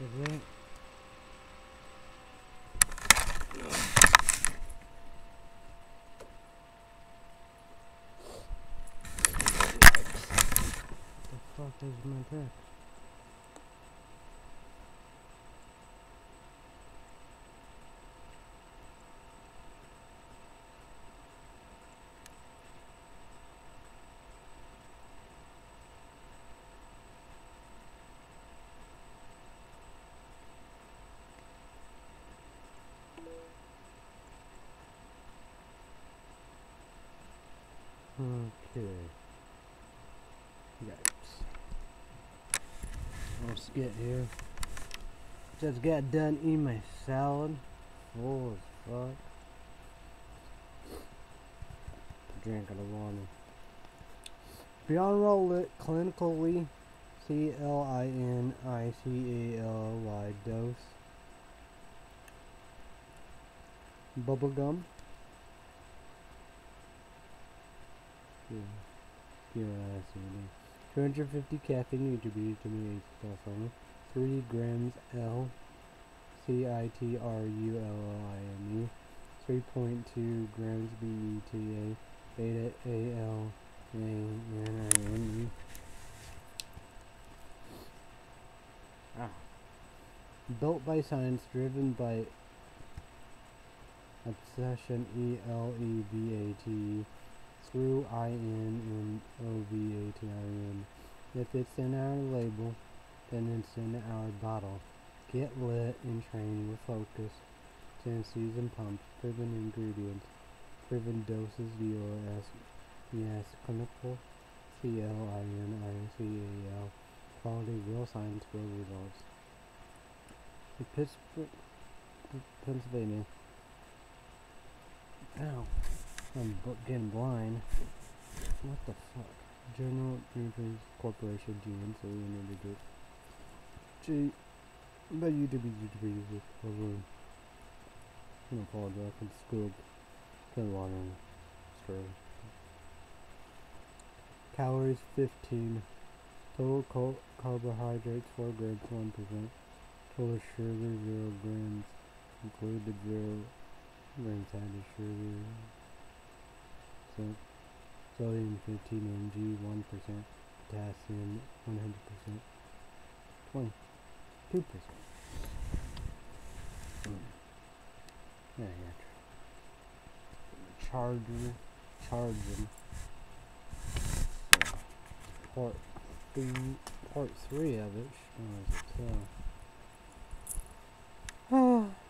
Is it? The fuck is my text? Okay. Yikes. Get here. Just got done eating my salad. Full fuck. Drinking the water. Beyond Raw Lit clinically. C L I N I C A L Y dose. Bubblegum. Yeah. Yeah, I see what it is. 250 caffeine attributed to me California. 3 grams L C I T R U L L I N E. 3.2 grams B E T A beta A L A N I N E. Ah. Built by science, driven by obsession E L E V A T E through I N and. If it's in our label, then it's in our bottle. Get lit and train with focus. Tendencies and pumps, proven ingredients, proven doses, DOS, yes, clinical, C L I N I C A L, quality, real science, real results. In Pittsburgh, Pennsylvania. Ow. I'm getting blind. What the fuck? General Insurance Corporation GNC Limited. G. But you did be you did be using over. I apologize for the school. Kind water and stir. Calories 15. Total cal- carbohydrates 4 grams 1%. Total sugar 0 grams. Included 0 grams added sugar. So, sodium 15 mg, 1%, potassium 100%, 20, 2%. Mm. Yeah, yeah. Charger, charging. So, part three, part three of it. Uh, so.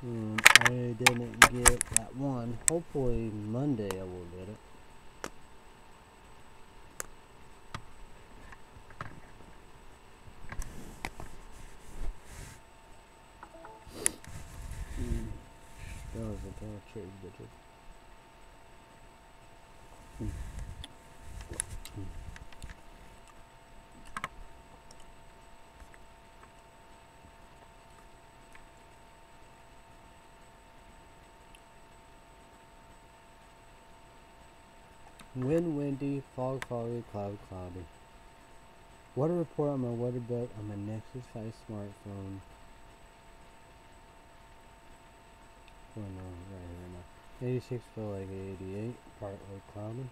Hmm, I didn't get that one. Hopefully Monday I will get it. That was a bad cheers, bitches. Hmm. Hmm. Wind windy, fog foggy, cloud cloudy. Weather report on my weather book on my Nexus 5 smartphone. Oh no, right here now. 86 feel like 88, partly cloudy.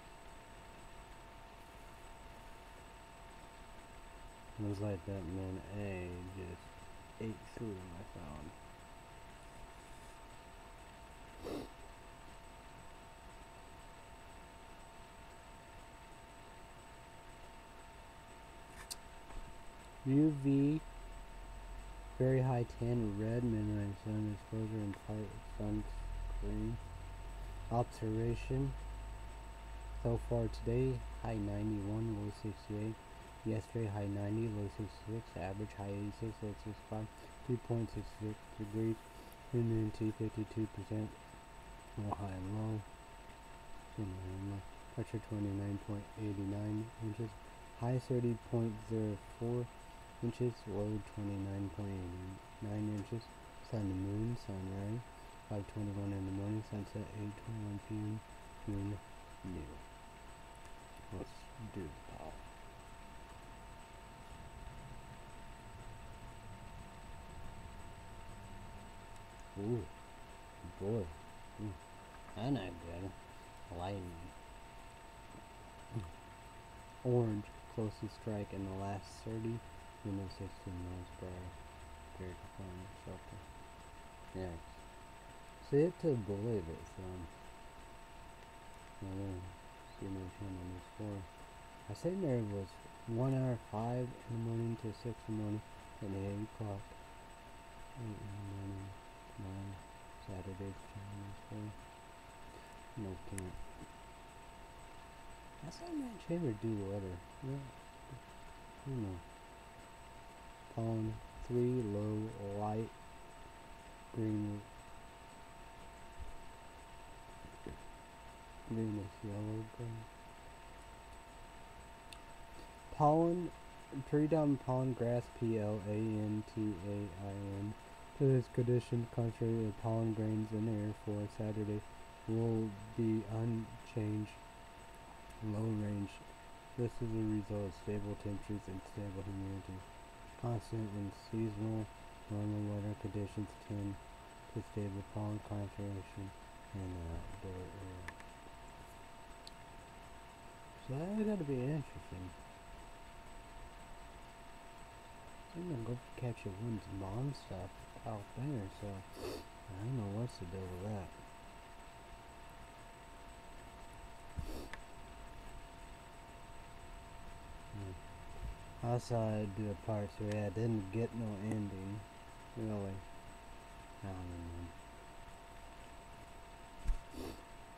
It was like that man A just ate through my phone. UV, very high tan, red, midnight sun exposure, and part sunscreen. Observation. So far today, high 91, low 68. Yesterday, high 90, low 66. Average high 86, low 65. 2.66 degrees. Humidity 52%. Low, high, and low. High and low. Pressure 29.89 inches. High 30.04 inches, low 29.9 inches, sun to moon, sunrise, 5.21 in the morning, sunset, 8.21 p.m., moon new. Let's do that. Ooh, boy. Ooh, that not good. Lightning. Orange, closest strike in the last 30 minutes, 16 miles per hour. Period performance shelter. Yeah. See it to believe um, it, son. Oh, see my channel is four. I said there was one hour five in the morning to six in the morning and eight o'clock. Eight in the morning, nine Saturday's channel is four. No can't. I said my chamber do weather. Yeah. I don't know. Three low light green greenish yellow green. Pollen pre-dawn pollen grass P L A N T A I N. To this condition, contrary to pollen grains in air for Saturday will be unchanged low range. This is a result of stable temperatures and stable humidity. Constant and seasonal normal weather conditions tend to stable pollen concentration in the outdoor air. Uh, uh, so that's gotta be interesting. I'm gonna go catch a wind's mom stuff out there, so I don't know what's the deal with that. I saw it do a part three. I didn't get no ending, really.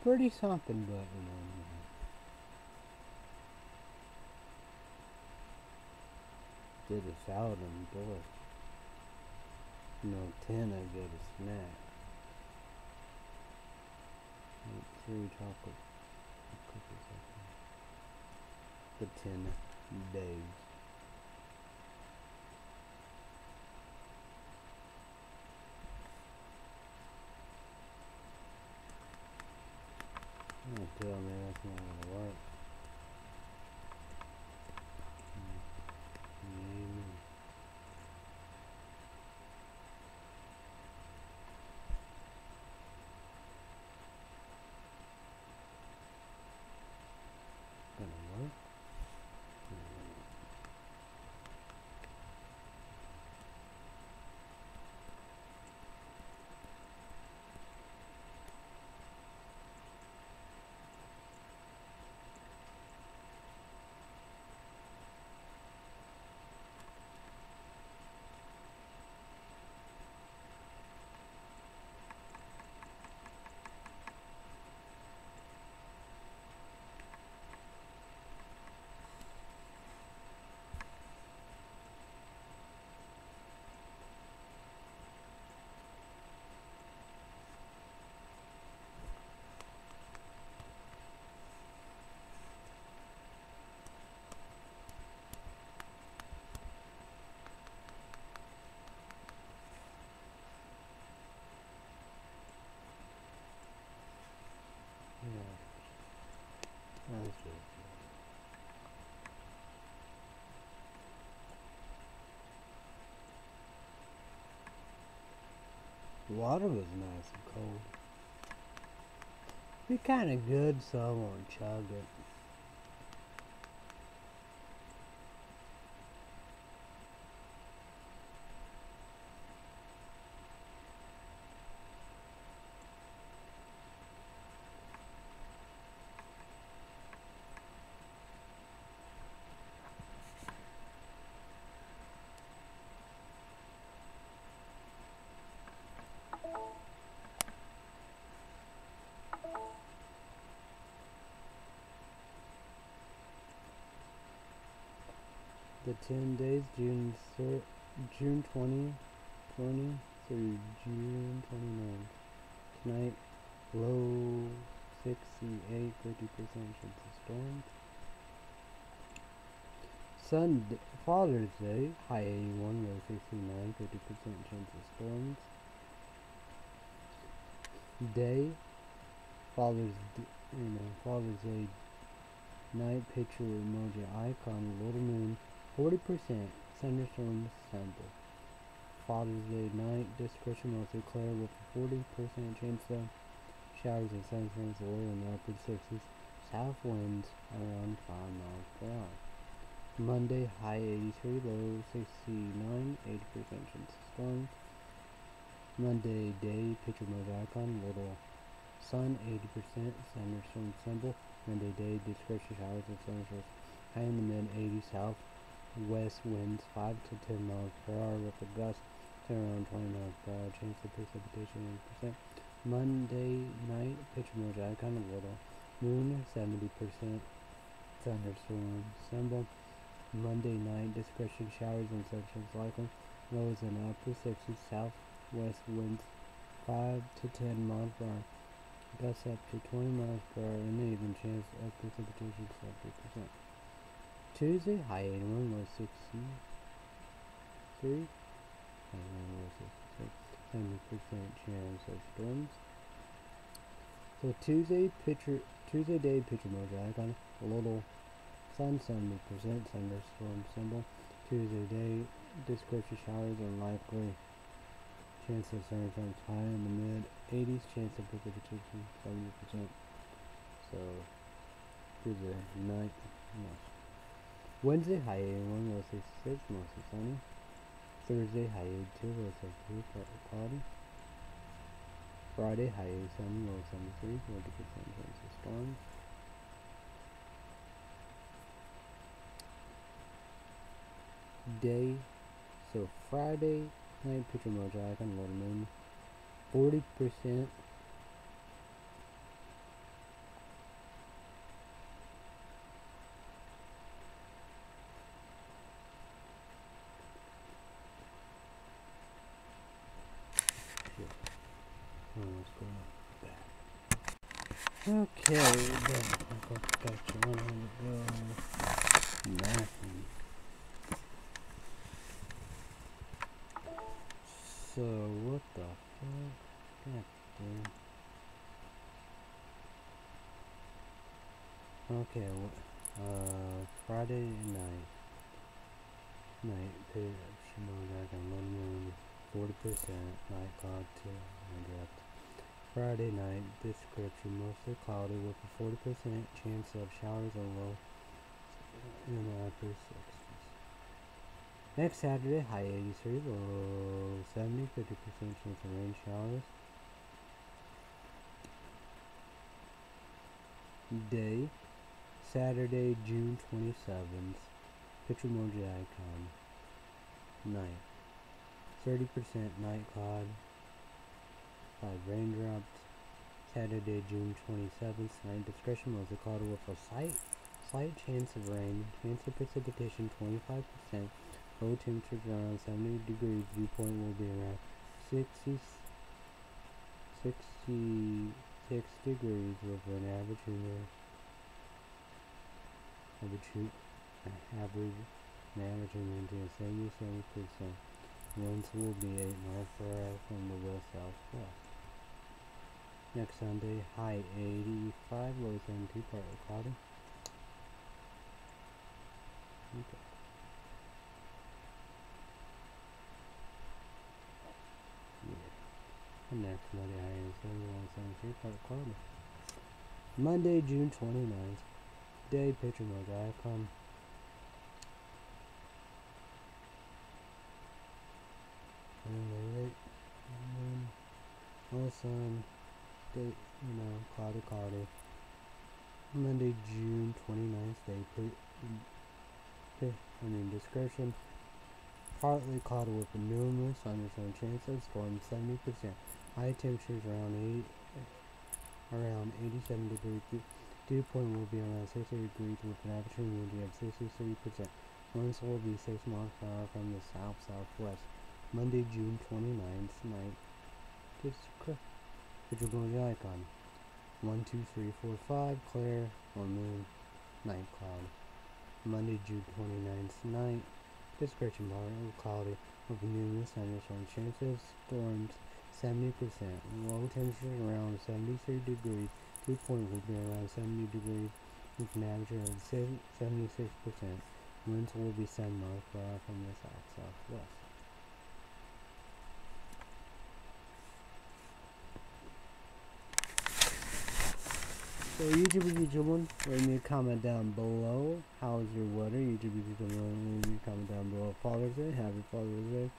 Pretty something, but you know. Did a salad and boy. Know, ten I get a snack. Three chocolate cookies. For ten days. Oh, tell me that's not gonna work. Mm. Amen. Gonna work? Mm. Yeah. That's good. The water was nice and cold. Be kind of good, so I won't chug it. The 10 days, June thir- June 20, 20 through June 29. Tonight, low 68, 50% chance of storms. Sunday, Father's Day, high 81, low 69, 50% chance of storms. Day, Father's, you know, Father's Day night picture emoji icon, little moon, 40% thunderstorms sample. Father's Day night, discretion mostly clear with a 40% chance of showers and low in the upper 60s. South winds around 5 miles per hour. Monday, high 83, low 69, 80% chance of storms. Monday, day, picture mode icon, little sun, 80%, thunderstorm symbol. Monday, day, discretion showers and sunshine. High in the mid 80s, south west winds 5 to 10 miles per hour with a gust to around 20 miles per hour. Chance of precipitation 80%. Monday night, picture mode icon, a little moon 70%, thunderstorm symbol. Monday night, discretion showers and sunshine likely. Lows in upper 60s, southwest winds 5 to 10 miles per hour. Gusts up to 20 miles per hour and even chance of precipitation 70%. Tuesday, high 81, low 63. High 81, low 66. 70% chance of storms. So Tuesday, picture, Tuesday day, picture mode icon, a little sun, 70% thunderstorm symbol. Tuesday day, description showers are likely. Chance of thunderstorms high in the mid 80s, chance of precipitation 70%. So, Tuesday night. Wednesday, high 81, low 66, mostly sunny. Thursday, high 82, low 72, partly cloudy. Friday, high 87, low 73, 40% chance of storms. Day, so Friday night, picture mode icon, little moon, 40% Oh, what's going on back? Okay, I'll go back to one on the go. So what the fuck? God damn. Okay, uh, Friday night. Night, pay Shimoga on Moon Moon, 40%, night cloud 2, and up. Friday night, description mostly cloudy with a 40% chance of showers or low in the upper 60s. Next Saturday, high 83, low 70, 50% chance of rain showers. Day, Saturday, June 27th, picture emoji icon. Night, 30% night cloud, 5 raindrops. Saturday, June 27th, night discretion mostly cloudy with a slight, slight chance of rain. Chance of precipitation 25%. Low temperatures around 70 degrees. Dew point will be around 60, 66 degrees with an average humidity. Average, average, an average humidity of 77%. Winds will be 8 miles per hour from the west southwest. Next Sunday, high 85, low 72, partly cloudy. Okay. Yeah. And next Monday, high 87, low 73, partly cloudy. Monday, June 29th, day picture mode icon. And the late moon, no sun, day, you know, cloudy, cloudy. Monday, June 29th, day, pi- pi- I mean, description. Partly cloudy with numerous thunderstorm chances, storms 70%. High temperatures around 8, around 87 degrees. Dew- point will be around 60 degrees with an average humidity of 63%. Winds will be 6 miles per hour from the south-southwest. Monday, June 29th, night. Description. Picture going the icon. One, two, three, four, five, clear, or moon, night cloud. Monday, June 29th, night. Description partly cloudy with numerous thunderstorm chances, of storms 70%, low temperature around 73 degrees, dew point will be around 70 degrees with an average of 76%. Winds will be 7 miles per hour from the south southwest. So YouTube is YouTube one. Leave me a comment down below. How's your weather? YouTube is YouTube one. Leave me a comment down below. Father's Day. Happy Father's Day.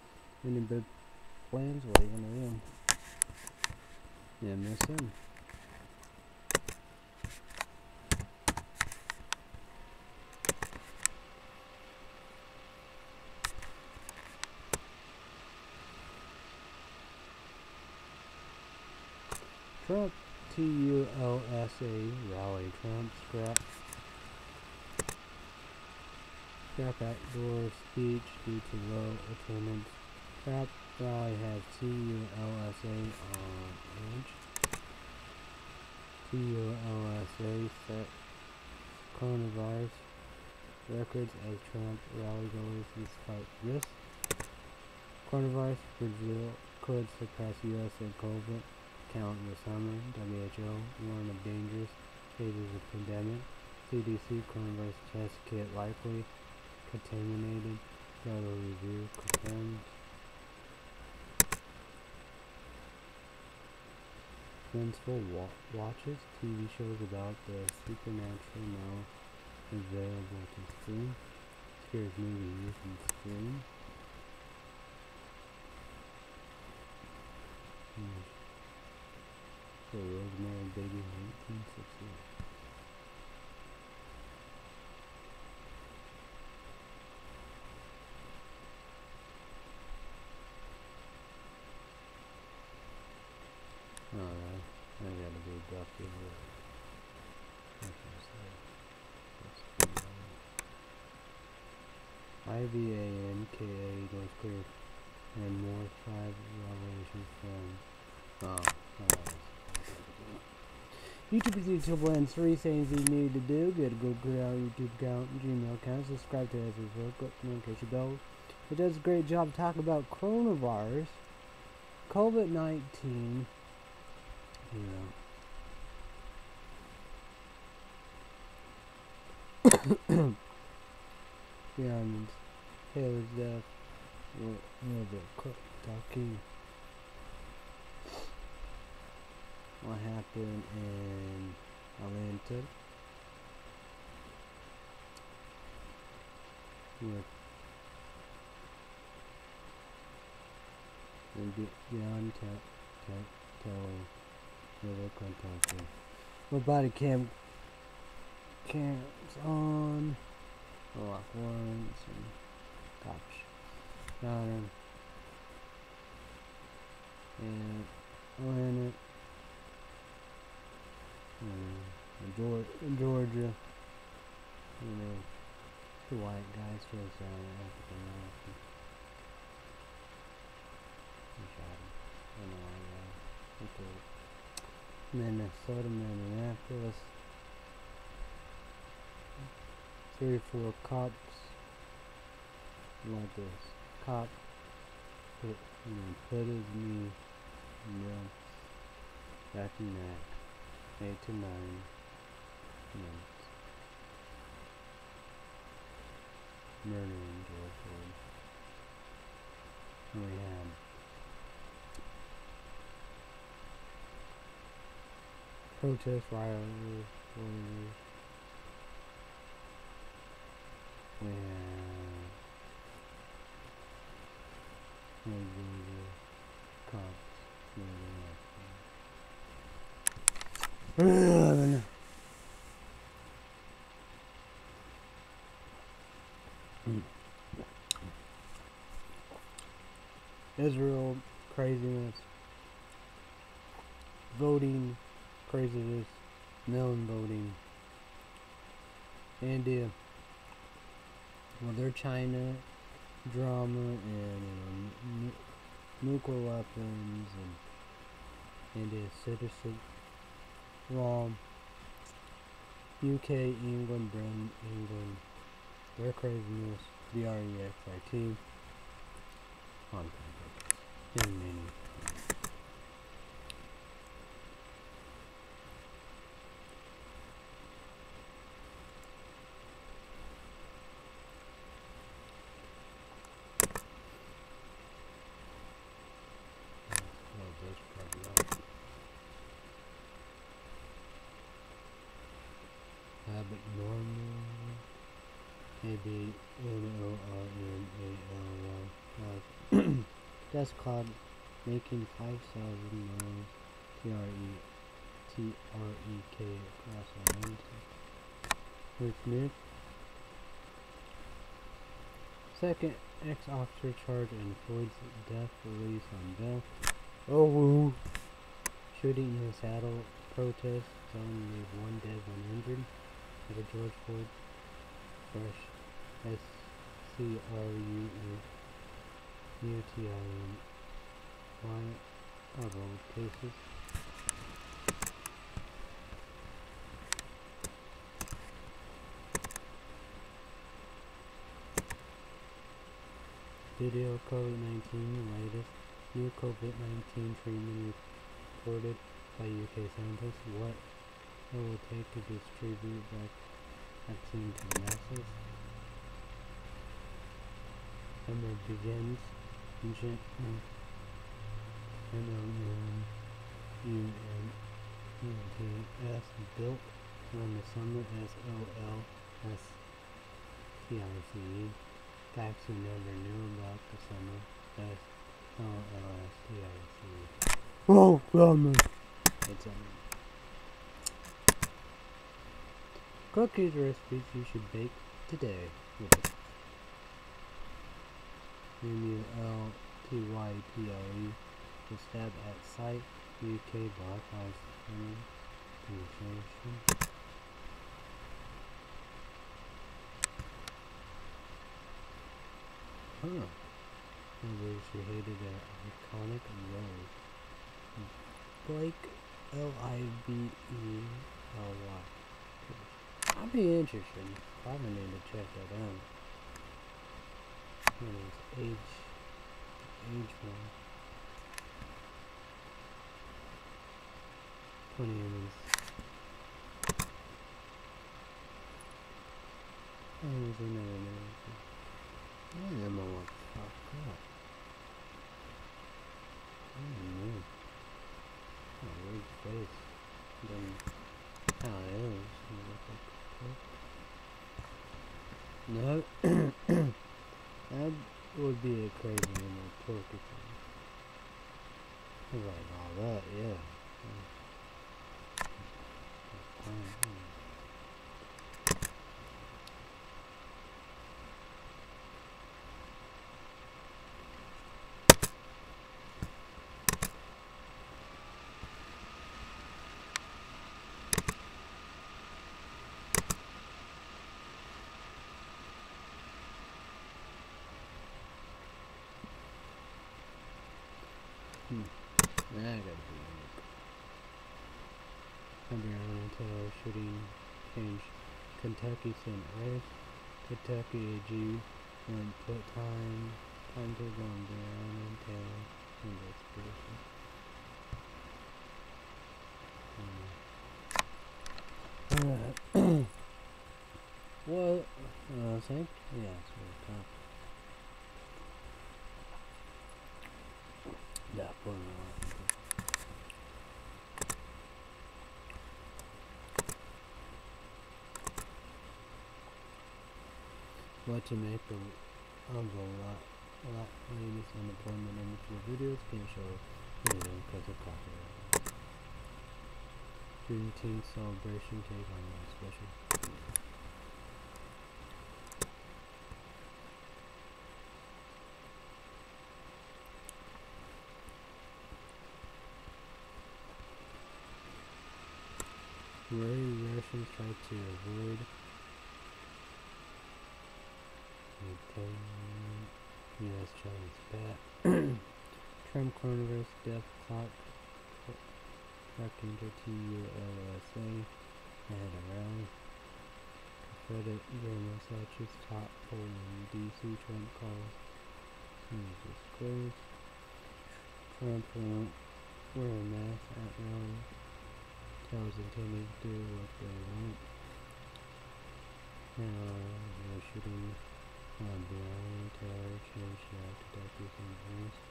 Any big plans? What are you gonna do? Yeah, miss him. Trump, T-U-L-S-A, rally Trump, scrap. Scrap outdoor speech due to low attendance. Scrap rally has T-U-L-S-A on edge. T-U-L-S-A set coronavirus records as Trump rally goers despite risk. Coronavirus, Brazil could surpass U.S. in COVID count in the summer. WHO warned of dangerous stages of pandemic. CDC coronavirus test kit likely contaminated. Federal review confirms. Fanciful wa watches TV shows about the supernatural now available to stream. Scares movie you can stream. Hmm. So Rosemary Baby 1968. Alright, I gotta be Duffy Road. I-V-A-N-K-A North Clear and more five revelations from oh, alright. YouTube is YouTube and three things you need to do. Get a Google our YouTube account, Gmail account, subscribe to us as well, click notification bell. It does a great job talking about coronavirus, COVID-19, you know. Breonna Taylor's death, a little bit talking. What happened in Atlanta? With and beyond river contact with body cam cams on. Lock warrants and cops pattern and Hmm. Atlantic in Georgia, you know, the white guys killed seven African American. He shot him. I know I got he killed. Minnesota, Minneapolis. Three or four cops like this. Cop put, you know, put his knee in the back and neck eight to nine minutes. Murdering George Floyd. We had protest rioters. We had regular cops, murdering Israel craziness, voting craziness, mail-in voting, India, well, their China drama and you know, nuclear weapons and India citizen. Rome, UK, England, Britain, England, their craziness, B-R-E-X-I-T, Hong Kong, and many. A Death Cloud making 5,000 miles T R E T R E K across Atlantic. With Nick. Second ex-officer charged in Floyd's death release on bail. Oh, woo. Shooting in a saddle protest zone leave one dead, one injured at a George Floyd Fresh S C R U E U T I N Y of old cases. Video COVID-19 latest new COVID-19 treatment reported by UK scientists. What it will take to distribute vac vaccine to the masses. Summer begins. Jan- M-O-N-U-N-E-T-S built when the summer S-O-L-S-T-I-C-E. Facts you never knew about the summer S-O-L-S-T-I-C-E. Oh, summer. It's summer. Cookies recipes you should bake today. With M-U-L-T-Y-P-L-E. The stab at site UK Black Lives Demonstration. Huh. Maybe she hated an iconic rose. Blake L-I-B-E-L-Y. I'd be interested. Probably need to check that out. And age, age one. Twenty is. Oh, there's another name. Yeah, I'm all fucked up. Oh no. Oh, weird face. Then how it is. you that would be a crazy animal porky thing. Like all that, yeah. Hmm. That gotta be unique. February Taylor shooting change. Kentucky St. Race. Kentucky AG went put time time to go on Brown and Taylor investigation. Hmm. what? Uh, same? Yeah, it's really tough. That one. What to make of, of a lot, lot latest unemployment numbers for videos can't show video because of copyright. Juneteenth celebration take on that special. Worry Russians try to avoid maintaining U.S. China's back. Trump coronavirus death clock to TULSA of rally. Confederate your Massachusetts top poll in D.C. Trump calls news disclosed. Trump won't wear a mask at rally tells intended to do what they want. Now they're shooting on Breonna Taylor out to deputies and police.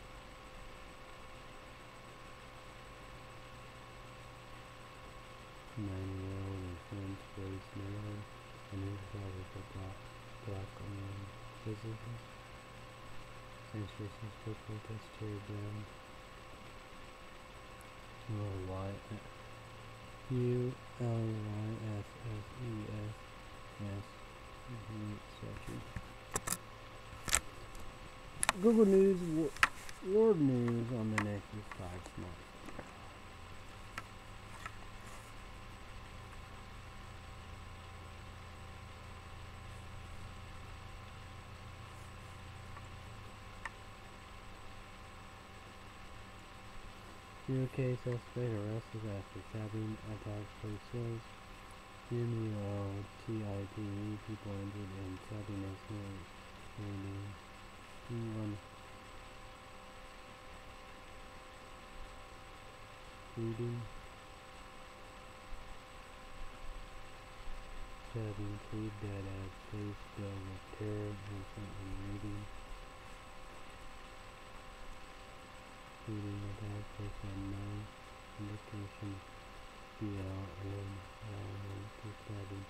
Year and and black black position. Censorship for protest tear down. Or Y U L Y S S E S S searching. Google News World News on the Nexus 5 smartphone. UK suspect arrested after stabbing attack police says. M-U-L-T-I-P-E people injured in incident in one reading stabbing three dead as police deal with terror in reading shooting attack based on no indication BL and Allen stabbing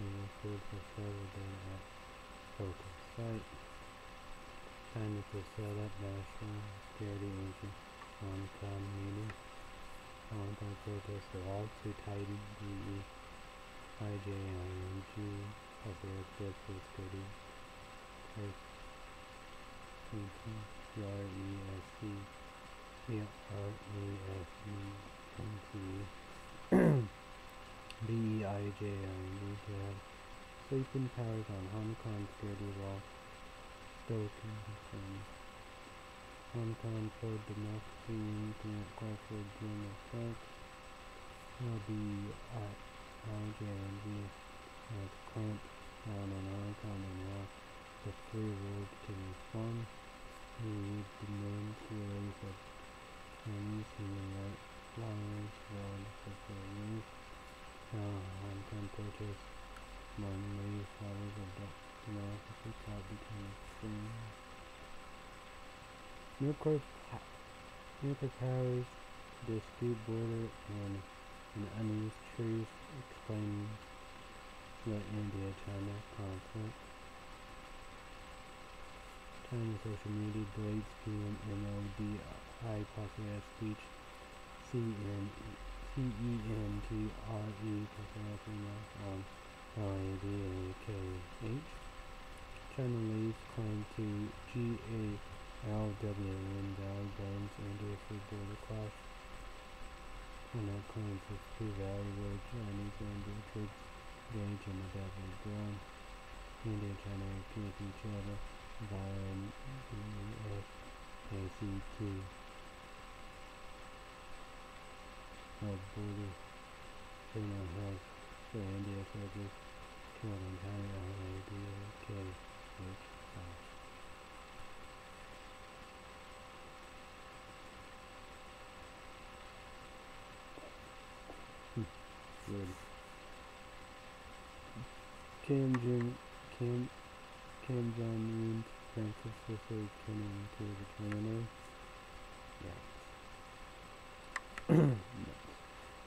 and referred for several days at protest site. China to set up national security agent on town meeting. On time protests are all too tidy. DE IJING has the express for security. Type T-T-R-E-S-C C R A S E N T B E I J I N to have sweeping powers on Hong Kong security law stoking from Hong Kong pro democracy internet Crawford Jim Frank will be at IJNG has clamped down on Hong Kong and how the free world can respond. We demand to of Chinese human lawyers warned for. Now, Hong Kong protests among many followers of democracy caught between extremes. Nuclear, pa nuclear powers dispute border and an unused truth explaining the India-China conflict. China social media deletes PM MOD I possibly speech C N C E N T R E on L A D A K H. China leaves claim to G A L W when Valley blames India for border clash. China claims its two valuable Chinese and India troops engage in the Devil Ground. India and China accuse each other via the. Of border signal has for India soldiers killed in China LADK H slash. Good. Kim Jong Kim Kim Jong Un's Francis Sicily turning to the Terminator. Yeah.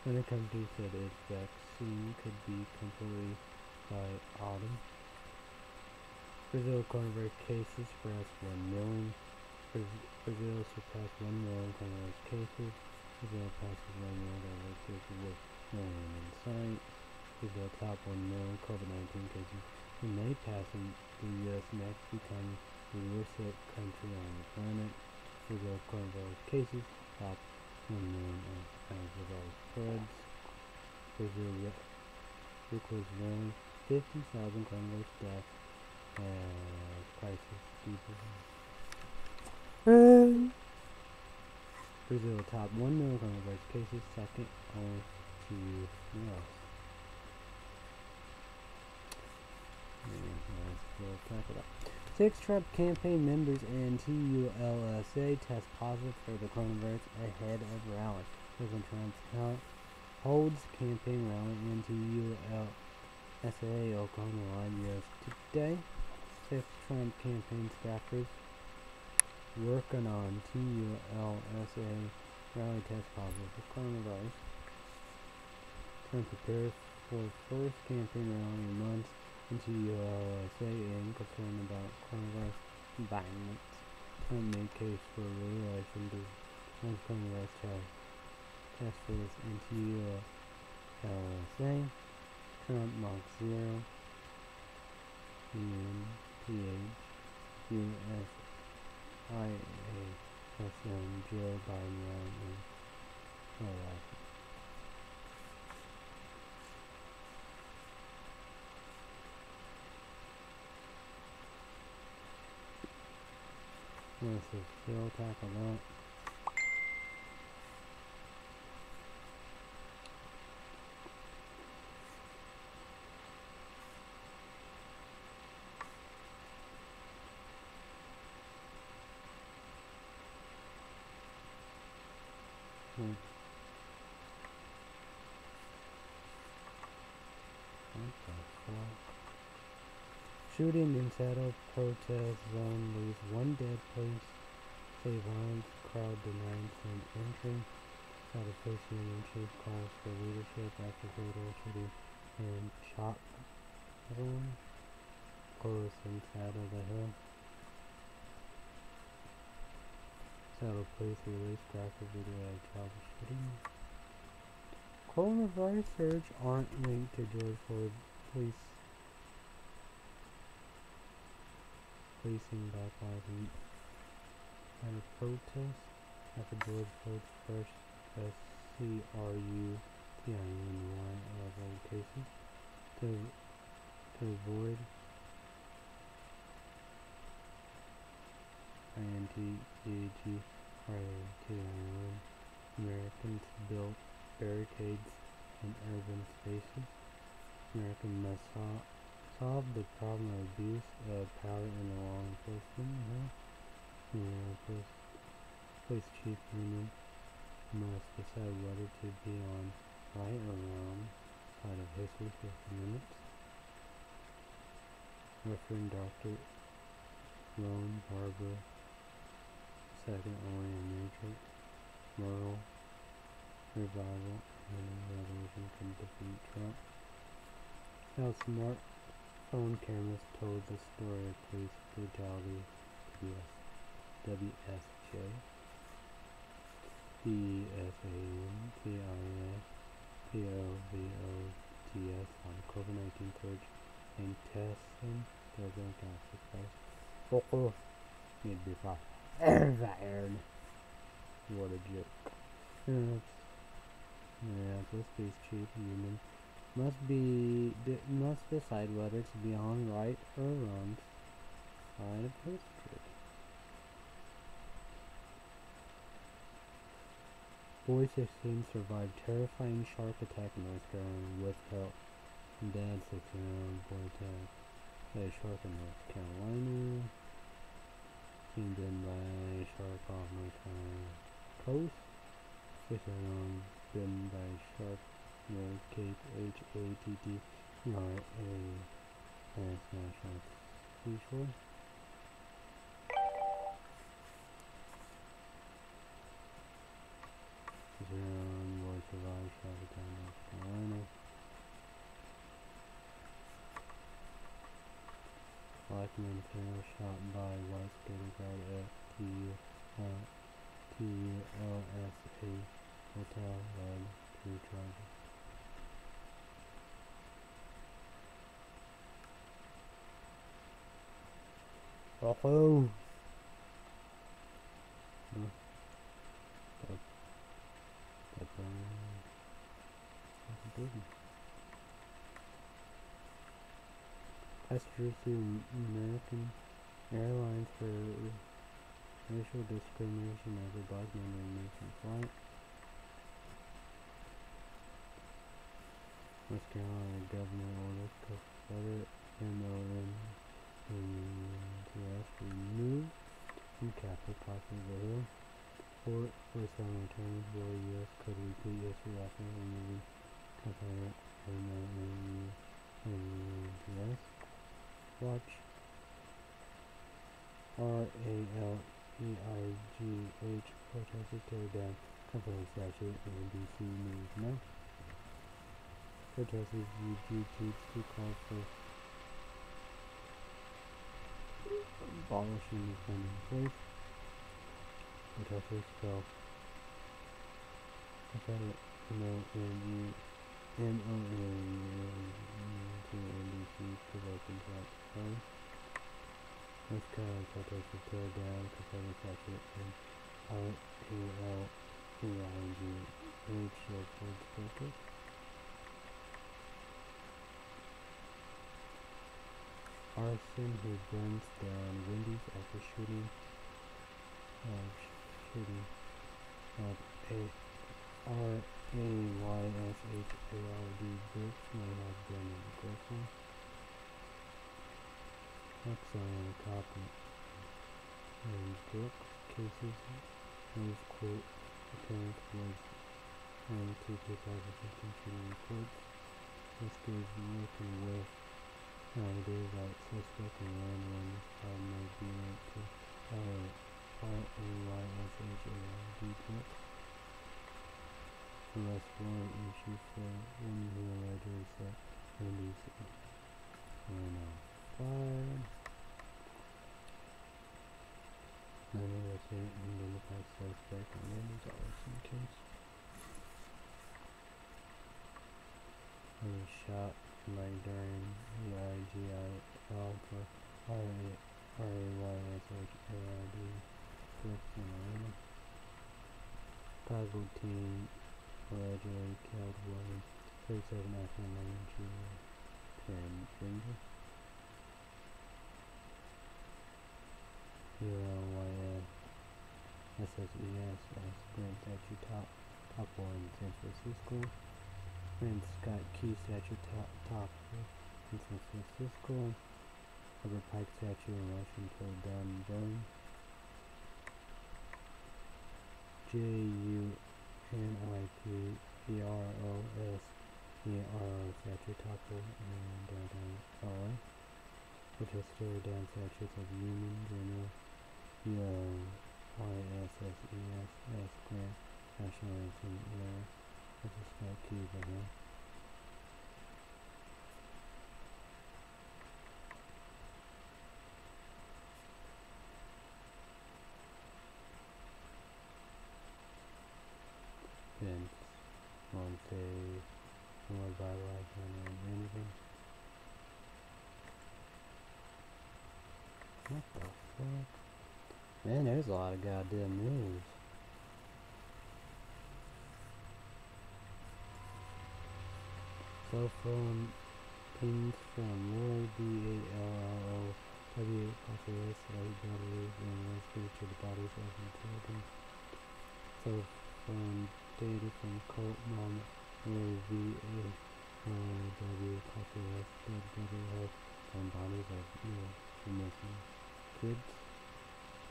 Another company said its vaccine could be completely by autumn. Brazil coronavirus cases surpassed 1 million. Brazil surpassed 1 million coronavirus cases. Brazil passes 1 million coronavirus cases with no one in sight. Brazil top 1 million COVID-19 cases. In May passing the U.S. next become the worst hit country on the planet. Brazil coronavirus cases top 1 million kinds of our spreads. Brazil records nearly 50,000 coronavirus deaths as crisis deepens. And Brazil top 1 million coronavirus cases, second only to US. Six Trump campaign members and TULSA test positive for the coronavirus ahead of rally. President Trump holds campaign rally in TULSA Oklahoma years today. Six Trump campaign staffers working on TULSA rally test positive for coronavirus. Trump prepares for first campaign rally in months NTULSA and concern about coronavirus environment. Trump make case for to launch coronavirus test. Task force NTULSA. Trump Mark Zero. UNPH. USIA. SM Joe Biden and Alright. This is still tackle that. Hmm. What the fuck? Shooting in Seattle protest zone leaves one dead police. Say violence crowd denies an entry. Seattle Police Union chief calls for leadership after fatal shooting in Chop zone. Close in Saddle the Hill. Seattle Police released graphic video of child shooting. Coronavirus surge aren't linked to George Floyd police policing Black Lives and a protest after George Floyd's first SCRU-TINY level cases to to avoid RATIN Americans built barricades in urban spaces. American sol- solve the problem of abuse of power in the law enforcement. Yeah. Yeah, police, police chief union must decide whether to be on right or wrong side of history for minutes. Referring Dr. Lone Barber, second only in nature, moral revival and revolution can defeat Trump. How smartphone cameras told the story of police brutality to WSJ. DSAN, on COVID-19 surge and testing doesn't classify. Focal need be fired. What a joke. Yeah, this police chief union must be must decide whether to be on right or wrong side of history. Boy 16 survived terrifying shark attack in North Carolina with help. Dad 16 year old boy attacked by a shark in North Carolina. Seen bitten by a shark off North Carolina coast. Six year old bitten by a shark near Cape H A T T R A S National Seashore. Zero boy survived shark attack in North Carolina. Black man failed shot by white security guard at TU, uh, TULSA hotel led to charges. That, that's, a. Passengers to American Airlines for racial discrimination over black men in recent flight. West Carolina governor orders Confederate MON From Capitol Park of the Hill. For first time for the U.S. could repeat history after removing Confederate MON UNTS. Watch R A L E I G H protesters tear down Confederate statue and NBC News now. Protesters use YouTube to call for abolishing the funding place. Protectors spell. I got it. M-O-N-U M-O-N-U-N-T-N-D-C provoking that phone. Let's go protect the tear down, confirm statute, and towards focus. Arson who burns down Wendy's after shooting uh, shooting uh, a R A Y S H A R D Brooks may have been an aggressor. Exxon and cop and Brooks cases his quote appearance was in 2015 shooting reports. This gives working with idea that suspect and ran one side might be linked to uh, R-A-Y-S-H-A-R-D Brooks. Unless warrant issue for one who allegedly set Wendy's and on fire. None of us identified suspect on Wendy's arson case. Was shot like during the IGI Alpha R-A-Y-S-H-A-R-D Brooks in Atlanta. Chicago team allegedly killed woman 37 after American junior transgender. U-L-Y-S S-S-E-S as Grand Statue Top, top one in San Francisco. And Scott Key Statue Top, top in San Francisco. Robert Pike Statue in Washington down in Burn. J-U N-I-P-E-R-O-S-E-R-O statue topple and downtown LA, which has stored down statues of Newman, General, U-O-Y-S-S-E-S-S, Grant, National Anthem, Air, which is Scott Cuba, huh? Vince, Monte, more by life and anything. What the fuck? Man, there's a lot of goddamn news. Cell phone pings from Lori B-A-L-L-O-W Office light batteries and rescue to the bodies of intelligence. Cell phone data from Colt Mom Lori V-A-L-W Office dead brother health and bodies of no missing kids.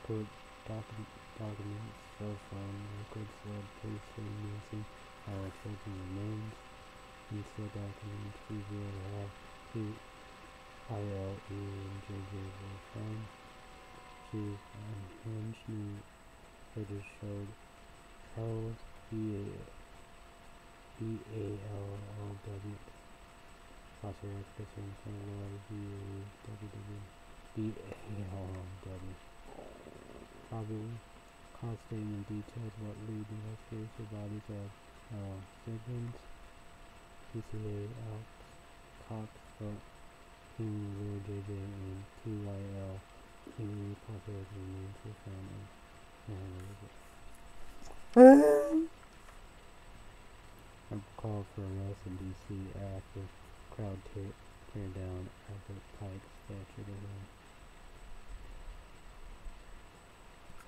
Court document, documents, cell phone records uh, said police say missing our children remains. Instead documents reveal how the ILE and JJ were found. She's unhinged new footage showed Charles B A B A L O W. Foster Expression from Lord B A W W. B A L O W. Probably call statement details what lead investigators the bodies of uh, siblings Alex Cox Vote King Lil JJ and TYL King Foster remains with family. A called for arrest in D.C. after crowd tear, tear down Albert Pike statue today.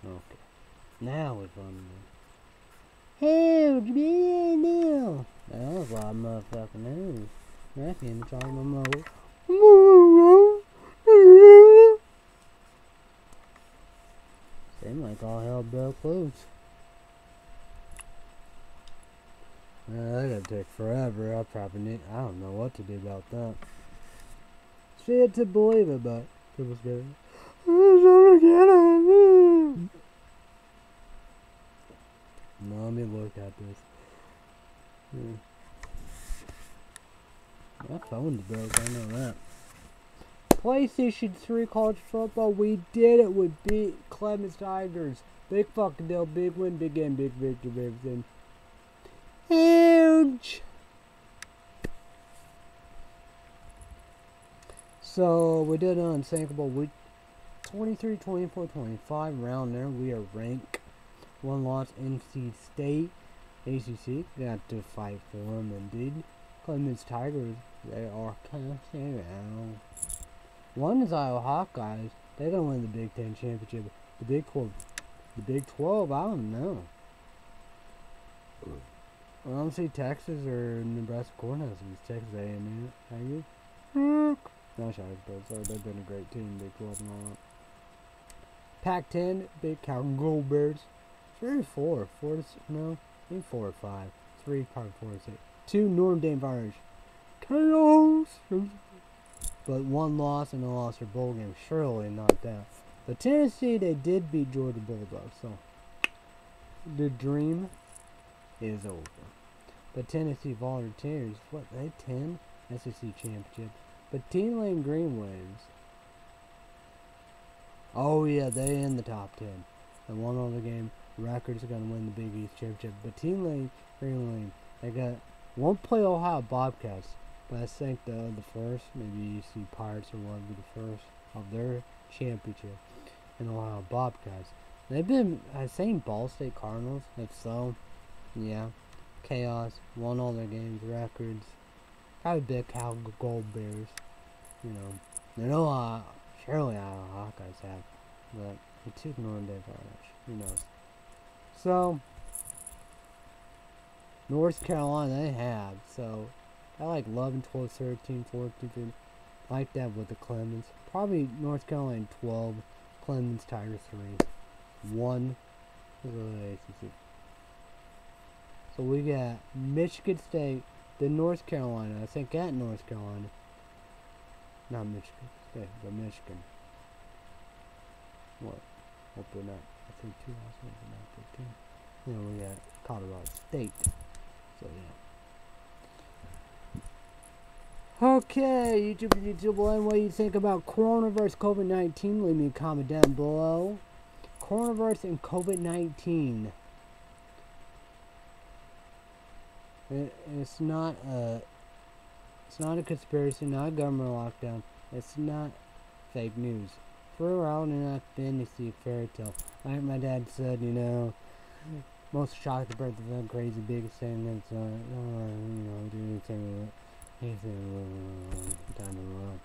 Okay. Now we're on the Hell, man, now. That was a lot of motherfucking news. That's getting talking about Seemed like all hell broke loose. Uh, that gotta take forever. I probably need. I don't know what to do about that. Shit to believe it, but people's getting. No, let me look at this. Hmm. My phone's broke. I know that. PlayStation 3 college football, we did it. We beat Clemson Tigers. Big fucking deal. Big win, big game, big victory, big thing. Huge! So, we did an unsinkable week 23, 24, 25, around there. We are ranked. One loss, NC State. ACC, got to fight for them indeed. Clemson Tigers, they are kind of out. One is Iowa Hawkeyes. They're gonna win the Big Ten championship. The Big Twelve, the Big Twelve. I don't know. I don't see Texas or Nebraska Cornhuskers. Texas A&M. Are you? No, sorry, but sorry, they've been a great team. Big Twelve and all that. Pac-10, Big Cow Gold Bears. Or four, four to no, think four or five. Three, probably four or six. Two Notre Dame Irish. Chaos. But one loss and a loss for bowl game. Surely not that. But Tennessee, they did beat Georgia Bulldogs, so the dream is over. The Tennessee Volunteers, what, they 10 SEC championship. But Team Lane Green wins. Oh yeah, they in the top 10. They won all the are going to win the Big East championship. But Team Lane, Green Lane, they got, won't play Ohio Bobcats. But I think the, the first, maybe you see Pirates or one be the first of their championship in Ohio Bobcats. They've been, I think Ball State Cardinals, if so, yeah. Chaos, won all their games, records. Probably big Cal Gold Bears. You know, they know uh, surely Iowa Hawkeyes have, but it took Notre Dame Irish. Who knows? So, North Carolina, they have. So, I like 11, 12, 13, 14, 15. Like that with the Clemson. Probably North Carolina 12, Clemson Tigers 3. 1 for the ACC. So we got Michigan State, then North Carolina. I think at North Carolina. Not Michigan State, but Michigan. What? Hopefully not. 13. Then we got Colorado State. So yeah. Okay, YouTube and YouTube land, what do you think about coronavirus COVID 19? Leave me a comment down below. Coronavirus and COVID 19. It, it's not a it's not a conspiracy, not a government lockdown. It's not fake news. For out and not fantasy fairy tale. Like my dad said, you know, most shocked the birth of the crazy big thing that's uh, you know, do anything with it. Anything the road.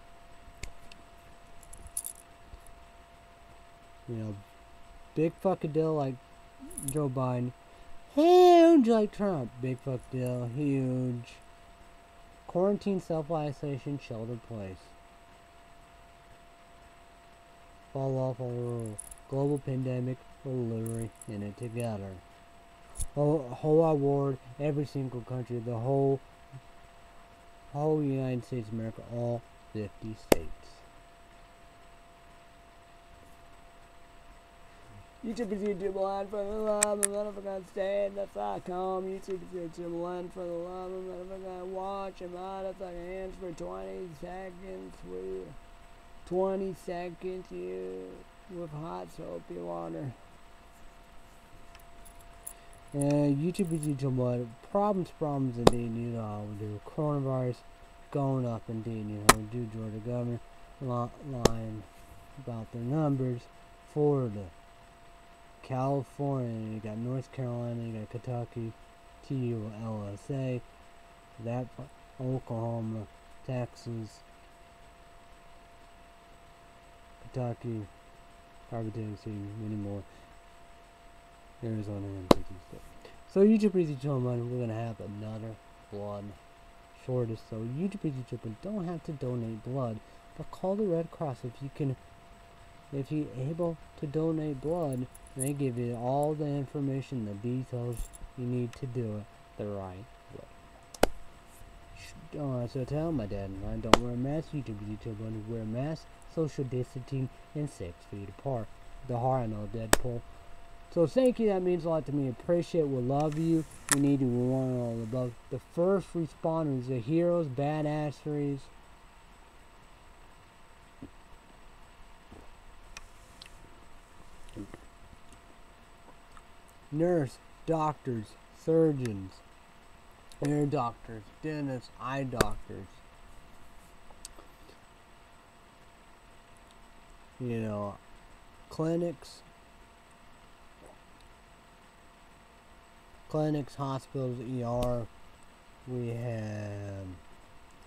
You know, big fucking deal like Joe Biden. Huge like Trump. Big fuck deal. Huge. Quarantine, self-isolation, shelter place. Fall off all rule. Global pandemic, we're literally in it together. Whole, whole award, every single country, the whole whole United States of America, all 50 states. YouTube is YouTube land for the love of motherfucking stand. That's com. YouTube is YouTube land for the love of motherfucking watch a motherfucking hands for 20 seconds with 20 seconds you with hot soapy water. And YouTube is YouTube what problems, problems indeed, you know, we do coronavirus going up indeed, you know, we do Georgia government lying about their numbers, Florida, California, you got North Carolina, you got Kentucky, TULSA, that Oklahoma, Texas, Kentucky, probably Tennessee, many more. Arizona and Kentucky State. So YouTube is Easy Gentlemen, we're gonna have another blood shortage. So YouTube Easy Gentlemen don't have to donate blood, but call the Red Cross if you can if you're able to donate blood, they give you all the information, the details you need to do it the right way. Uh, so tell my dad and I don't wear a mask, YouTube YouTube wear a mask, social distancing, and six feet apart. The hard no Deadpool. So thank you, that means a lot to me. Appreciate, we love you. We need you, we want all above. The first responders, the heroes, badasseries. Nurse, doctors, surgeons, ear doctors, dentists, eye doctors, You know, clinics, clinics, hospitals, ER. We have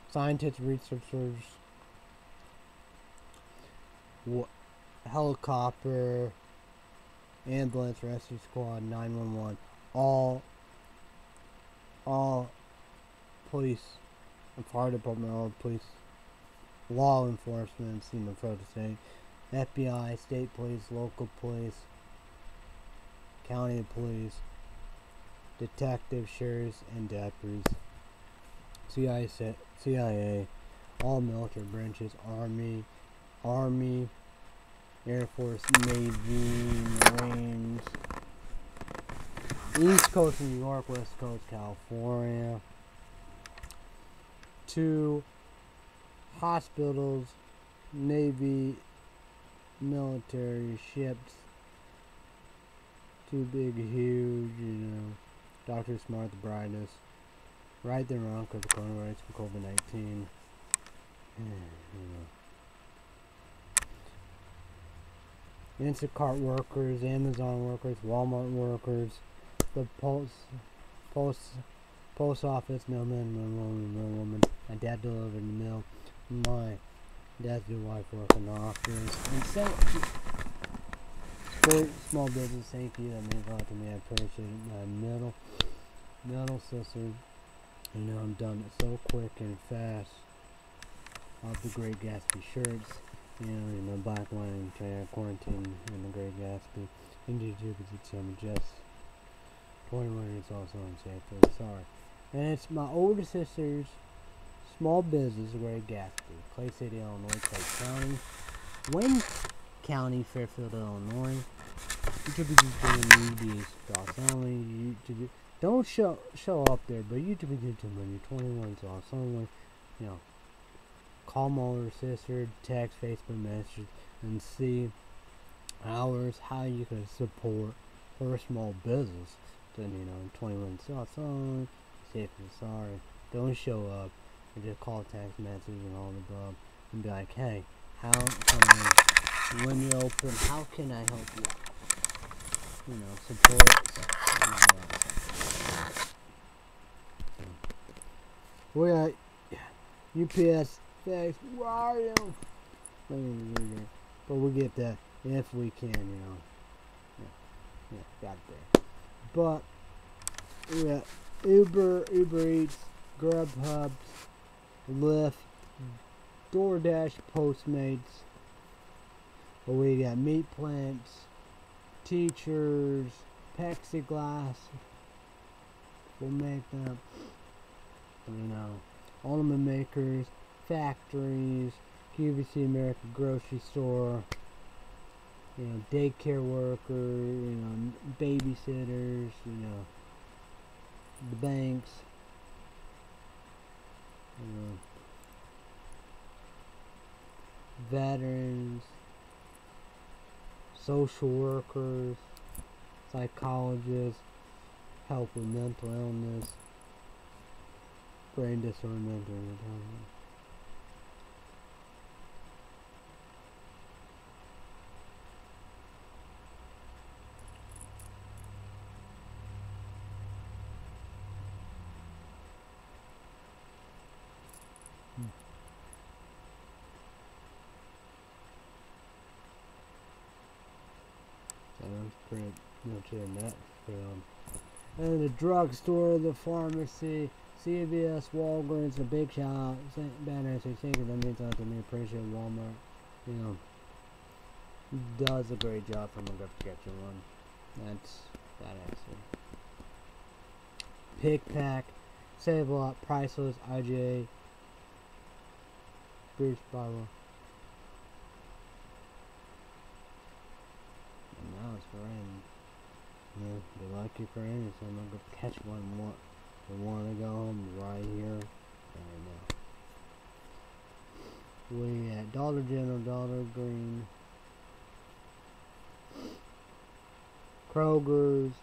scientists, researchers, helicopter, ambulance, rescue squad, 911, all, all police and fire department, all police, law enforcement, you know, protesting, FBI, state police, local police, county police, detectives, sheriffs, and deputies, CIA, CIA, all military branches, Army, Army, Air Force, Navy, Marines, East Coast New York, West Coast California, two hospitals, Navy, military ships, too big, huge, you know, Dr. Smart, the brightest, right there wrong because of coronavirus for COVID-19, you know. Instacart workers, Amazon workers, Walmart workers, the post, post, post office mailman, mailwoman, mailwoman. My dad delivered the mail. My dad's new wife work in the office. And so, great small business. Thank you. That means a lot to me. I appreciate it. My middle, middle sister. You know, I'm done it so quick and fast. All the Great Gatsby shirts you know, in the black line quarantine in the Great Gatsby. Indeed, you could see some um, just 21 is also unsafe for the sorry. And it's my older sister's small business, Great Gatsby, Clay City, Illinois, Clay County, Wayne County, Fairfield, Illinois. You could be just doing newbies, Doss only. You to don't show show up there, but you could be doing when you're 21, so only, you know call older sister, text, Facebook message, and see hours how you can support her small business. Then you know, 21 shots on, see if sorry. Don't show up, or just call, text, message, and all the above, and be like, hey, how can I, when you open, how can I help you? You know, support. We got UPS Thanks, where are you? But we'll get that if we can, you know. Yeah, yeah, got there. But we got Uber, Uber Eats, Grubhub, Lyft, DoorDash, Postmates. But we got meat plants, teachers, plexiglass, we'll make them, you know, ornament makers, factories, QVC America grocery store, you know, daycare worker, you know, babysitters, you know, the banks, veterans, social workers, psychologists, help with mental illness, brain disorder, mental retardation. pretty much in that film. And the drugstore, the pharmacy, CVS, Walgreens, the big shop, Banner, so think of them means lot to me. Appreciate Walmart. You know, does a great job from a gift catcher one. That's that answer. Pick pack, save a lot, priceless, IGA, Bruce Bible. And now it's raining. Yeah, be lucky for any, so I'm gonna catch one more. I want to go home right here, right now. We at Dollar General, Dollar Green, Kroger's,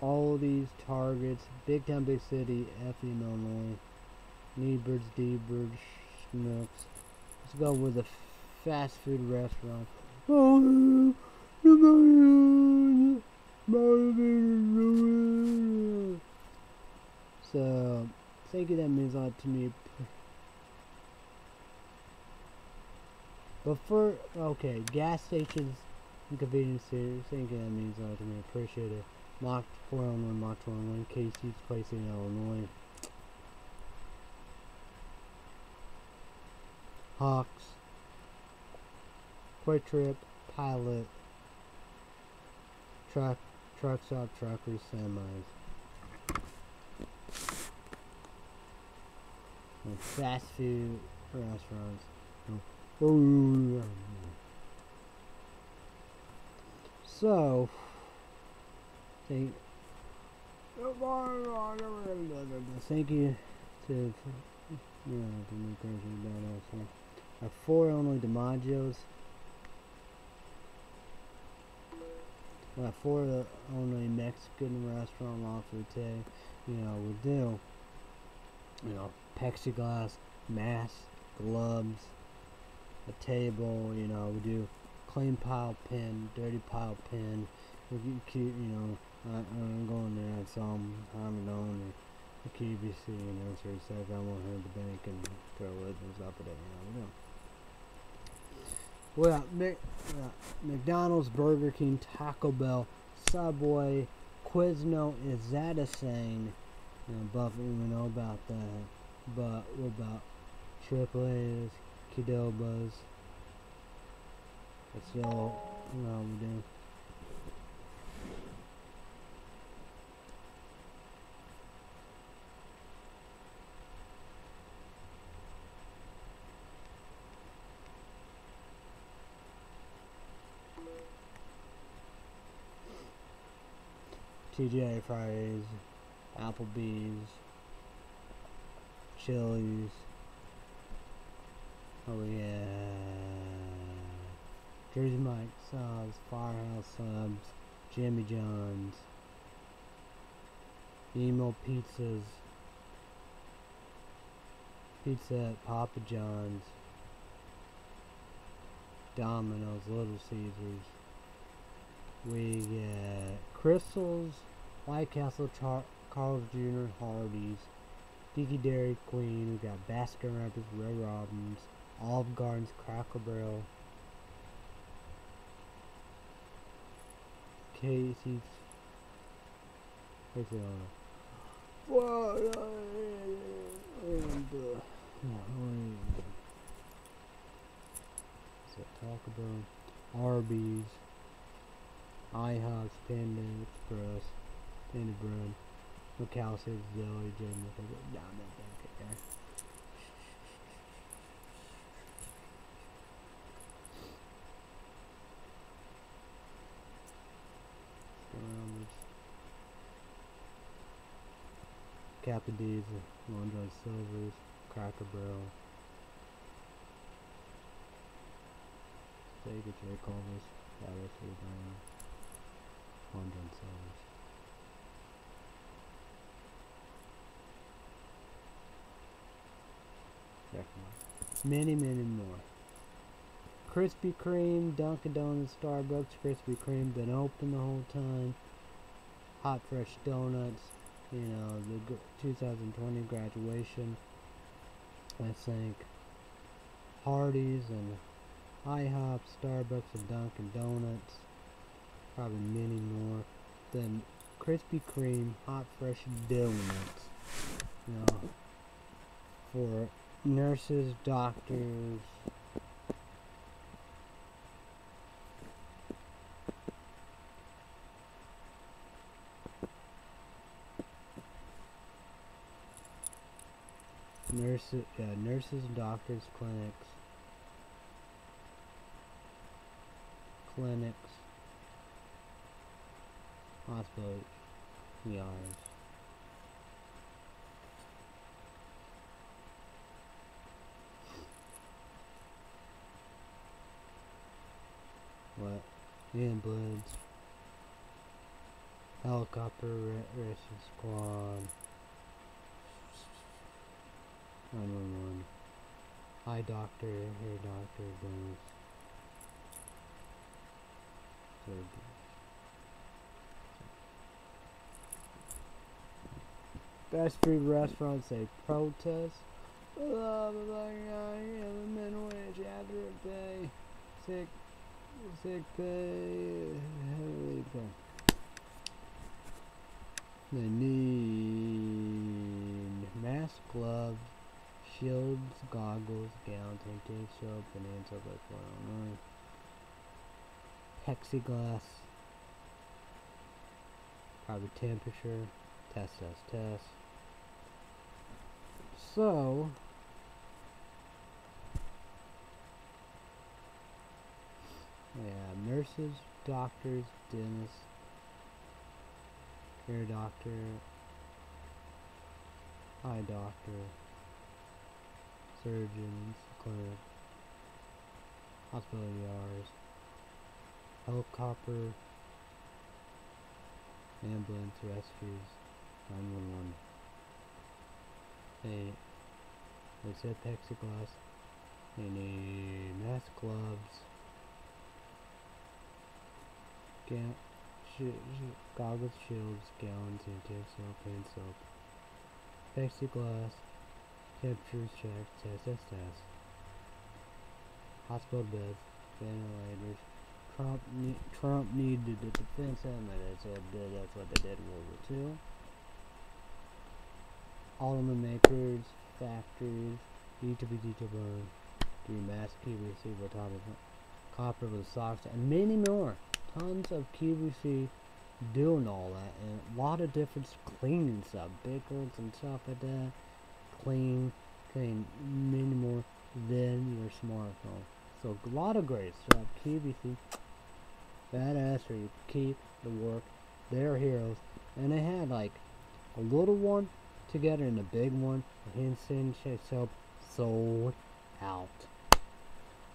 all these Targets, Big Town, Big City, FM, Illinois, Needbirds, D-Birds, Schnucks. Let's go with a fast food restaurant. Oh, so, thank you, that means a lot to me. But for, okay, gas stations and convenience stores, thank you, that means a lot to me. Appreciate it. Mach 401, Mach 401, Casey's Place in Illinois. Hawks, Quick Trip, Pilot, Truck, Truck Stop, Truckers, Semis. And fast food restaurants. Oh. So, thank, thank you to, you know, the new person down also. Our four only DiMaggio's. Four the only Mexican restaurant offer today. You know, we do, you know, plexiglass, mask, gloves, a table, you know, we do clean pile pin, dirty pile pin. We keep, you know, I, I'm going there, so I'm, I'm on the you know, so says I want her to the bank and throw it stuff like that, you know, we got Mc, uh, McDonald's, Burger King, Taco Bell, Subway, Quizno, is that a saying? You know, Buffett, we know about that. But what about Triple A's, Qdoba's? That's all, you know, we do. TGI Fridays, Applebee's, Chili's. Oh yeah. Jersey Mike Subs, Firehouse Subs, Jimmy John's, Emo Pizzas, Pizza at Papa John's, Domino's, Little Caesars. We get Crystals, White Castle, Char Carl's Jr., Hardee's, Tiki Dairy Queen, we got Baskin Robbins, Red Robins, Olive Gardens, Cracker Barrel, Casey's, it on? What? And, uh, so Taco Bell, Arby's, IHOP's, Panda Express, Panera Bread, McAllister's, Deli, Jim, Diamond, okay. Captain D's, Long John Silver's, Cracker Barrel, Sega J. Culver's, Dallas, Brown, Long John Silver's. Out. Many, many more. Krispy Kreme, Dunkin' Donuts, Starbucks, Krispy Kreme, been open the whole time. Hot Fresh Donuts, you know, the 2020 graduation. I think Hardee's and IHOP, Starbucks, and Dunkin' Donuts. Probably many more. Then Krispy Kreme, Hot Fresh Donuts. You know, for nurses, doctors, nurses, yeah, nurses, doctors, clinics, clinics, hospitals, ERs. Invalids. Helicopter Re- Rescue Squad. 911. Eye doctor, hair doctor, dentist. Surgeon. Fast food restaurants say protest. Blah, blah, blah, yeah, minimum wage, average pay, sick, sick pay, heavily pay. They need mask, gloves, shields, goggles, gowns, anti soap, and like 409. Plexiglass. Proper temperature. Test, test, test. So, yeah, nurses, doctors, dentists, ear doctor, eye doctor, surgeons, clerk, hospital yards, helicopter, ambulance rescues, 911. They, they said plexiglass, they need mask gloves, goggles, shields, gowns, anti soap, hand soap, plexiglass, temperature check, test, test, test, hospital beds, ventilators. Trump, ne- Trump needed the defense element. They said that that's what they did in World War II. Automa makers, factories, B2B, D2B, do mass photography, copper with socks, and many more. Tons of QVC doing all that, and a lot of different cleaning stuff, biggards and stuff like that. Clean, clean many more than your smartphone. So a lot of great stuff. QVC, badass, where you keep the work. They're heroes, and they had like a little one together and a big one. Henson soap sold out.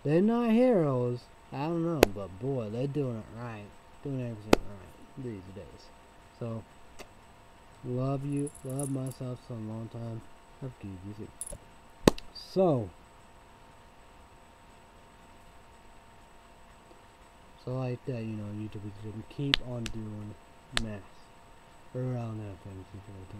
They're not heroes. I don't know, but boy, they're doing it right. Doing everything right these days. So, love you. Love myself a long time. Have QVC. So, so like that, you know, YouTube doing. Keep on doing math. Around that things,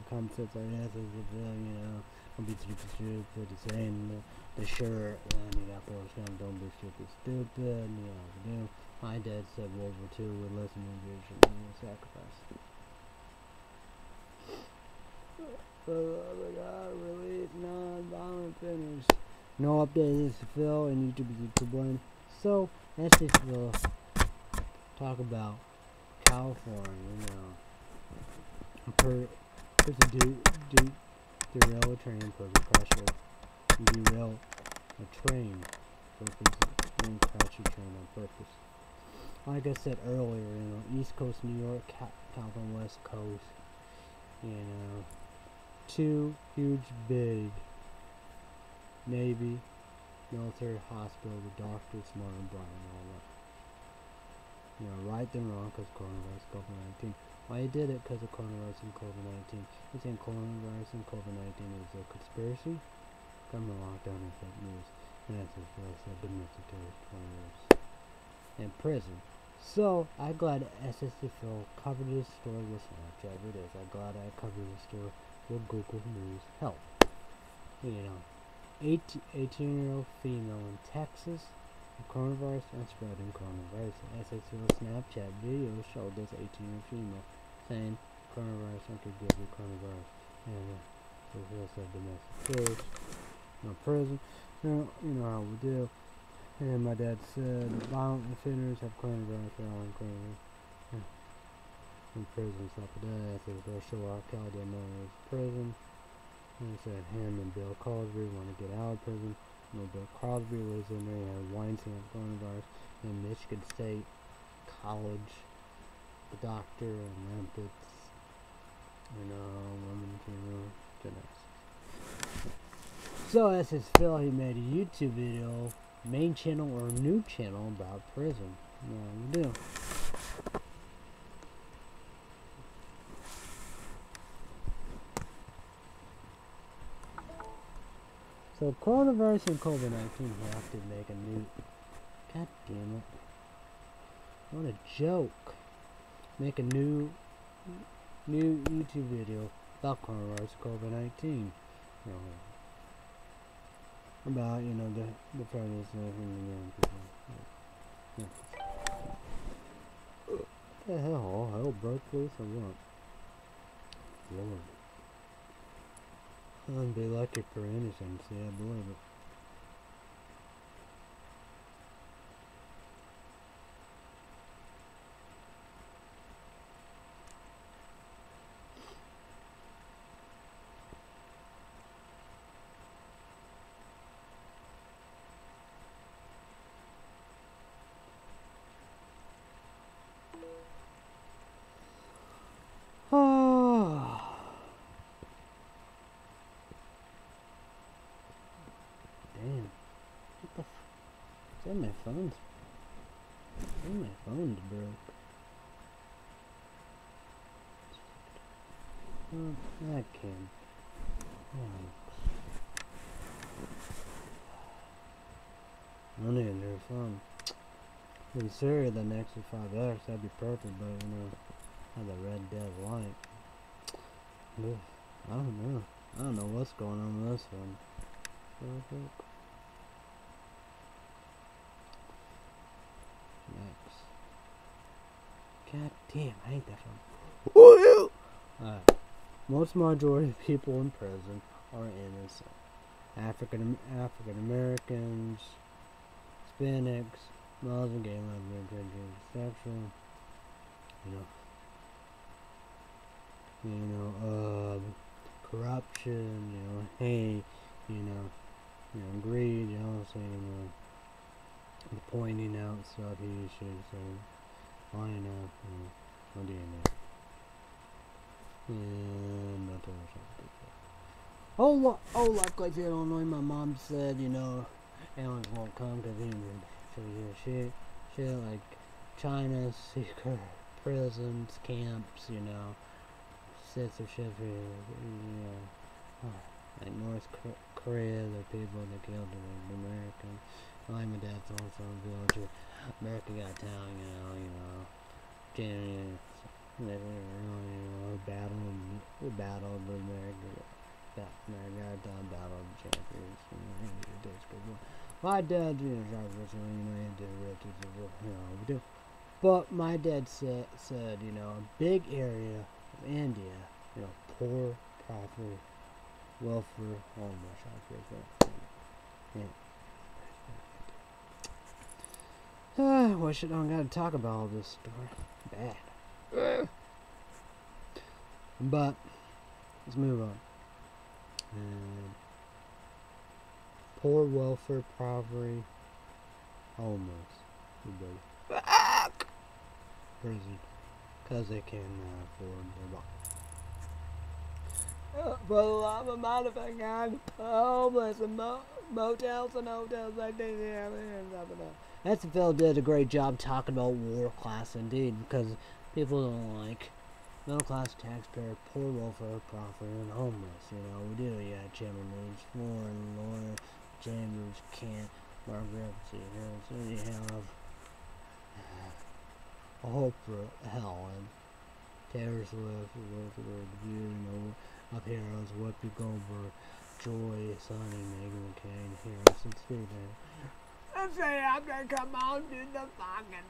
concepts like that, you know, don't be stupid, stupid, the same, the, the shirt, and you got Forrest Gump, don't be stupid, stupid, you know, to do. My dad said World War II would listen to vision and sacrifice. For the love of oh God, release non-violent finish. No updates to Phil and YouTube is to blame. So, that's just Phil. Talk about California, you know. Per, a do, do, derail a train for the pressure. Derail a train purpose and crash a train on purpose. Like I said earlier, you know, East Coast New York, Cal- California West Coast, you know, two huge big Navy, military hospital, the doctors, bright and all that. You know, right and wrong because coronavirus, COVID-19. Why he did it because of coronavirus and COVID-19. He's saying coronavirus and COVID-19 is a conspiracy, government lockdown and fake news. And that's as well as domestic terrorist coronavirus. And prison. So, I'm glad Phil covered this story with Snapchat videos. I'm glad I covered this story with Google News Help. You know, 18, 18 year old female in Texas coronavirus and spreading coronavirus. SSC Snapchat video showed this 18 year female saying coronavirus could give you coronavirus. And uh, so that's a domestic terrorist. No prison. Know, you know how we do. And my dad said violent offenders have coronavirus, they're all in coronavirus. In prison, stuff like that. I said, they'll show our Cal didn't know in prison. And he said him and Bill Cosby want to get out of prison. You Bill Cosby was in there, he had Weinstein coronavirus in Michigan State College the doctor and Rampets and uh, Woman Funeral Genesis. So as his fill, he made a YouTube video, main channel or new channel about prison. Yeah, you do. So coronavirus and COVID-19 have to make a new... God damn it. What a joke. Make a new, new YouTube video about coronavirus COVID nineteen. You know, about you know the the presidents and everything. People. Yeah. The hell, hell broke loose or what? Lord. I'd be lucky for anything, see, I believe it. Oh. Damn. What the f- Say my phone's... Say my phone's broke. Oh, that can. I need a new phone. In Syria, the five bucks, that'd be perfect, but you know, have the red dead light. Ugh, I don't know. I don't know what's going on with this one. Perfect. Next. God damn, I hate that film. phone. Alright. Most majority of people in prison are innocent. African African Americans, Hispanics, Muslim, gay, lesbian, transgender, you know, you know, uh, corruption, you know, hate, you know, you know, greed, you know, so, you know, the pointing out stuff he should say, lying out, you know, what do you know? Nothing else. Oh, oh, like I said, Illinois, my mom said, you know, aliens won't come because show you shit, shit like China, secret prisons, camps, you know, censorship you know, like North Korea, the people that killed the Americans. Like my dad's also village. America got town, you know, you know, January, they really, battled, battled America. America battled the champions. My dad, you know, did you know, we do. But my dad said, said, you know, a big area of India, you know, poor, property, welfare, I forget. Yeah. Ah, wish I don't gotta talk about all this story. Bad. But let's move on. And poor welfare, poverty, homeless, everybody. Fuck! Prison, cause they can't uh, afford their bond. Uh, for the love of God, if I got homeless and mo- motels and hotels like this, yeah, that. That's Phil did a great job talking about war class indeed, because people don't like middle class taxpayer, poor welfare, property, and homeless. You know, we do. Got Jimmy Moods, Warren, Lawyer, James Kent, Margaret, you know, so you have uh, Oprah, Helen, Taylor Swift, Elizabeth you know, of heroes, Whoopi Goldberg, Joy, Sonny, Meghan McCain, Harrison, Steve Say I'm gonna come on to the fucking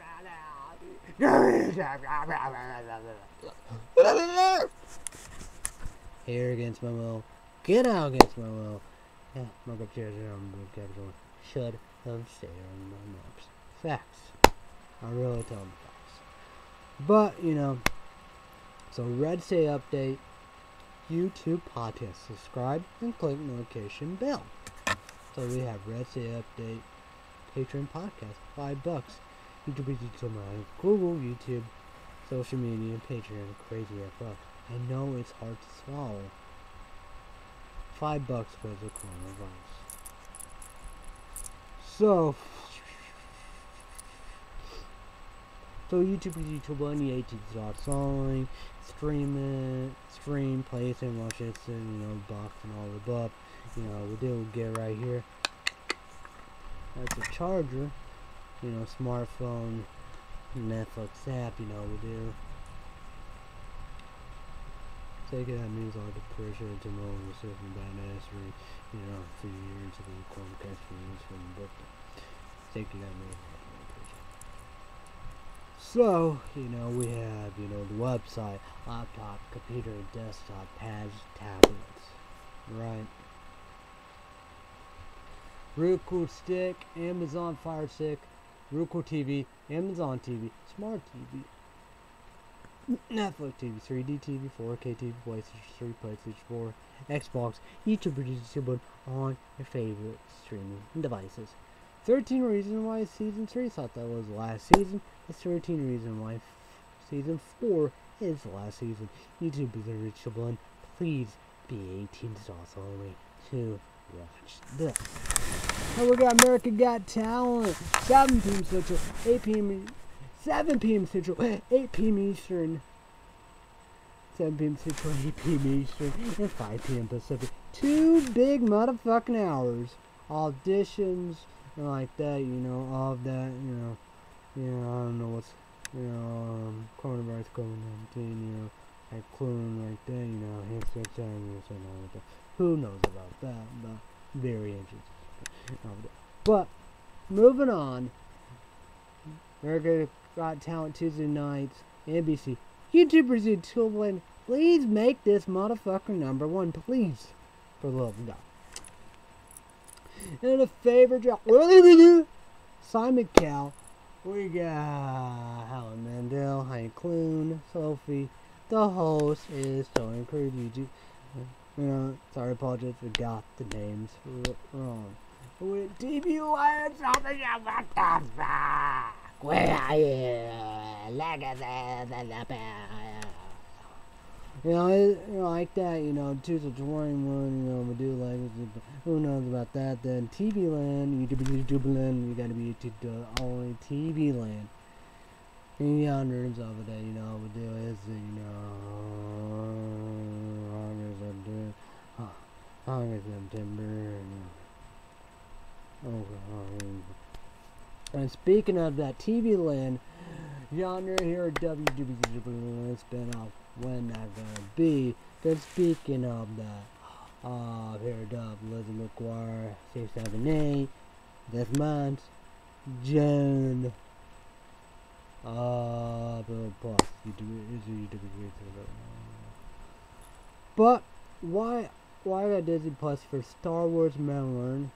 Here against my will. Get out against my will. Yeah, mark up chairs on the capital. Should have stayed on my maps. Facts. I really tell them facts. But, you know, so Red State Update, YouTube podcast. Subscribe and click notification bell. So we have Red State Update, Patreon podcast, five bucks. YouTube, YouTube, Google, YouTube, social media, and Patreon, crazy as fuck. I know it's hard to swallow. Five bucks for the coronavirus. So, so YouTube, YouTube, one, YouTube, dot song, stream it, stream, play it, and watch it, and you know, box and all the above. you know, we do get right here. That's a charger, you know, smartphone, Netflix app, you know, we do. Take that means all the pressure to know the certain badassery, you know, for years of the corn catchphrase from book. Take that means so, you know, we have, you know, the website, laptop, computer, desktop, pads, tablets, right? Roku Stick, Amazon Fire Stick, Roku TV, Amazon TV, Smart TV, Netflix TV, 3D TV, 4K TV, PlayStation 3, PlayStation 4, Xbox, each of is on your favorite streaming devices. 13 Reasons Why Season 3 thought that was last season. It's 13 Reasons Why Season 4 is the last season. YouTube is reachable and please be 18 stars only to watch this. And we got American Got Talent, 7 p.m. Central, 8 p.m. 7 p.m. Central, 8 p.m. Eastern. 7 p.m. Central, 8 p.m. Eastern, and 5 p.m. Pacific. Two big motherfucking hours. Auditions, and like that, you know, all of that, you know, you know, I don't know what's, you know, um, coronavirus COVID-19, you know, like clone like that, you know, hamster time or something like that. Who knows about that, very interesting. But, moving on, America Got Talent Tuesday nights, NBC, YouTubers YouTube, please make this motherfucker number one, please, for the love of God. And a favorite job. Simon Cowell. We got Helen Mandel, Hank Clune, Sophie. The host is Tony Cruz. You know, sorry, apologize if we got the names wrong. With TV Lions on the Where are you? Like you know, it, you know, like that, you know, choose a 21, you know, we do like, who knows about that, then TV land, YouTube, YouTube land, you gotta be to only TV land. And yonders over there, you know, we do is, you know, August, September, and, oh, and speaking of that TV land, yonder here at WWW, it's been off when I'm gonna be. Then speaking of that, uh, here up Lizzie McGuire, 678, this month, June, uh, But, why, why got Disney Plus for Star Wars Mandalorian?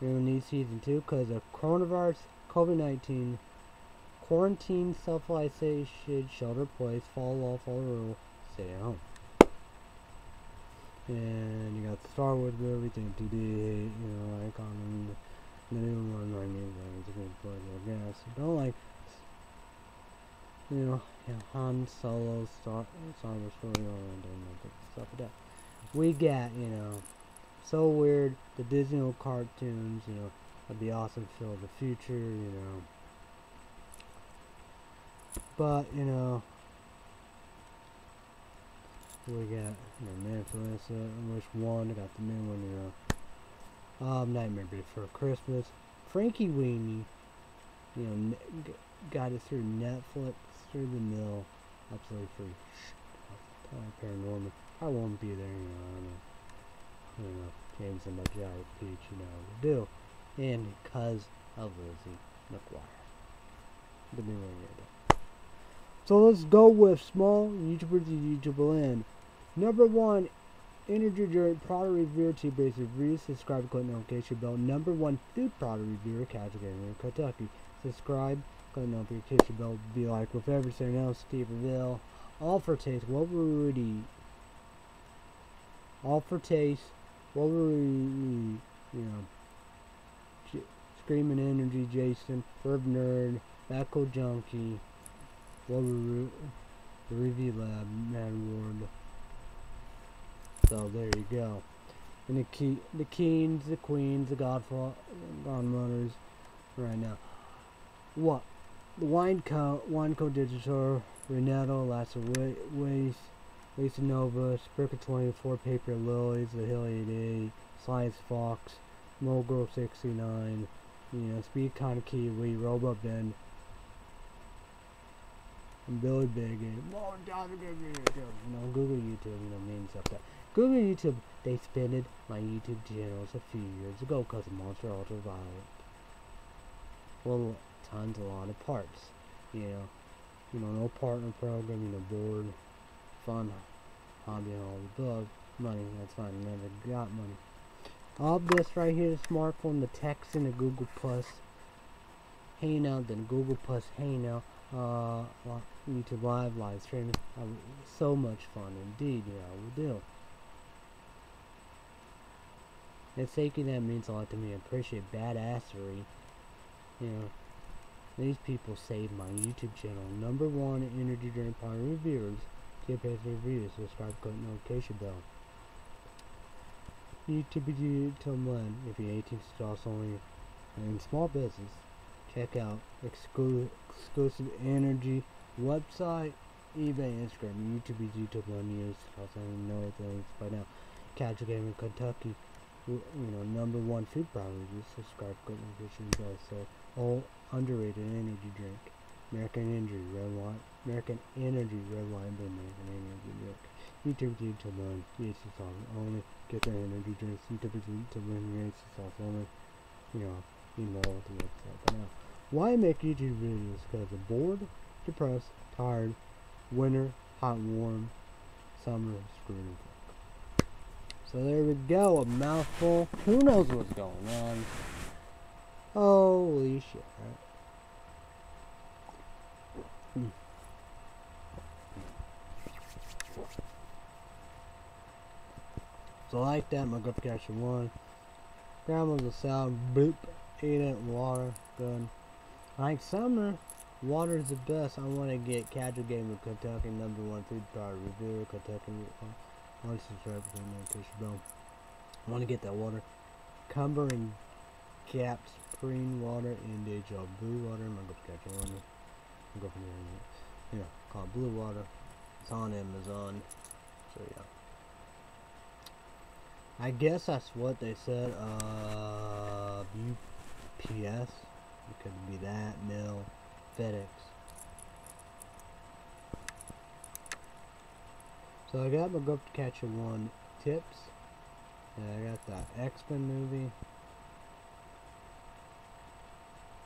We need season 2 because of coronavirus, COVID-19, Quarantine, self-isolation, shelter place, follow off all the rule, stay at home. And you got the Star Wars movie, thing to do, you know, like on the new one, I mean, it's a good play, I guess. Don't like, you know, Han Solo, Star, Star Wars story, and stuff like that. We got, you know, so weird, the Disney old cartoons, you know, that'd be awesome for the future, you know. But, you know, we got, you know, Man Felissa, which one, got the new one, you know, um, Nightmare Before Christmas, Frankenweenie, you know, got it through Netflix, through the mill, absolutely free. Paranormal, I won't be there, you know, I know, you know, James and my giant peach, you know, do, and because of Lizzie McGuire, the new so let's go with small YouTubers and YouTube land. Number one, energy drink product reviewer to base reviews. Subscribe, click notification bell. Number one, food product reviewer, Casual Gamer in Kentucky. Subscribe, click notification bell. Be like with everything else, Steve Reveal. All for taste. What we would eat. All for taste. What would we? You know, Screaming Energy, Jason, Herb Nerd, Echo Junkie. Water the Review Lab, Man Ward. So there you go. And the key, the kings, the queens, the godfather, godmothers, right now. What? The Wine Co, Wine Co Digital, Renato, lots of Waste, Lisa Nova, Spricker 24, Paper Lilies, The Hill 88, Science Fox, Mogul 69, you know, Speed Con Kiwi, Robo Ben, and Billy Big, and too. You know, Google YouTube, you know, means stuff that. Google YouTube, they spanned my YouTube channels a few years ago because of Monster Ultraviolet. Well, tons, a lot of parts, you know, you know, no partner program, you know, board, fun, hobby, and all the above. Money, that's fine, never got money. All this right here, the smartphone, the text, and the Google Plus Hangout, then Google Plus Hangout, uh, YouTube Live, live streaming. So much fun indeed, yeah, we do. And taking that means a lot to me. I appreciate badassery. You know, these people saved my YouTube channel. Number one energy drink power reviewers. Get paid reviews. Subscribe, click notification bell. YouTube till when? If you're 18 stars only and small business, check out exclu exclusive energy website, eBay, Instagram, YouTube, YouTube one news. Also, I know things by now. Casual Gaming Kentucky, you know, number one food priority. Subscribe, click notification bell. So, all underrated energy drink. American Energy Red Line American Energy Red Wine, but American Energy drink. YouTube, YouTube one. Yes, it's all only get their energy drinks. YouTube, YouTube one. Yes, it's all only. You know, you know what the website. Now, why make YouTube videos? Because I'm bored, depressed, tired, winter, hot, warm, summer, screwed. So there we go, a mouthful. Who knows what's going on? Holy shit, right? Hmm. So like that, my grip catcher one. Grandma's a sound, boop, eat it, water, good. Like summer, water is the best. I want to get casual game of Kentucky number one food power reviewer, Kentucky. one, want to subscribe to the notification bell. I want to get that water. Cumberland Gap Spring water and Deja Blue water. I'm gonna catch one. Go from there. Yeah, called Blue Water. It's on Amazon. So yeah. I guess that's what they said. Uh, UPS. It could be that, Mill, FedEx. So I got my Go to Catcher 1 tips. And I got the X-Men movie.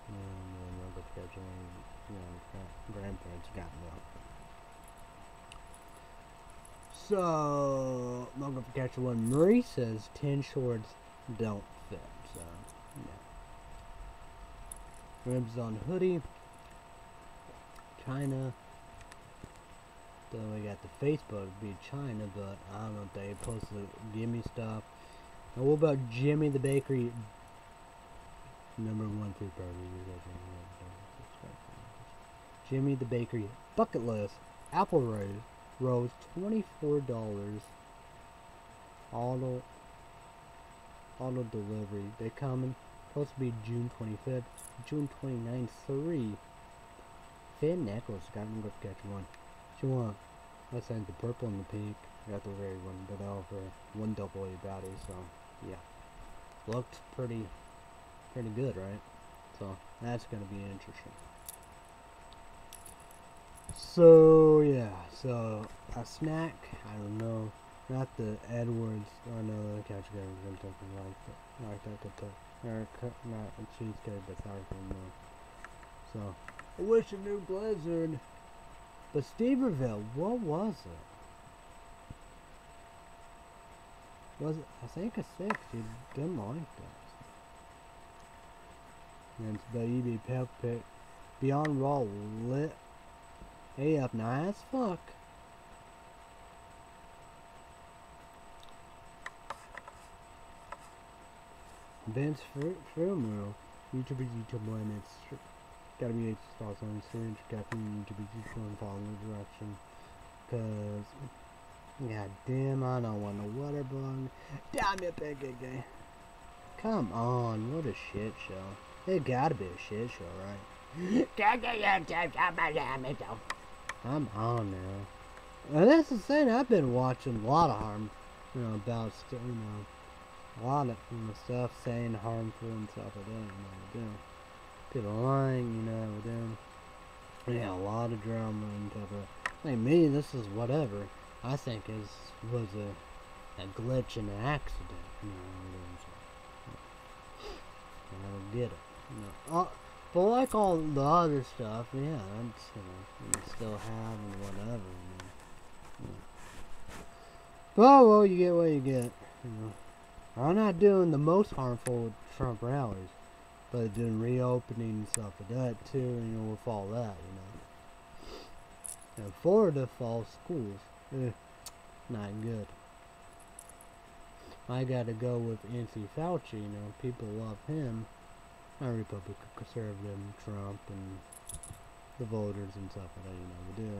And know, grandparents got milk. So, 1 Murray says 10 shorts don't fit. So, yeah. Ribs on hoodie. China. Then we got the Facebook be China, but I don't know if they posted gimme stuff. Now what about Jimmy the Bakery? Number one food party. Jimmy the Bakery bucket list. Apple Rose rose twenty-four dollars. Auto auto delivery. They coming. Supposed to be June twenty-fifth, June 29th. Three. Finn necklace. Got go catch one. She want. I sent the purple and the pink. Got the very one, but all for one double A battery. So yeah, looked pretty pretty good, right? So that's gonna be interesting. So yeah, so a snack, I don't know, not the Edwards, or no, the catch game, I'm talking like that, like that, or not a cheesecake, but for more. So, I wish a new Blizzard, but Steverville, what was it? Was it, I think a six, you didn't like that. And it's baby pep beyond raw lit Hey up now as fuck. Vince Firmo, YouTube YouTube one, it's gotta be 8 stars on syringe, caffeine, YouTube YouTube one, follow the direction. Cause, god damn, I don't want no water bug. Damn it, big guy. Come on, what a shit show. It gotta be a shit show, right? Come on now. And that's the thing. I've been watching a lot of harm, you know, about you know, a lot of you know, stuff saying harmful and stuff like that. You know, doing people lying, you know, doing yeah, a lot of drama and stuff. Like that. Like me, this is whatever. I think is was a a glitch and an accident. You know, I'm I don't get it. You know, uh, but like all the other stuff, yeah, you still have and whatever. You know. Well, well, you get what you get. You know. I'm not doing the most harmful Trump rallies, but doing reopening and stuff like that too, you know, with all that, you know. And Florida fall schools, eh, not good. I gotta go with Anthony Fauci, you know, people love him. Not Republican, conservative, Trump, and the voters and stuff like that, you know, we do.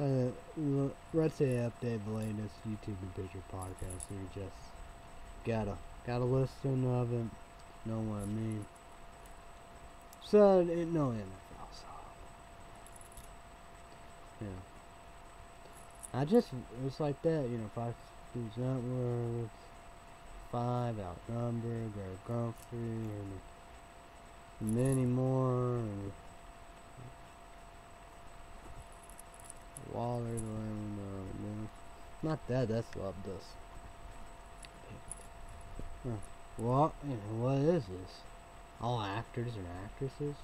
Uh, let's say update the latest YouTube and picture podcast. So you just gotta gotta listen of it. Know what I mean? So it, no NFL stuff. Yeah. I just it's like that, you know. Fox News Network, five outnumbered, Greg Gumphrey, and many more. And, Waller, no, not that. That's love. Huh. What? What is this? All actors and actresses?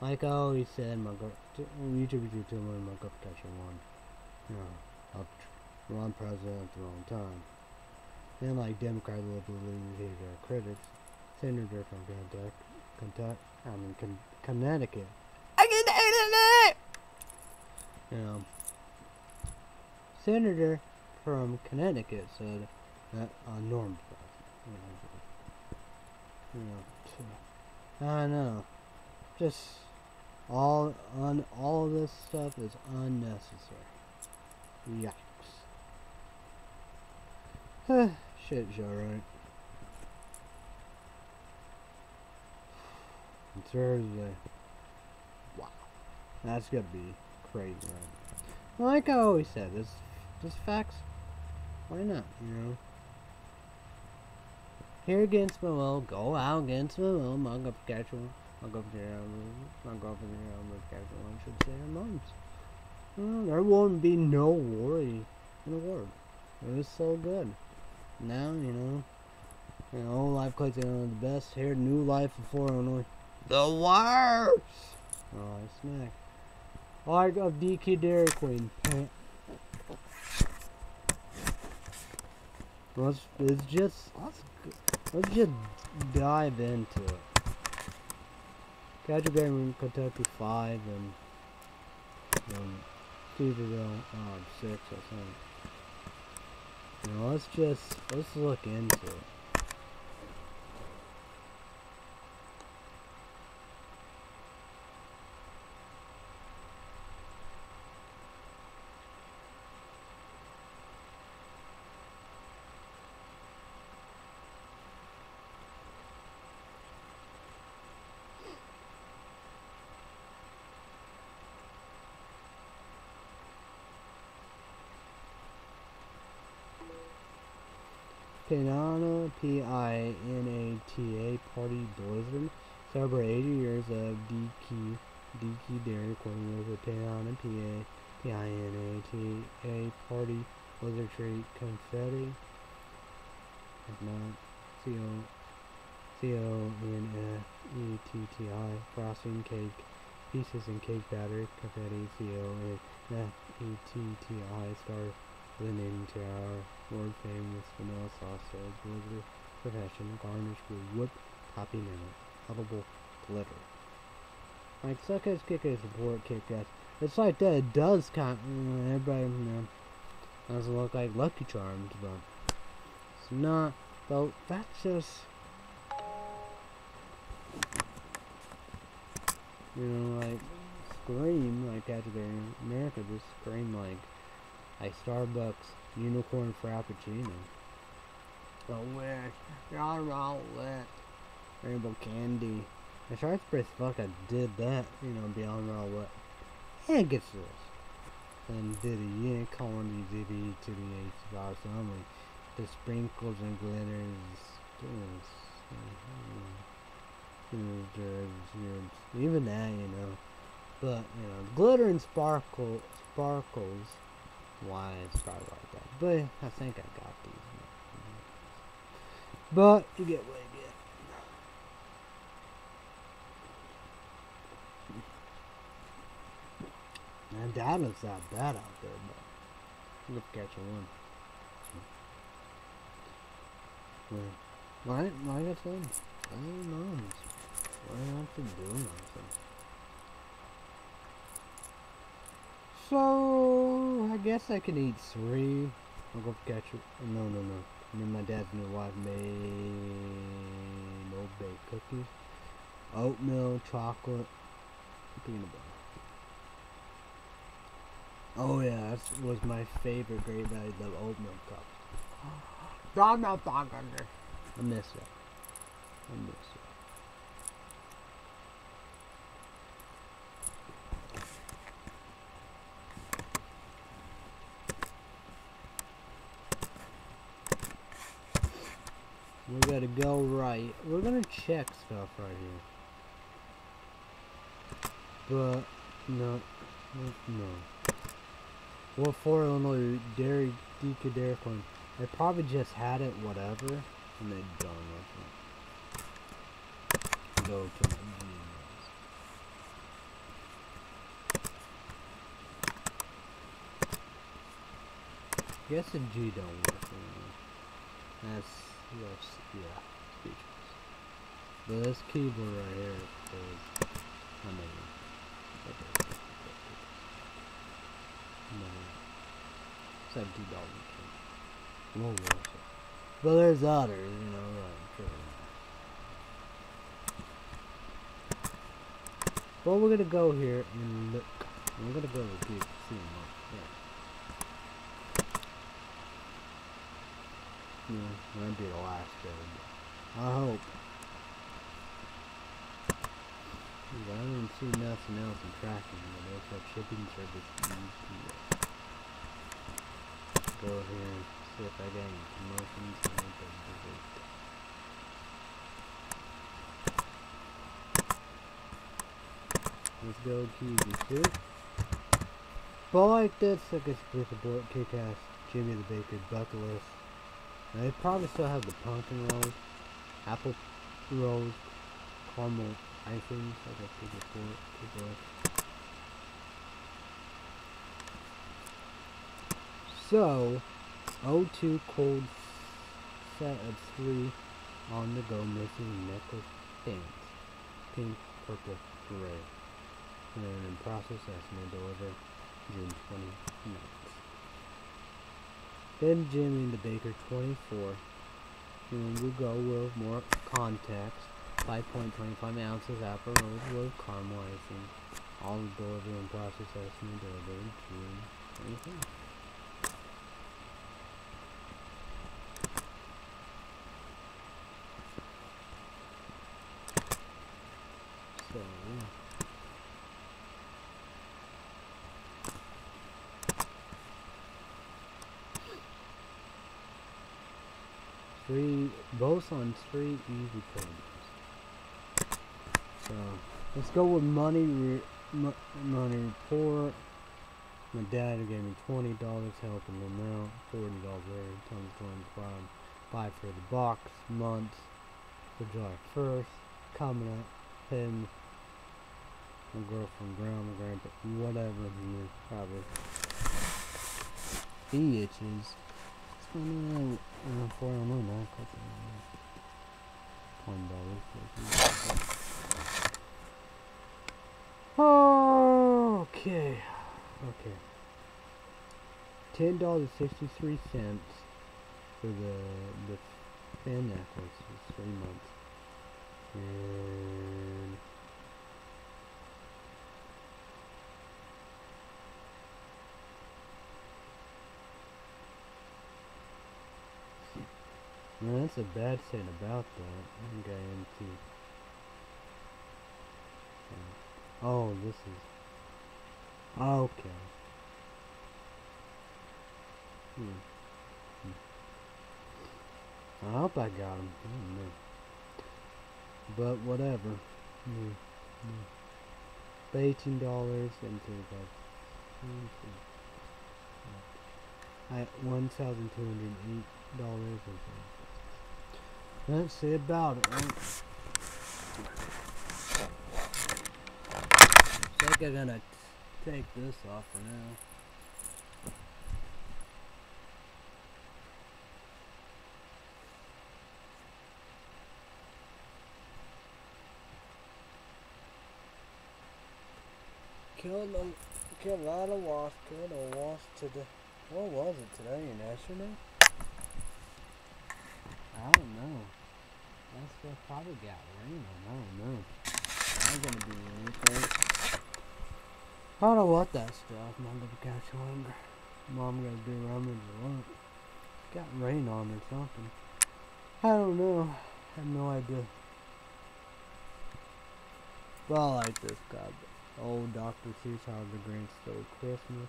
Like I always said, my YouTube YouTube told me my girl catcher one. You know, up wrong president at the wrong time. Then like Democrat liberal leaders, critics, senator from Kentucky, Kentucky, I mean Con Connecticut. I can you know, senator from Connecticut said that uh, Norm, you know, you know, I know, just all on all this stuff is unnecessary. Yikes. Shit show, right? Thursday. Wow. That's gonna be crazy, right? Like I always said, this, this facts. Why not? You know. Here against my will, go out against my will, mug up schedule, mug up there, mug up there, mug schedule, I should say, months. Well, mm, there won't be no worry in the world. It was so good. Now, you know, you know, life you know, the best here, new life before Illinois. The worst! Oh, I smacked. Art of DK Dairy Queen. Let's, let's just let's, let's just dive into it. Catch Game in Kentucky five and um, Cedarville um, six something. You know, let's just let's look into it. Pinata, P-I-N-A-T-A, Party Blizzard. Celebrate 80 years of DQ, DQ Dairy Queen with a Pinata, P-A, P-I-N-A-T-A, Party Blizzard Treat Confetti. If not, C-O, C-O-N-F-E-T-T-I, Frosting Cake, Pieces and Cake Batter, Confetti, C-O-N-F-E-T-T-I, Star Linen to our world famous vanilla sauce sales blizzard profession garnished with whipped topping and edible glitter. Like suckers, kickers, support, kick ass. It's like that. It does kind. Of, everybody, you know, doesn't look like Lucky Charms, but it's not. Though that's just. You know, like scream like category America just scream like like Starbucks unicorn frappuccino. The wish, y'all all wet. Rainbow candy. The Sharks Breath fuck I did that, you know, beyond all what. And gets this. and did a unit calling the ZB to the H only. The sprinkles and glitters. Even that, you know. But, you know, glitter and sparkle, sparkles. Why it's probably like that. But I think I got these. But you get what you get. And that looks not bad out there, but look at your one. Well, like, like I said, I don't know. I have to do nothing? So, I guess I can eat three. I'll go catch it. No, no, no. Me and my dad's new wife made no baked cookies, oatmeal, chocolate, peanut butter. Oh yeah, that was my favorite Great Value, the oatmeal cup. I'm not talking. I miss it. I miss it. We gotta go right. We're gonna check stuff right here. But, no. No. Well, for Illinois, Dairy, Deca Dairy Queen. They probably just had it, whatever, and they with it. Go to my emails. Guess the G don't work anymore. That's, that's, yeah, speechless. But this keyboard right here is, no, seventy dollars. We'll watch it. But there's others, you know, sure. Well, uh, we're gonna go here and look. We're gonna go to seeing what. Yeah. Yeah, might be the last day. I hope. I didn't see nothing else in tracking, but there's that shipping service. Go here and see if I get any promotions Let's go QB2. But like I guess with the board kick-ass Jimmy the Baker bucket list. They probably still have the pumpkin rolls, apple rolls, caramel icings, I guess they just kick list. So, O2 cold set of three on the go missing necklace pants. Pink, purple, gray. And in process estimate deliver June 29th. Then Jimmy in the Baker 24. And we go with more contacts. 5.25 ounces apple rose with caramel icing. All delivery and process estimate delivered June 25th. three, both on three easy payments. So let's go with money, money report. My dad gave me twenty dollars helping them out, forty dollars every time twenty-five, five for the box month for July first, coming up, paying my girlfriend, grandma, grandpa, whatever, you probably he itches. One Oh, okay. Okay. Ten dollars sixty three cents for the the fan necklace for three months. And that's a bad thing about that. I got into. Uh, oh, this is. Okay. Hmm. I hope I got him. But whatever. Hmm. Hmm. Eighteen dollars and thirty-five. I one thousand two hundred eight dollars and Let's see about it, right? I think I'm gonna take this off for now. Killed them, killed a lot of wasps, killed a wasp today. What was it today and yesterday? I don't know. That's what probably got rain. I don't know. I'm gonna be anything. I don't know what that stuff. Mom gonna catch hunger. Mom gonna do rummage or what? Got rain on or something. I don't know. I have no idea. But I like this guy. Old Dr. Seuss How the Grinch Stole Christmas.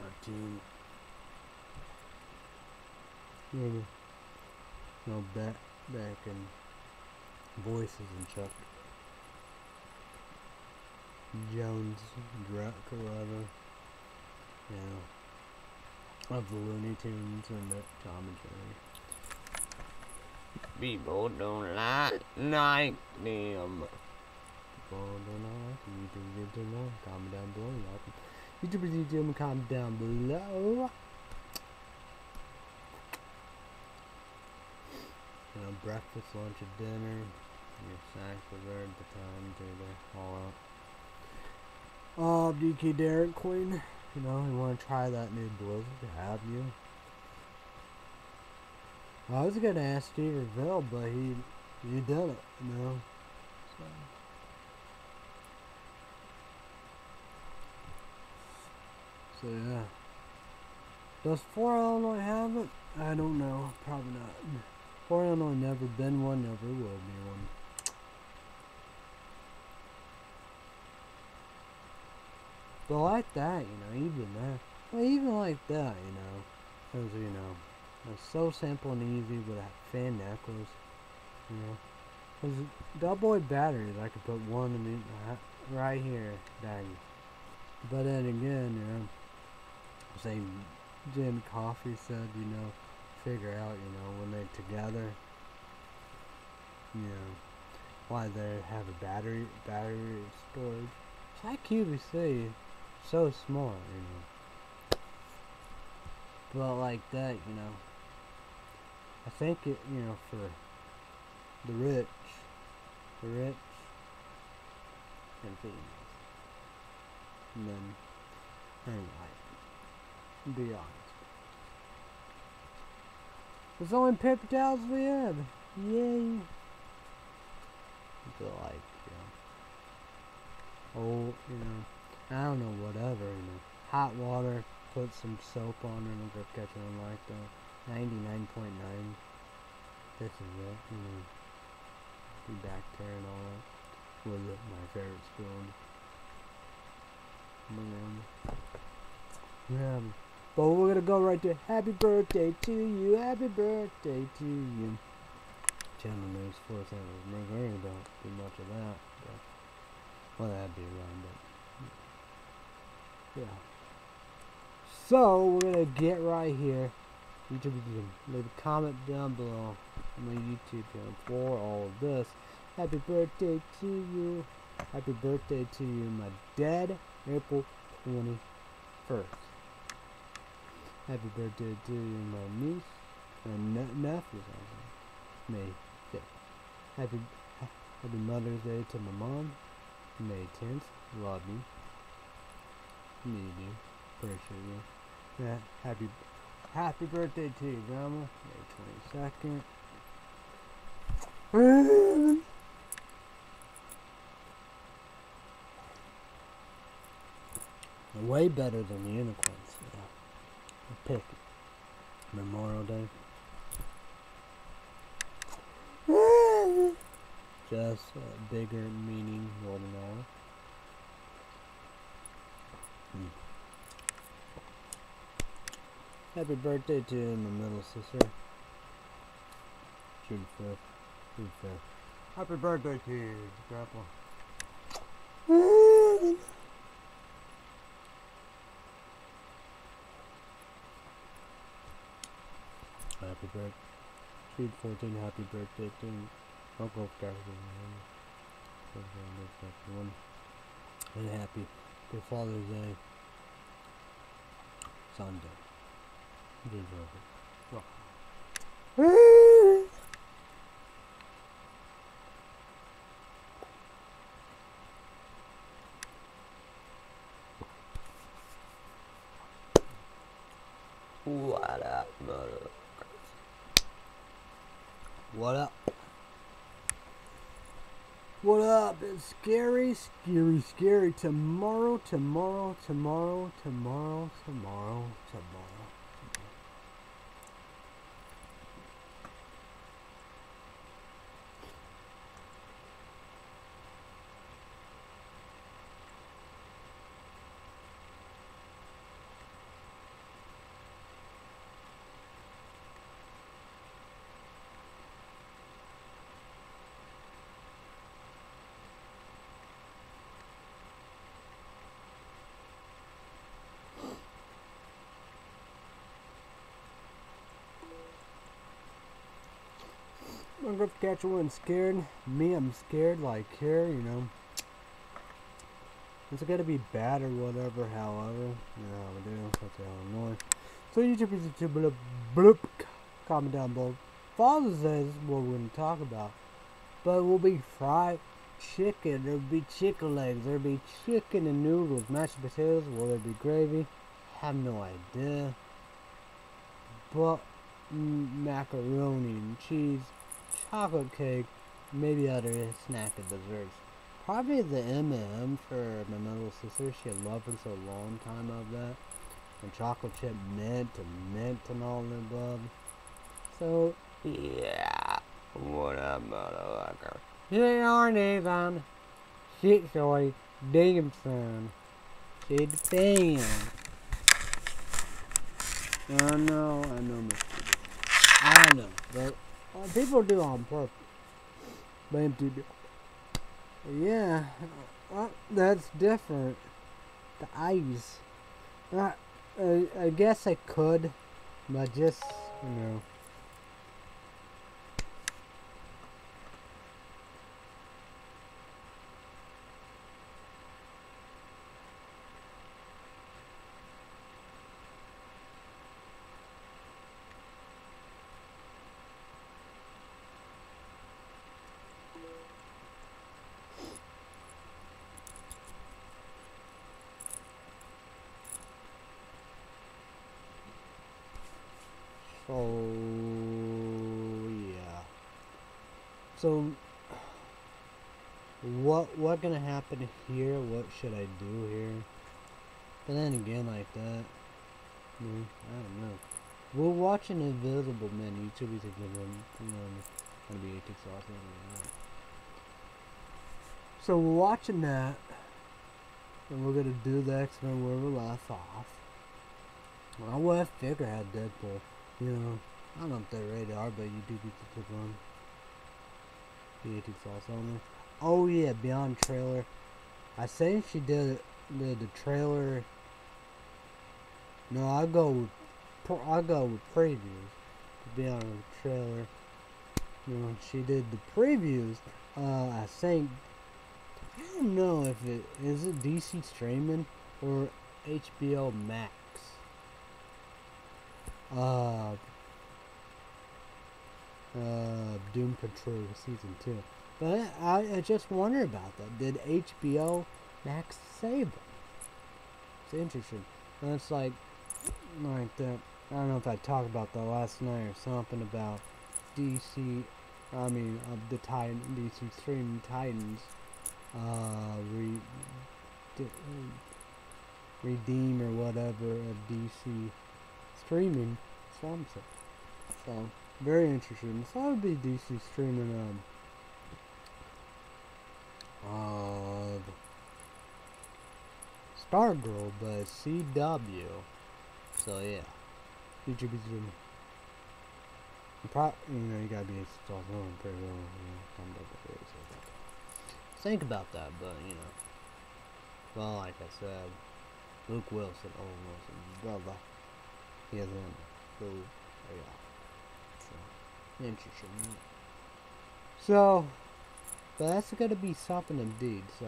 Cartoon. Maybe. No back back and voices and Chuck Jones whatever. Yeah. Of the Looney Tunes and the Tom and Jerry. People don't like like them. People don't like them. You can get to know. Comment down below. YouTube, YouTube, comment down below. You know, breakfast, lunch, and dinner. Your snacks, dessert, the time, to the all out. Uh, DK Derek Queen. You know, you want to try that new Blizzard? Have you? I was gonna ask Steve Revell, but he he done it, you know. So. so yeah. Does Four Illinois have it? I don't know. Probably not. Four Illinois never been one, never will be one. But like that, you know, even that, well, even like that, you know, because you know. It's so simple and easy with a fan necklace, you know. Cause double A batteries, I could put one in the, uh, right here, dang. But then again, you know, say Jim Coffee said, you know, figure out, you know, when they're together, you know, why they have a battery battery storage. It's like QVC, so smart, you know. But like that, you know. I think it, you know, for the rich, the rich, and things. And then, anyway, be honest. It's only paper towels we have. Yay. Feel like, you know, oh, you know, I don't know, whatever, you know, hot water, put some soap on it and go catch one like that. 99.9. This is it. You know, the back tear and all that. Was my favorite spoon? Yeah. But we're gonna go right to happy birthday to you, happy birthday to you. Channel news for us. We're not worried about too much of that. But, well, that'd be wrong, but yeah. So we're gonna get right here. YouTube. Leave a comment down below on my YouTube channel for all of this. Happy birthday to you. Happy birthday to you, my dad, April 21st. Happy birthday to you, my niece and ne nephews, May 5th. Happy, happy Mother's Day to my mom, May 10th. Love you. Need you. Appreciate you. Yeah, happy Happy birthday to you, Grandma. May 22nd. Way better than the unicorns. Yeah. Pick it. Memorial Day. Just a bigger meaning more than all. Hmm. Happy birthday to my middle sister. June 5th. June 5th. Happy birthday to you, Grandpa. Happy birthday. June 14, happy birthday to Uncle. Everyone. And happy for Father's Day. Sunday. June 12th. What up, mother? What up? What up? It's scary, scary, scary. Tomorrow, tomorrow, tomorrow, tomorrow, tomorrow, tomorrow. Gonna catch one scared. Me, I'm scared like here, you know. It's gotta be bad or whatever, however. How we do. That's Illinois. So YouTube is YouTube bloop, bloop. Comment down below. Father says what we're gonna talk about. But it will be fried chicken. There'll be chicken legs. There'll be chicken and noodles, mashed potatoes. Will there be gravy? Have no idea. But macaroni and cheese chocolate cake, maybe other snack and desserts. Probably the M&M for my middle sister. She had loved for so long time of that. And chocolate chip mint and mint and all the above. So, Yeah. What up, motherfucker? here are Nathan. Shit soy, Davidson. Shit fan. I know, I know, Mr. I know, but uh, people do on purpose. Blame do. Yeah, uh, that's different. The. Uh, uh, I guess I could, but just you know. So yeah. So what what gonna happen here? What should I do here? But then again, like that, I don't know. We're watching Invisible Man YouTube. Good one. You know, be 18 sauce. So we're watching that, and we're gonna do the X Men where we left off. I would I had Deadpool. You know, I don't know if they're rated R, but you do get the tip on. 18 sauce only. Oh yeah, Beyond trailer. I think she did did the trailer. No, I go with I go with previews. Beyond trailer. You know, she did the previews. Uh, I think I don't know if it is it DC streaming or HBO Max uh, uh, Doom Patrol season two. But I, I just wonder about that. Did HBO Max save it? It's interesting. And it's like, like that. I don't know if I talked about that last night or something about DC. I mean, of the Titan DC streaming Titans. Uh, re, d- redeem or whatever of DC streaming something. So very interesting. So that would be DC streaming um of Stargirl, by CW. So yeah, YouTube is doing. Pro, you know, you gotta be on pretty well. You know. Think about that, but you know, well, like I said, Luke Wilson, Owen Wilson, brother, he has one. So interesting. So, but that's gonna be something indeed. So.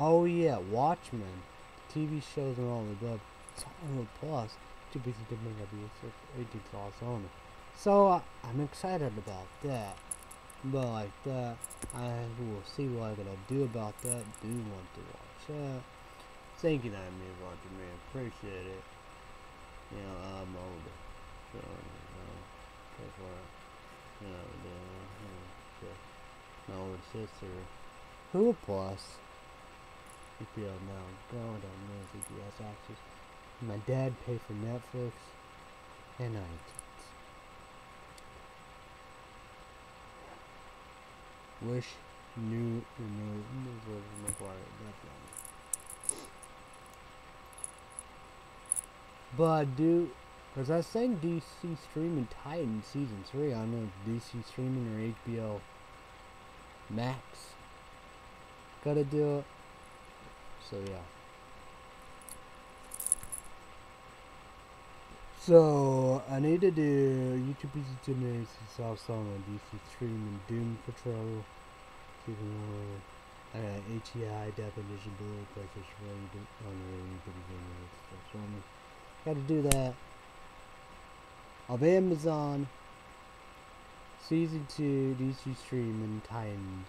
Oh yeah, Watchmen, TV shows and all the above. It's the plus. Too busy to make up 18 plus only. So uh, I'm excited about that. But like that, I will see what I'm gonna do about that. Do want to watch that. Thank you, means a lot me. Appreciate it. You know, I'm older. So, you guess what? You know, the, you my older sister, who plus. HBO now. God, I know CBS access. My dad paid for Netflix and iTunes. Wish knew remote was required. Definitely. But do because I saying DC streaming Titan season three. I don't know if DC streaming or HBO Max. Gotta do it. So yeah. So I need to do YouTube PC Gymnastics, South Song on DC Stream and Doom Patrol. Season one. Uh, I got HEI definition blue, PlayStation 4, on YouTube Gymnastics. Gotta do that. Of Amazon. Season 2, DC Stream and Titans.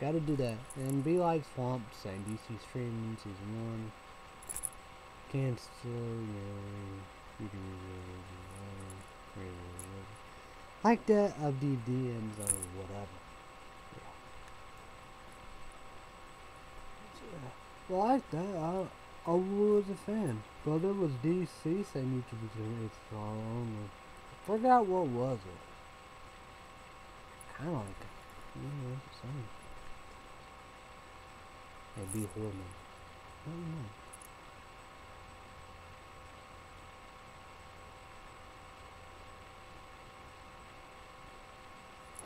Gotta do that. And be like Swamp Thing DC Stream season one. Cancel your like that of the DMs or whatever. Yeah. Like that, I, I was a fan. Brother was DC YouTube was it's all only. Forgot what was it. Kinda like, you know, same. And be horrible. I don't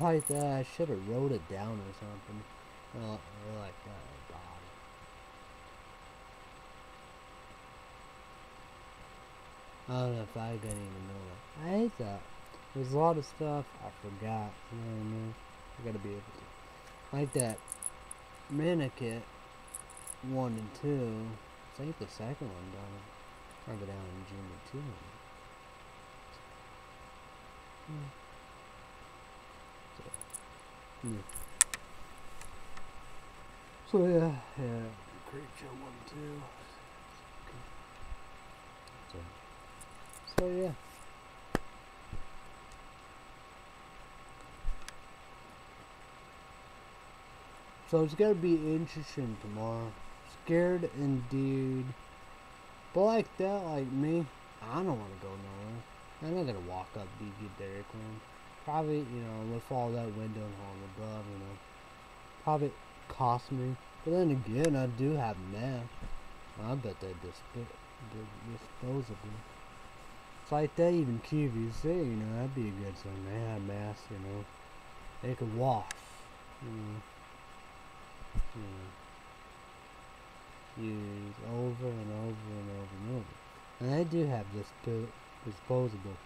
know. Like that, I should have wrote it down or something. Well, like that I don't know if I didn't even know that. I hate that. There's a lot of stuff I forgot. You know what I mean? I gotta be able to. Like that Manikit 1 and 2. I think the second one down. Or down in June 2. Hmm. So, yeah. So yeah, yeah. Creature 1 2. So yeah. So it's gonna be interesting tomorrow scared indeed. But like that, like me, I don't want to go nowhere. I'm not gonna walk up BG Dairy Queen. Probably, you know, with all that window and all above, you know, probably cost me. But then again, I do have math. I bet they're disp disposable. Like that, even QVC, you know, that'd be a good thing. They have masks, you know. They could wash, you know. You know used over and over and over and over. And I do have this disposable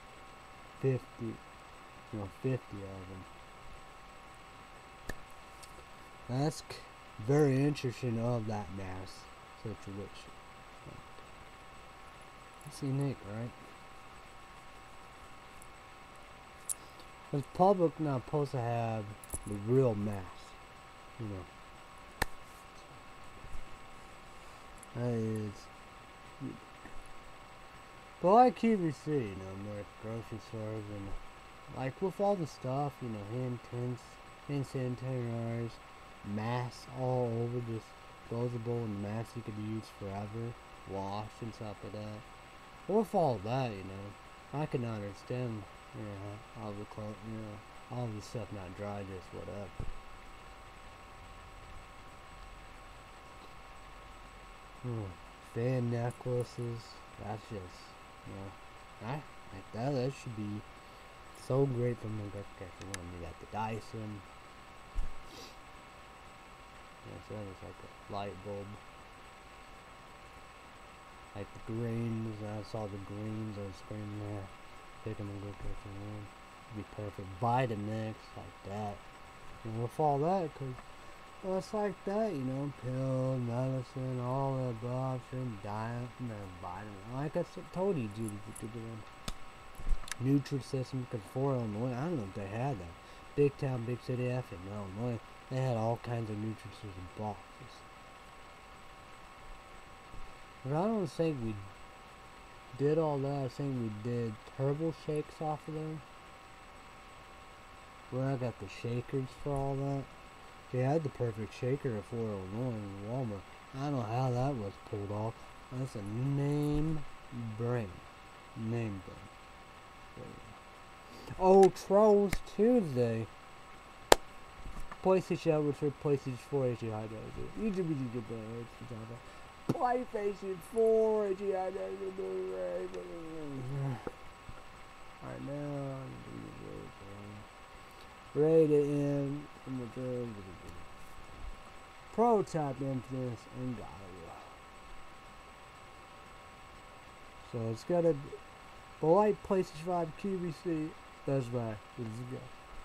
50, you know, 50 of them. That's very interesting of that mass situation. That's unique, right? The public not supposed to have the real mass, you know. That is. But like QVC, you know, more grocery stores and like with all the stuff, you know, hand tints, hand sanitizers, masks all over, disposable and masks you could use forever, wash and stuff like that. With all that, you know, I can understand, yeah, all the clothes. yeah, all the stuff not dry, just what up. Hmm. Fan necklaces. That's just, you know, I, like that, that should be so great for my architecture one. You got the Dyson. Yeah, so that's like a light bulb. Like the greens, I saw the greens on screen there. Pick them and go catch one. Be perfect. Vitamix, like that. And we'll follow that because well, it's like that, you know, pill, medicine, all the above, shouldn't diet, and vitamin. Like I told you, dude, do a Nutrisystem, because for Illinois, I don't know if they had that. Big town, big city F in Illinois, they had all kinds of Nutrisystem boxes. But I don't think we did all that. I think we did turbo shakes off of there. Where I got the shakers for all that. They had the perfect shaker at 4 Illinois in Walmart. I don't know how that was pulled off. That's a name brand. Name brand. Oh, Trolls Tuesday. PlayStation Outward for PlayStation 4 HD High Dose. You do be good PlayStation 4 and HD High Dose. Alright now. Rated M. Prototype God of War. So it's got a the light PlayStation 5 QVC. That's right.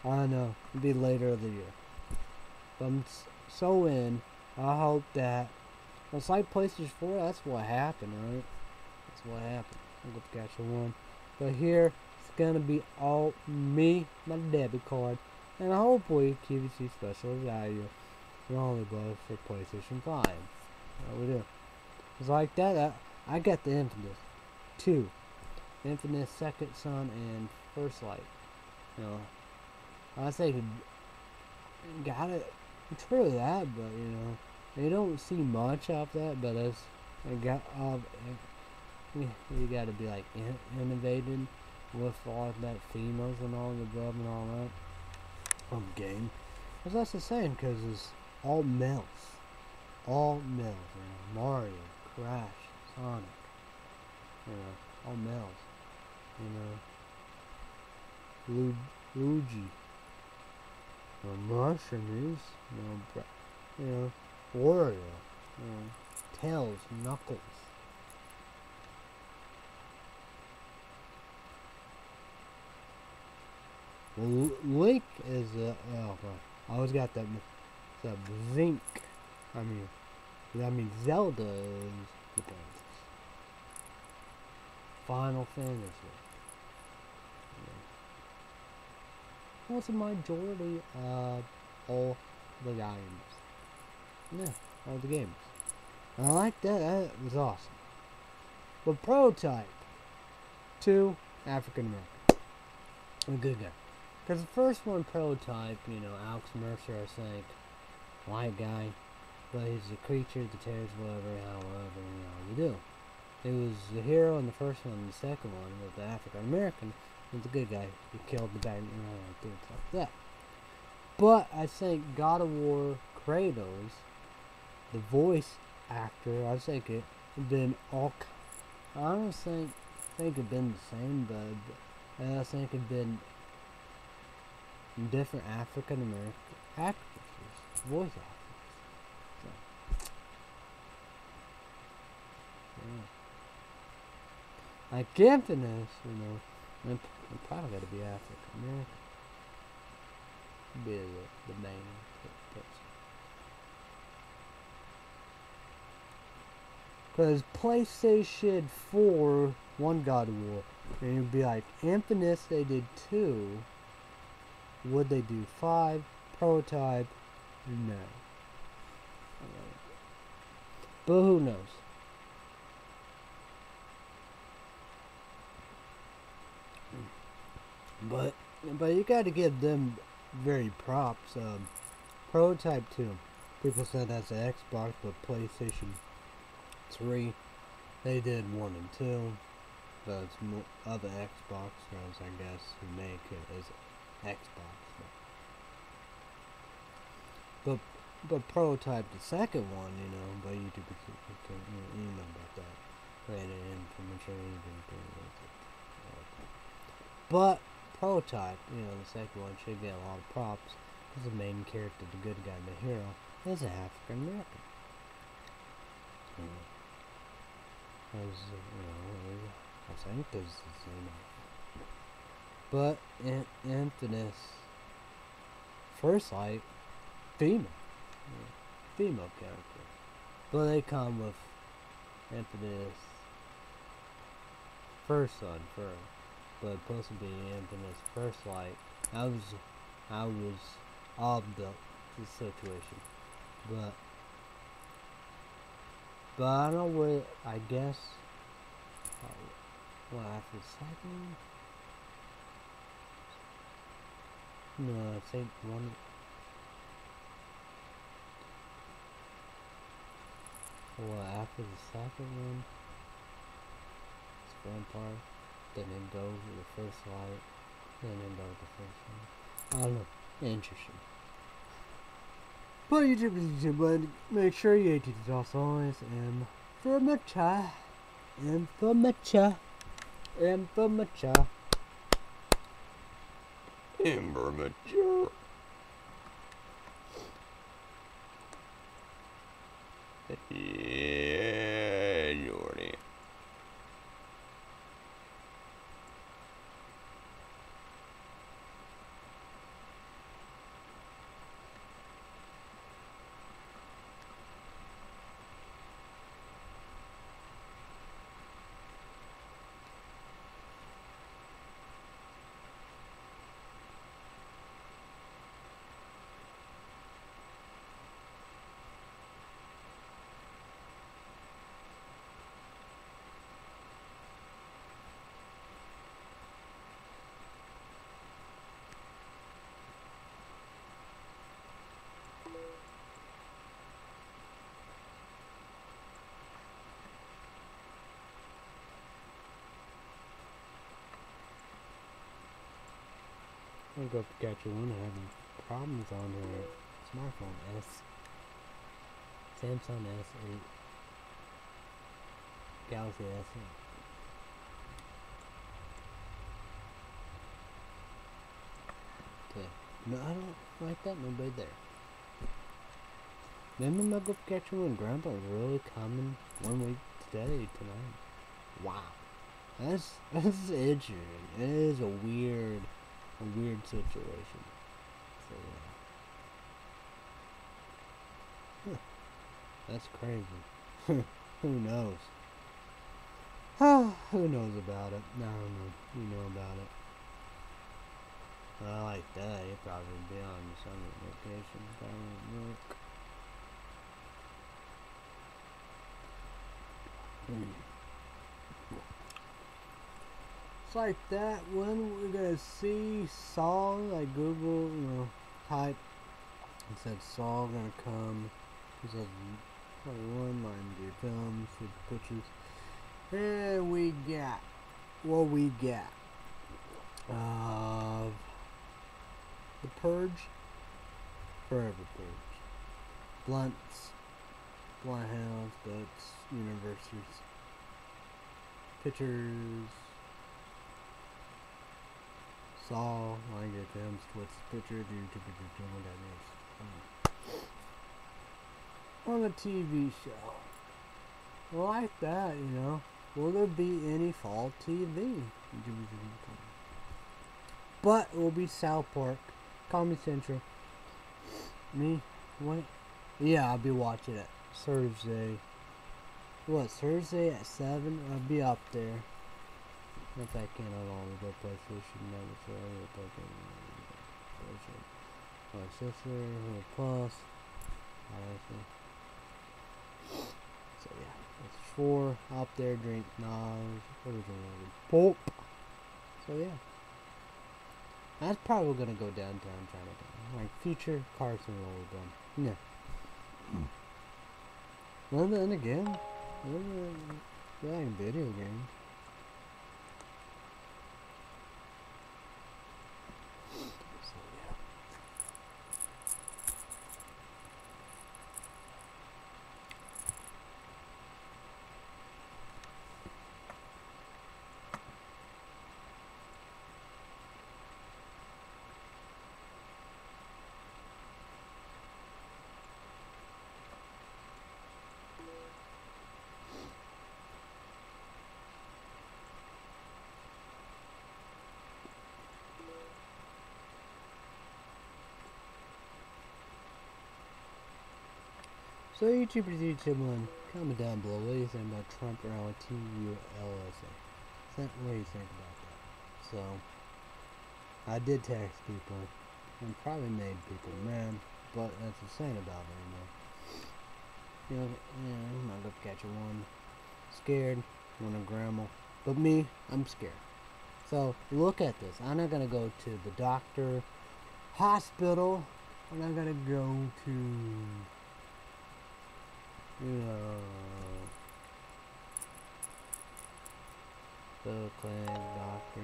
I know. It'll be later of the year. But I'm so in. I hope that. It's like PlayStation 4. That's what happened, right? That's what happened. I'm going to catch one. But here, it's going to be all me, my debit card, and hopefully QVC special value. And all the for PlayStation 5. What we do. It's like that. I, I got the Infamous. Two. Infamous Second Son and First Light. You know, I say got it. True that, but you know, they don't see much of that. But it's it got of eh, you, you got to be like in, innovated with all that females and all the above and all that of game. Cause that's the same. Cause it's all males, all males. You know, Mario, Crash, Sonic. You know, all males. You know, Lu- Luigi, you know, br- you know, you know, Hmm. Tails, Knuckles. L- Link is a, oh, I always got that, that Zinc. I mean, I mean Zelda is the best. Final Fantasy. What's a majority of all the games? Yeah, all the games. And I like that. That was awesome. But Prototype, two African American, a good guy. Because the first one, Prototype, you know, Alex Mercer, I think, white guy, but he's a creature that tears whatever, however, you know, you do. He was the hero in the first one, and the second one was the African American, was the good guy. He killed the bad, you know, things like that. But I think God of War Kratos, the voice actor, I think it been all. I don't think think it'd been the same, but but I think it'd been different African American actresses, voice actors. So, yeah. Like Infamous, you know, it, it probably got to be African American. Be the, the main person. Because PlayStation 4, one God of War, and it'd be like Infamous, they did two. Would they do five? Prototype? No. But who knows? But but you got to give them very props. Um, Prototype 2. People said that's an Xbox, but PlayStation 3, they did 1 and 2. Those other Xbox guys, I guess, who make it as Xbox. But, but prototype the second one, you know, but YouTube you know, about that. Created information, but prototype, you know, the second one should get a lot of props because the main character, the good guy, the hero, is an African American. Hmm. As you know, I think is the same. But in Infinite First Light, female, female character, but they come with Infinite First Son first, but supposed to be First Light. I was, I was the, the situation, but. But I don't know what, I guess, uh, what after the second? No, I think one. Well, after the second one, it's vampire. Then it goes to the first light. Then it goes to the first one. I don't know. Interesting. But YouTube is YouTube, but make sure you eat it always and for macha. And for for mature. Yeah, I'm gonna go catch you one having problems on her smartphone S Samsung S8 Galaxy S8. Okay. No, I don't like that. Nobody there. Then I'm gonna go catch you when Grandpa really coming one week today tonight. Wow. That's that's interesting. It is a weird a weird situation. So yeah. Huh. That's crazy. Who knows? Who knows about it? I don't know. You know about it. I like that. You'd probably be on the summer vacation. Probably work. Hmm. It's like that when we're gonna see Saw, like Google, you know, type, it said Saw gonna come, 2021, line the films, with pictures. And we got, what we got, of The Purge, Forever Purge, Blunts, Bloodhounds, Books, Universes, Pictures, Saw, Liger Films, Twitch, Picture, YouTube, Picture, what that is. Um, on a TV show. Like that, you know. Will there be any fall TV? But it will be South Park, Comedy Central. Me? What? Yeah, I'll be watching it Thursday. What, Thursday at 7? I'll be up there. If I can, I'll always go PlayStation Never Fail. PlayStation. My sister, her plus. Obviously. So yeah, it's four up there. Drink knowledge. It? Pulp. So yeah, that's probably gonna go downtown Chinatown, like future Carson roll done. Yeah. Hmm. Well then again, well, then, like video games. So yeah. So YouTubers, YouTube one, comment down below what do you think about Trump rally TULSA. What do you think about that? So I did text people and probably made people mad, but that's the saying about it, you know. You know, yeah, I'm catch a one. Scared, want to grandma. But me, I'm scared. So look at this. I'm not gonna go to the doctor, hospital. We're not gonna go to you the clinic doctor.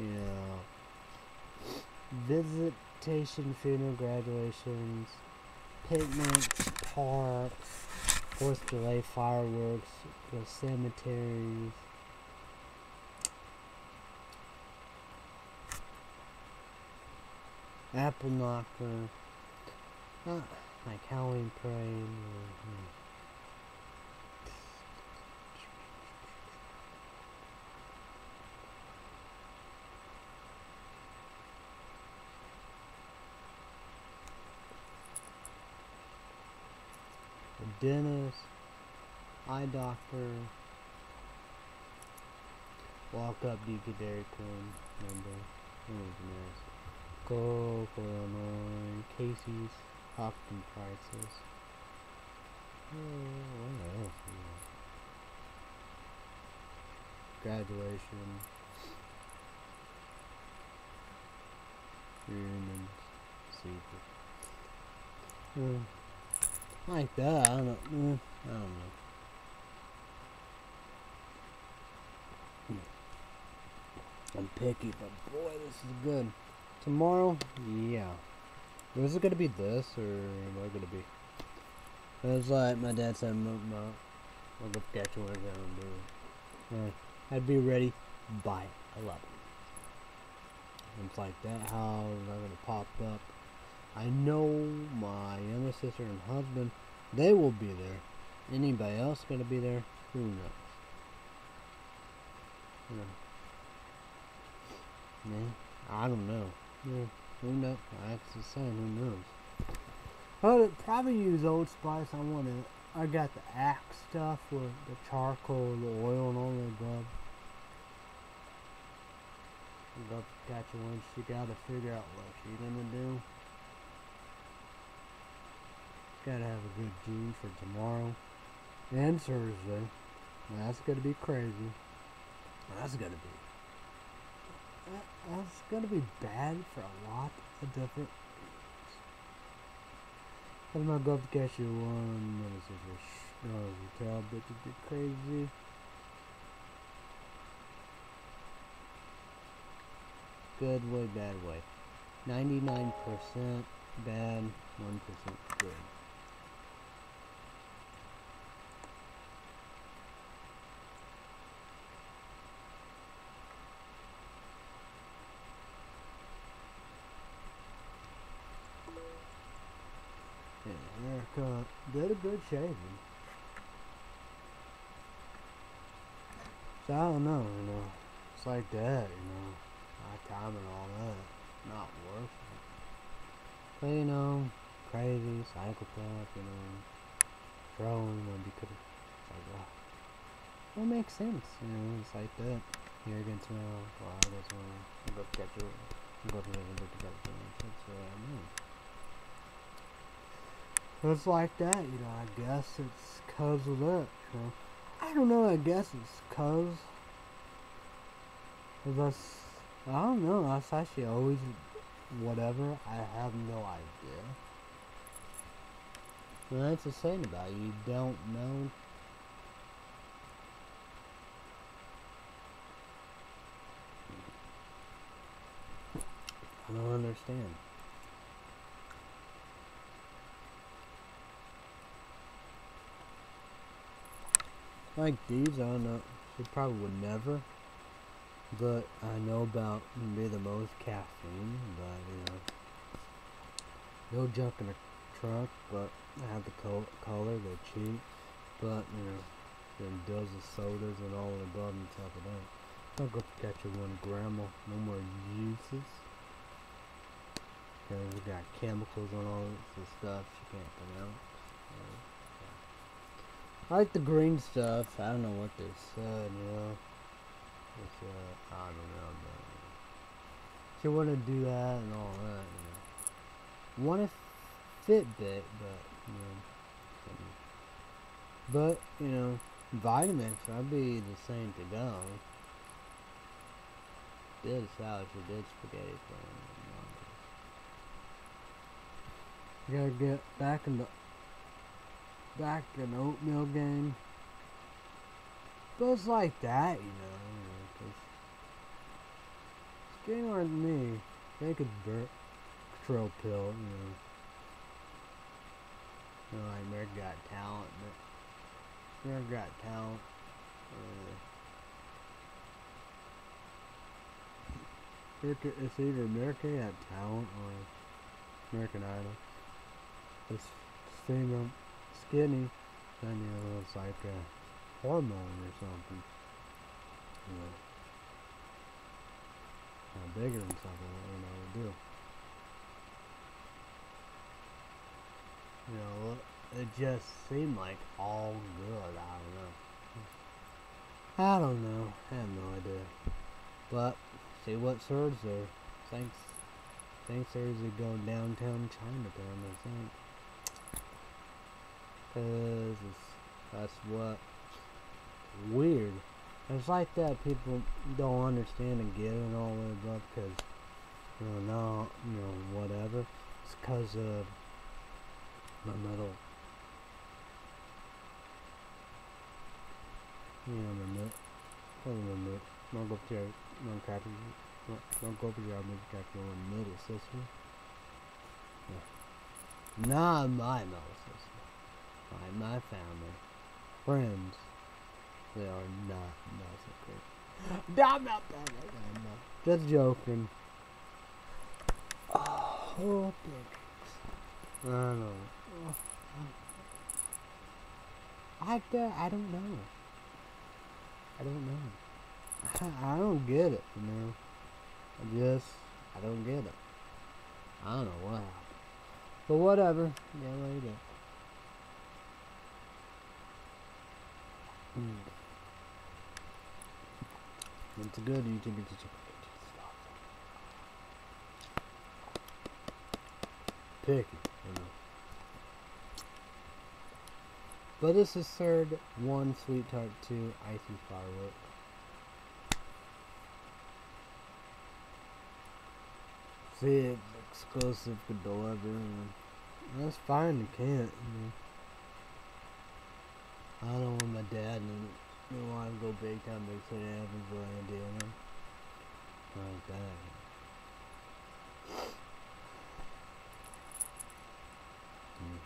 Yeah. Visitation, funeral, graduations, picnics, parks, Fourth of July fireworks, the cemeteries. Apple knocker, uh, like Halloween parade. Or, hmm. a dentist, eye doctor, walk up get Dairy Queen, remember, what was Coke, Illinois, Casey's, Hopkins prices. Oh, what else? Graduation. Reunions, secret. Hmm. Like that, I don't know. Mm, I don't know. Hmm. I'm picky, but boy, this is good. Tomorrow, yeah. Was it gonna be this, or am I gonna be? It was like my dad said, "Mo- mo- I'll go catch what I'm gonna do. Uh, I'd be ready by 11. It's like that, how they're gonna pop up. I know my younger sister and husband, they will be there. Anybody else gonna be there? Who knows? You know. Yeah, I don't know. Yeah, who knows? That's the same. Who knows? I would probably use Old Spice. I want to. I got the axe stuff with the charcoal, the oil, and all the above. To catch a one. She got to figure out what she's gonna do. Gotta have a good G for tomorrow and Thursday. That's gonna be crazy. That's gonna be. That- That's gonna be bad for a lot of different. I'm not going to catch you one. What is it? for sh- No, you tell bitch to get crazy. Good way, bad way. 99% bad, 1% good. Haircut. Did a good shaving. So I don't know, you know. It's like that, you know. My time and all that. Not worth it. But you know, crazy, psychopath, you know. Throwing when you could like wow. Well makes sense, you know, it's like that. Here against me, wow, this one, gonna catch you. Look at that. That's what I mean. It's like that, you know. I guess it's of that, you know. I don't know. I guess it's of us. I don't know. That's actually always whatever. I have no idea. That's the saying about. You don't know. I don't understand. Like these, I don't know. She probably would never. But I know about be the most caffeine, but you know, no junk in the trunk. But I have the col- color, they're cheap. But you know, then does the sodas and all the above on top of that. Don't go catch you one grandma. No more uses. Cause we got chemicals on all this stuff she can't pronounce. Yeah. I like the green stuff. I don't know what they said, you know. Uh, I don't know, but she wanna do that and all that, you know. Want a Fitbit, but you know. But you know, vitamins. I'd be the same to go. Did salad, she did spaghetti for him. Gotta get back in the back in the oatmeal game. But it's like that, you know. 'cause skinny like me, they could burn control pill, you know. You like America Got Talent, but America Got Talent. Uh, America, it's either America Got Talent or American Idol. It's seeing them skinny, then you know it's like a hormone or something. You know, bigger than something. You know, we do. You know, it just seemed like all good. I don't know. I don't know. I have no idea. But see what serves there. Thanks. Thanks there's a go downtown China Chinatown, I think. Cause it's, that's what weird. It's like that people don't understand and get it all that stuff because you know now you know whatever. It's cause of my metal. You know my metal. Hold on a. Don't go up your don't go up to your maybe copy your middle system. Yeah. Not my middle system. My my family. Friends. They are not. I'm not bad. I'm not. Just joking. Oh, thanks. I don't know. I, uh, I don't know. I don't know. I, I don't get it, you know. I just, I don't get it. I don't know why. But whatever. Yeah, what you do. Mm. It's good YouTube it's picky, you know. But this is third one sweet tart two icy firework. See it's exclusive to deliver that's fine you can't, you know. I don't want my dad and you want to go big time big city heaven for any deal, know. Like that. Hmm.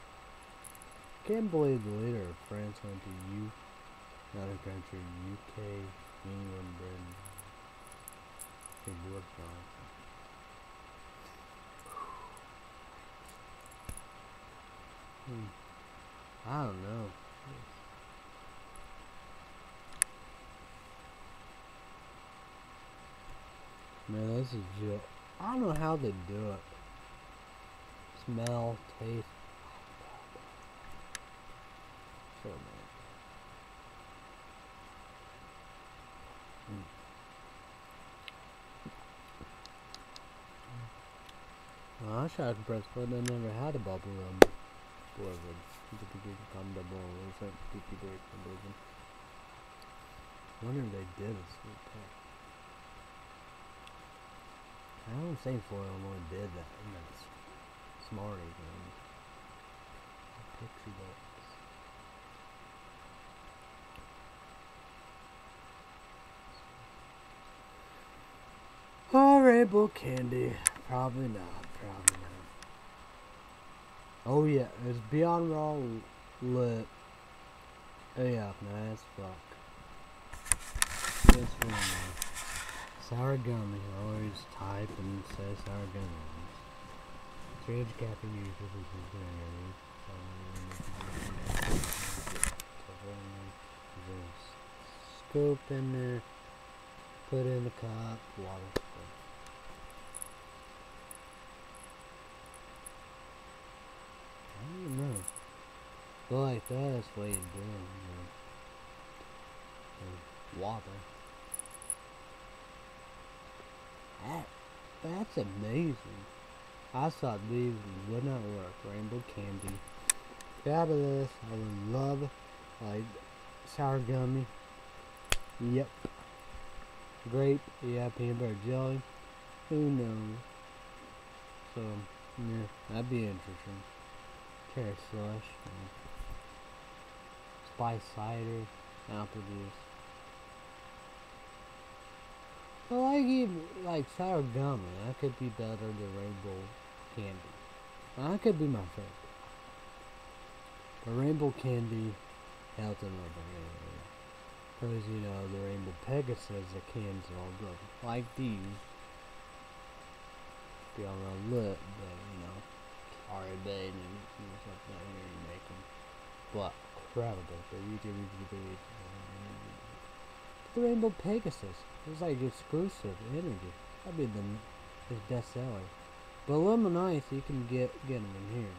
Can't believe the leader of France went to U another country, UK, England, Britain. Hey, Boris Johnson. Hmm. I don't know. Man, this is just. I don't know how they do it. Smell, taste. So man. Hmm. Well, I tried to press but I never had a bubble gum. Degree become conversion. Wonder if they did a sweet pack. I don't think Foil did that. And that's smart even. Pixie box. Oh, rainbow candy. Probably not. Probably not. Oh yeah, it's Beyond Raw Lit. Oh yeah, nice fuck. This one. Sour gummy. Always type and say sour gummy. Strange caffeine users is There's scoop in there. Put in the cup, water. I don't know. But like that, that's what you do. You know. Water. That, that's amazing. I thought these would not work. Rainbow candy. Fabulous. I would love like sour gummy. Yep. Grape. Yeah, peanut butter jelly. Who knows? So, yeah, that'd be interesting. Cherry slush. Spice cider. Apple juice. Well, like like sour gummy, that could be better than rainbow candy. That could be my favorite. But rainbow candy, health and living Because, you know, the rainbow pegasus, the cans are all good. Like these. Be on a lit, but, you know, sorry, bad and you know, something out here you make them. But, incredible. The YouTube, YouTube, The rainbow pegasus. It's like exclusive energy. That'd be the his best seller. But lemon ice, you can get get them in here.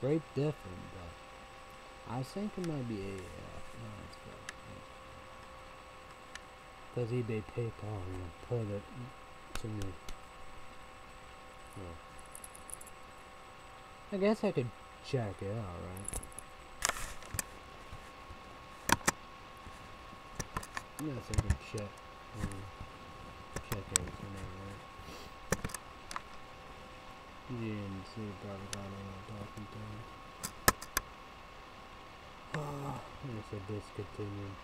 Grape different, but I think it might be. Uh, no, it's Because eBay PayPal and put it to me. I guess I could check it out, right? Yes, I can check. Um, check everything? You didn't see the product on I'm talking to. Ah, it's a discontinued.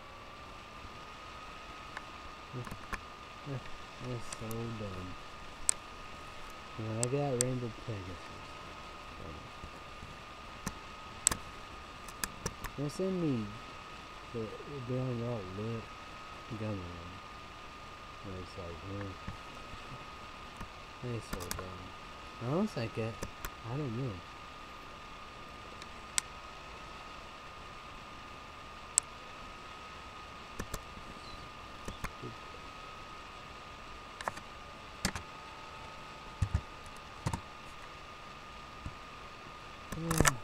That's so dumb. And I got Rainbow Pegasus. They send me the they're all lit gun on. And it's like, man, they so dumb. I don't think. I don't know. Yeah.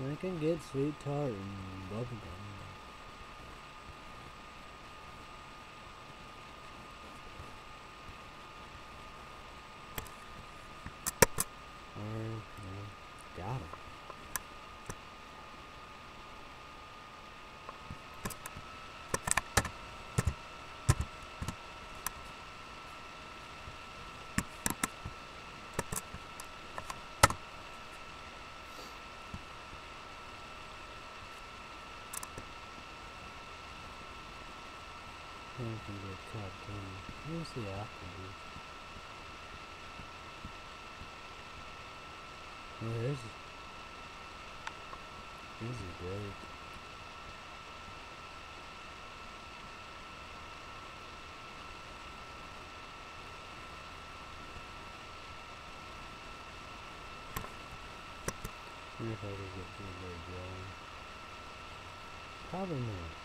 I can get sweet tart and bubblegum. Alright, well, got it. I can get cut in. Where's the dude? Oh, there's There's a break. wonder if I get through there. Probably not.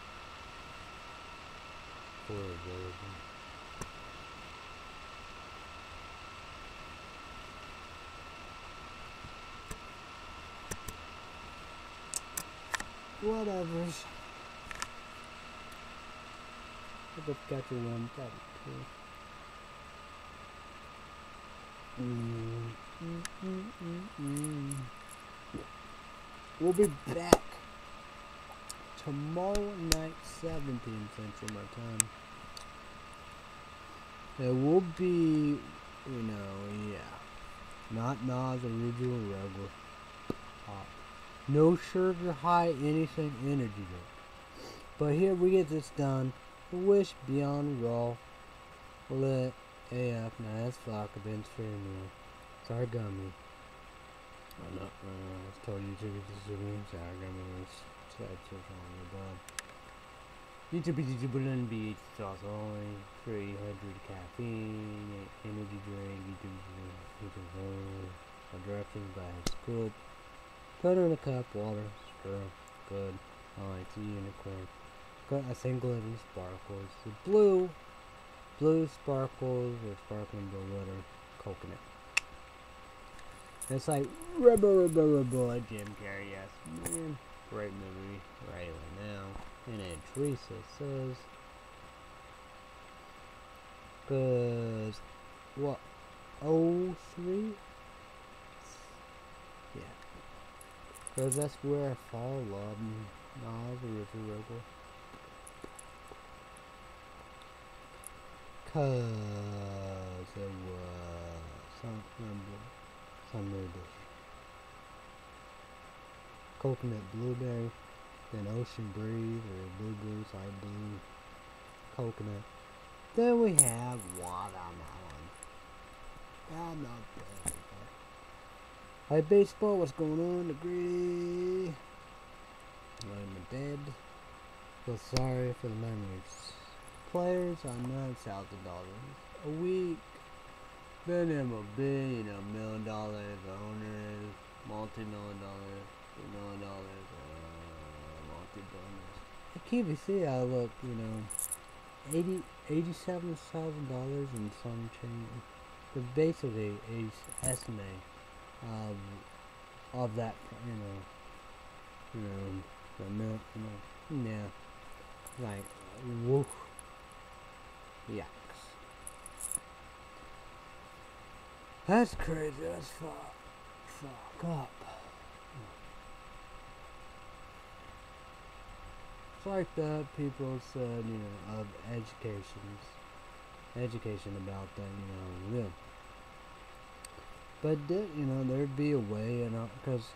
For available. I just got your one it too. Mm, mm, mm. We'll be back tomorrow night, 17 Central my time. It will be, you know, yeah. Not Nas original regular pop. No sugar high anything energy drink. But here we get this done. Wish Beyond Raw. Lit AF. Now that's vodka, Ben's fair meal. Sorry, gummy. I'm not, uh, I told YouTube to get sue me. Sorry, gummy the above. YouTube YouTube Beach sauce only, 300 caffeine, energy drink, YouTube YouTube directions by scoop. Put in a cup, water, stir, good. Oh, it's a unicorn. Got a single living sparkles. The blue, blue sparkles or sparkling blue glitter, coconut. It's like rubber, rubber, rubber, Jim Carrey, yes, man. Great movie, right now. And then Teresa says, cause what? Oh three? Yeah. Cause that's where I fall in love. Mm-hmm. Nah, the river river. Cause it was some number, some dish. Coconut blueberry, then ocean breeze or blue blue side blue, coconut. Then we have watermelon. I'm not bad. Hey baseball, what's going on? Agree. I'm dead. Feel sorry for the memories. Players on nine thousand dollars a week. Then MLB, you know, million dollars owners, multi million dollars, million dollars, uh, multi bonus. At QVC, I look, you know, eighty, eighty-seven thousand dollars and some change. But basically, a estimate of of that, you know, you know, the mil, you know, yeah, like, woof, yikes. That's crazy. That's fuck, fuck up. It's like that people said, you know, of educations, education about that, you know, yeah. But th- you know, there'd be a way, you know, because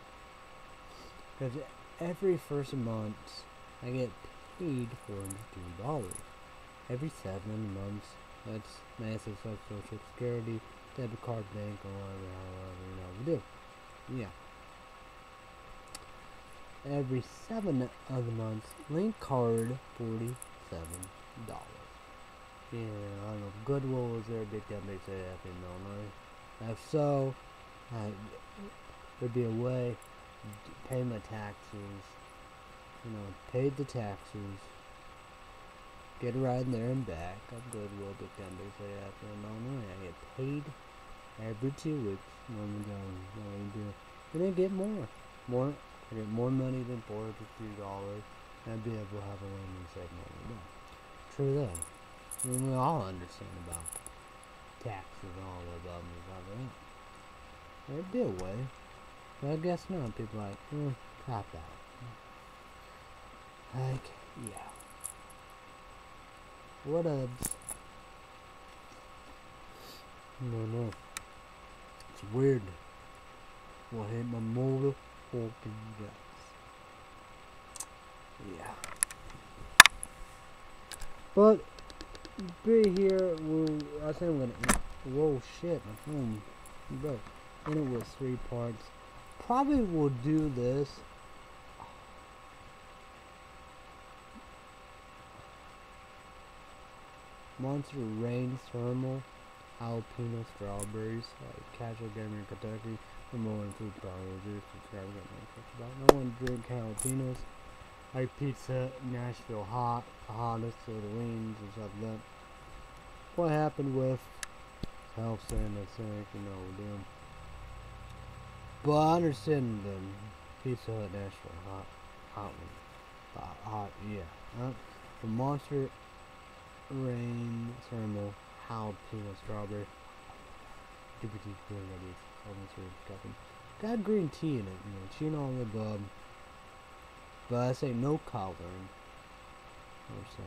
because every first month I get paid four hundred two dollars. Every seven months, that's massive social security, debit card, bank, or whatever, you know we do. Yeah. Every seven of the months, link card forty seven dollars. Yeah, I don't know. if Goodwill was there, big time they say that in Illinois. If so, uh, there'd be a way to pay my taxes. You know, paid the taxes. Get a ride there and back. I'm Goodwill, big they say that in Illinois. I get paid every two weeks when we go. When we do, and I get more, more. I get more money than four hundred two dollars. and I'd be able to have a landing segment. No. True that. I mean, we all understand about taxes and all the above and above that. There'd be a way. But I guess not. People are like, eh, cop out. Like, yeah. What ups? No, no. It's weird. What hit my motor Yeah. But be here. We'll, I think I'm gonna. Whoa, shit! My phone broke. And it was three parts. Probably will do this. Monster Reign Thermal Jalapeno Strawberries, Casual Gamer Kentucky, one food producer, subscribe, got no one drink jalapenos. Like Pizza Nashville Hot, the hottest of the wings and stuff like that. What happened with health center, I think, you know, them. But I understand the Pizza Nashville Hot, hot one. Uh, hot, yeah. Uh, the Monster Reign Thermal Jalapeno Strawberry. DPT Got green tea in it, you know, and all the above. But I say no coloring. Or so.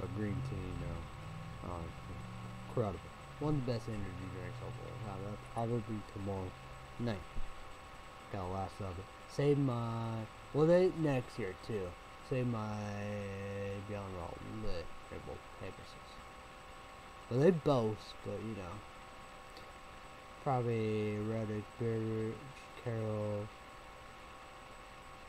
But green tea, know. Uh, incredible. One of the best energy drinks I'll have. That's probably tomorrow night. Got a last of it. Save my. Well, they next year too. Save my Beyond Raw lit table papers. But they boast, but you know. Probably Reddit, Beverage, Carol,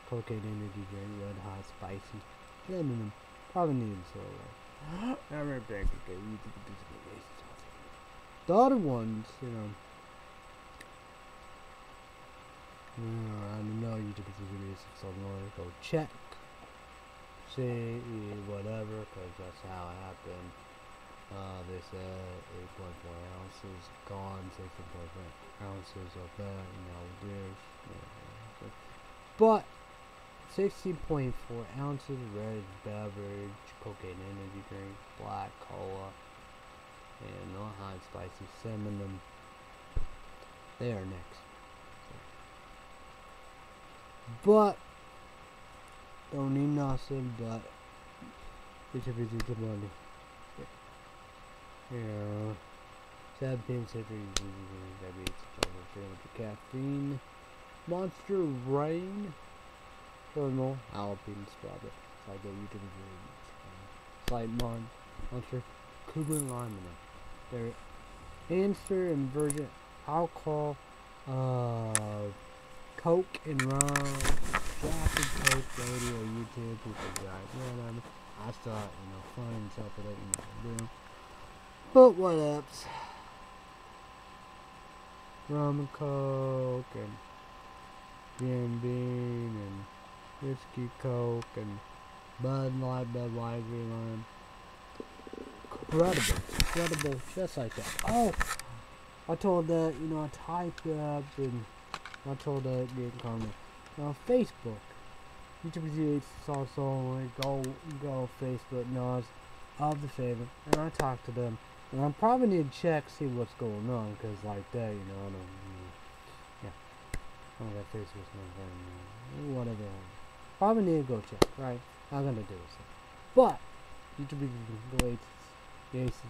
Cocaine Energy Drink, Red Hot, Spicy, Cinnamon. Probably need a solo. I'm right back. Okay, you think this is a waste of time. The other ones, you know. Uh, I don't know you think it's a waste of time. Go check. See, whatever, because that's how it happened. Uh, they said 8.4 ounces gone, 16.4 ounces of that, you know, this. But 16.4 ounces red beverage, cocaine energy drink, black cola, and not hot spicy cinnamon. They are next. But don't need nothing but it's a visit the money. Yeah. Seventeen citrus diabetes with caffeine. Monster Reign. Thermal. Alpine Strawberry. So I Like the YouTube videos. Slight Mon. Monster. Cuban Limona. There. Answer and virgin alcohol. Uh. Coke and rum. Rapid Coke radio, YouTube, people got whatever. I start, you know, finding stuff that I didn't do. But what else? Rum and Coke and Jim Beam and Whiskey Coke and Bud Light, Bud Budweiser Lime. Incredible, incredible, just like that. Oh, I told that, you know, I typed up and I told that getting comment on Facebook. YouTube is also go go Facebook knows of the favor, and I talked to them. And I probably need to check see what's going on, cause like that, you know, I don't, know. yeah, I don't got Facebook number, whatever. Probably need to go check, right? I'm gonna do this, but YouTube the latest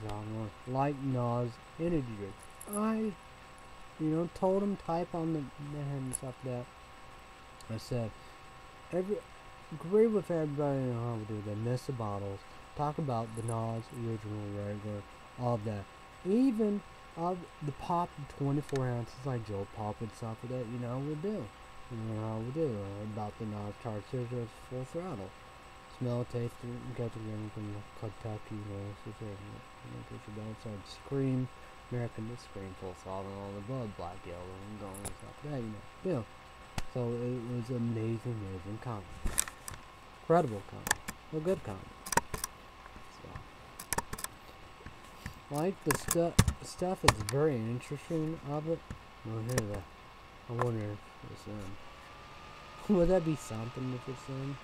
on like Nas energy drink. I, you know, told him type on the and stuff that. I said, every agree with everybody in how we do. They miss the bottles. Talk about the Nas original regular, of that. Even of the pop 24 ounces like Joe Pop and stuff like that, you know, we do. You know how we do. Uh, about the Nas Charge Scissors Full Throttle. Smell, taste, and catch again from Kentucky, you know, it's you your outside scream. American the scream full throttle all the blood, black, yellow, and gold and stuff like that, you know. Yeah. So it was amazing, amazing comedy. Incredible comedy. A good comedy. So, like the stuff stuff is very interesting of it. Well here the I wonder if it's in. Um, would that be something if it's in?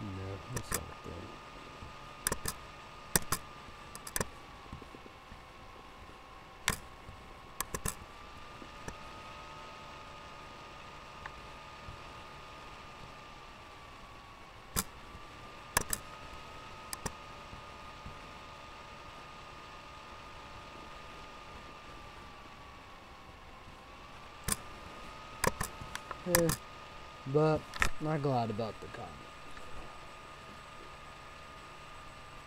No, it's not there. Eh, but not glad about the comment.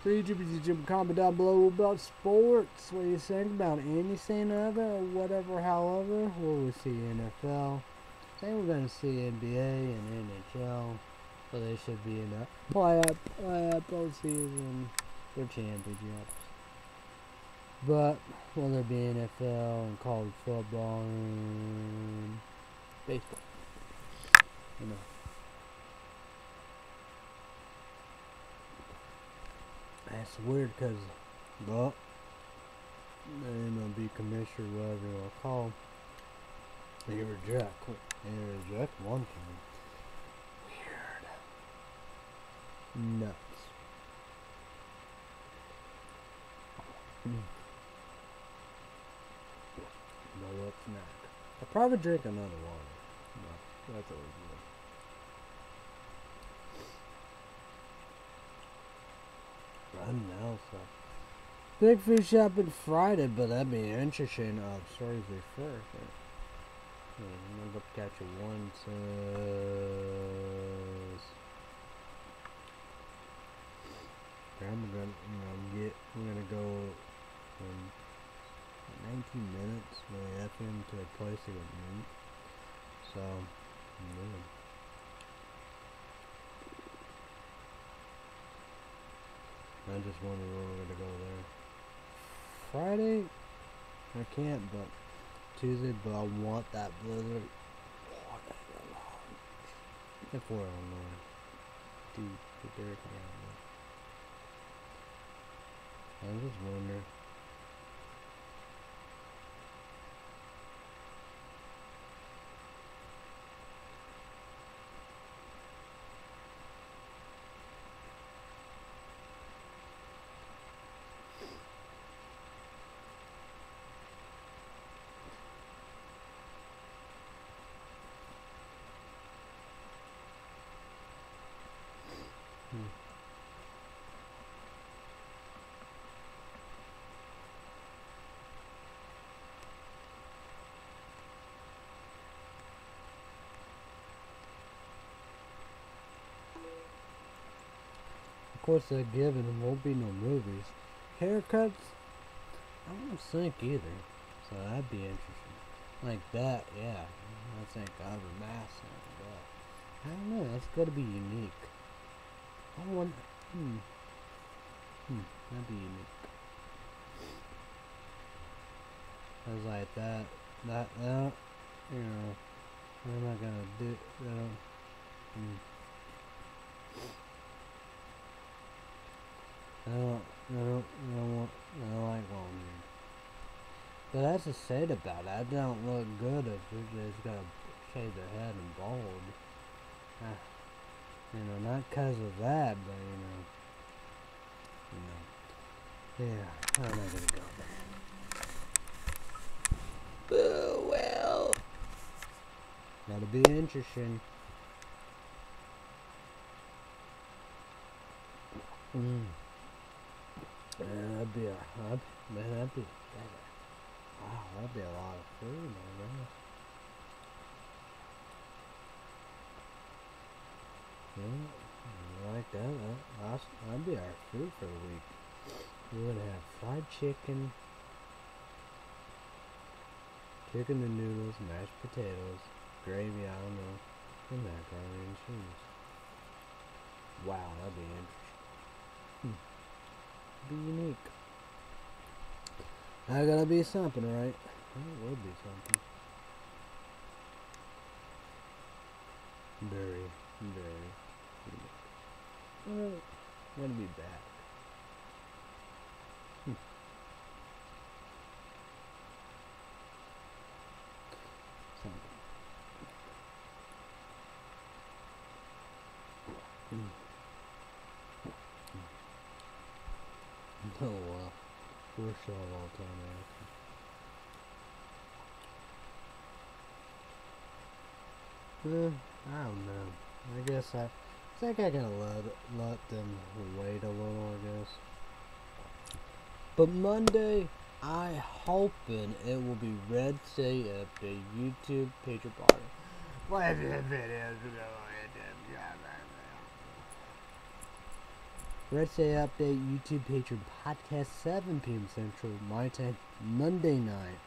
Three GPG Jim comment down below about sports. What you think about anything or whatever, however? We'll we see NFL? I think we're gonna see NBA and NHL. So they should be in a playoff playoff postseason for championships. But will there be NFL and college football and baseball? You know. That's weird because, well, they're gonna be commissioner, whatever you want to call. They reject. They reject one thing. Weird. Nuts. Mm. No, what's next? I'll probably drink another one. No, that's always I don't know. So. Big fish shopping Friday, but that'd be interesting. Uh, Thursday first. Right? Yeah, I'm gonna catch a one says. I'm gonna, you know, get. We're gonna go and 19 minutes. We left him to a place he would meet. So, yeah. I just wonder when we're gonna go there. Friday, I can't, but Tuesday, but I want that blizzard. Want lot. If we're online. Dude, the Derek around I just wonder. Hmm. Of course, that given there won't be no movies. Haircuts, I don't think either. So that'd be interesting. Like that, yeah. I think I have a mask like that. I don't know. That's got to be unique. I want. Hmm. Hmm. That'd be unique. I was like that. That. That. You know. I'm not gonna do. That. Hmm. I don't, I don't, I don't want, I don't like. But that's the sad about it. I don't look good if you just gotta shave their head and bald. Uh, you know, not because of that, but you know, you know. Yeah, I'm not gonna go there. Oh well. That'll be interesting. Mm. Man, that'd be a, that'd, man, that'd be, that'd, wow, that'd be a lot of food, man. Yeah, like that. that that'd be our food for the week. We would have fried chicken, chicken and noodles, mashed potatoes, gravy, I don't know, and macaroni and cheese. Wow, that'd be interesting. Be unique. I gotta be something, right? It would be something. Very, very unique. Well, I'm gonna be back. Hmm. Something. Hmm. Oh wow. Worst show of all time, I. Uh, I don't know. I guess I think I gotta let let them wait a little, I guess. But Monday, I hoping it will be Red State Update YouTube picture party. What videos Red State Update YouTube Patreon podcast 7 p.m. Central my time Monday night.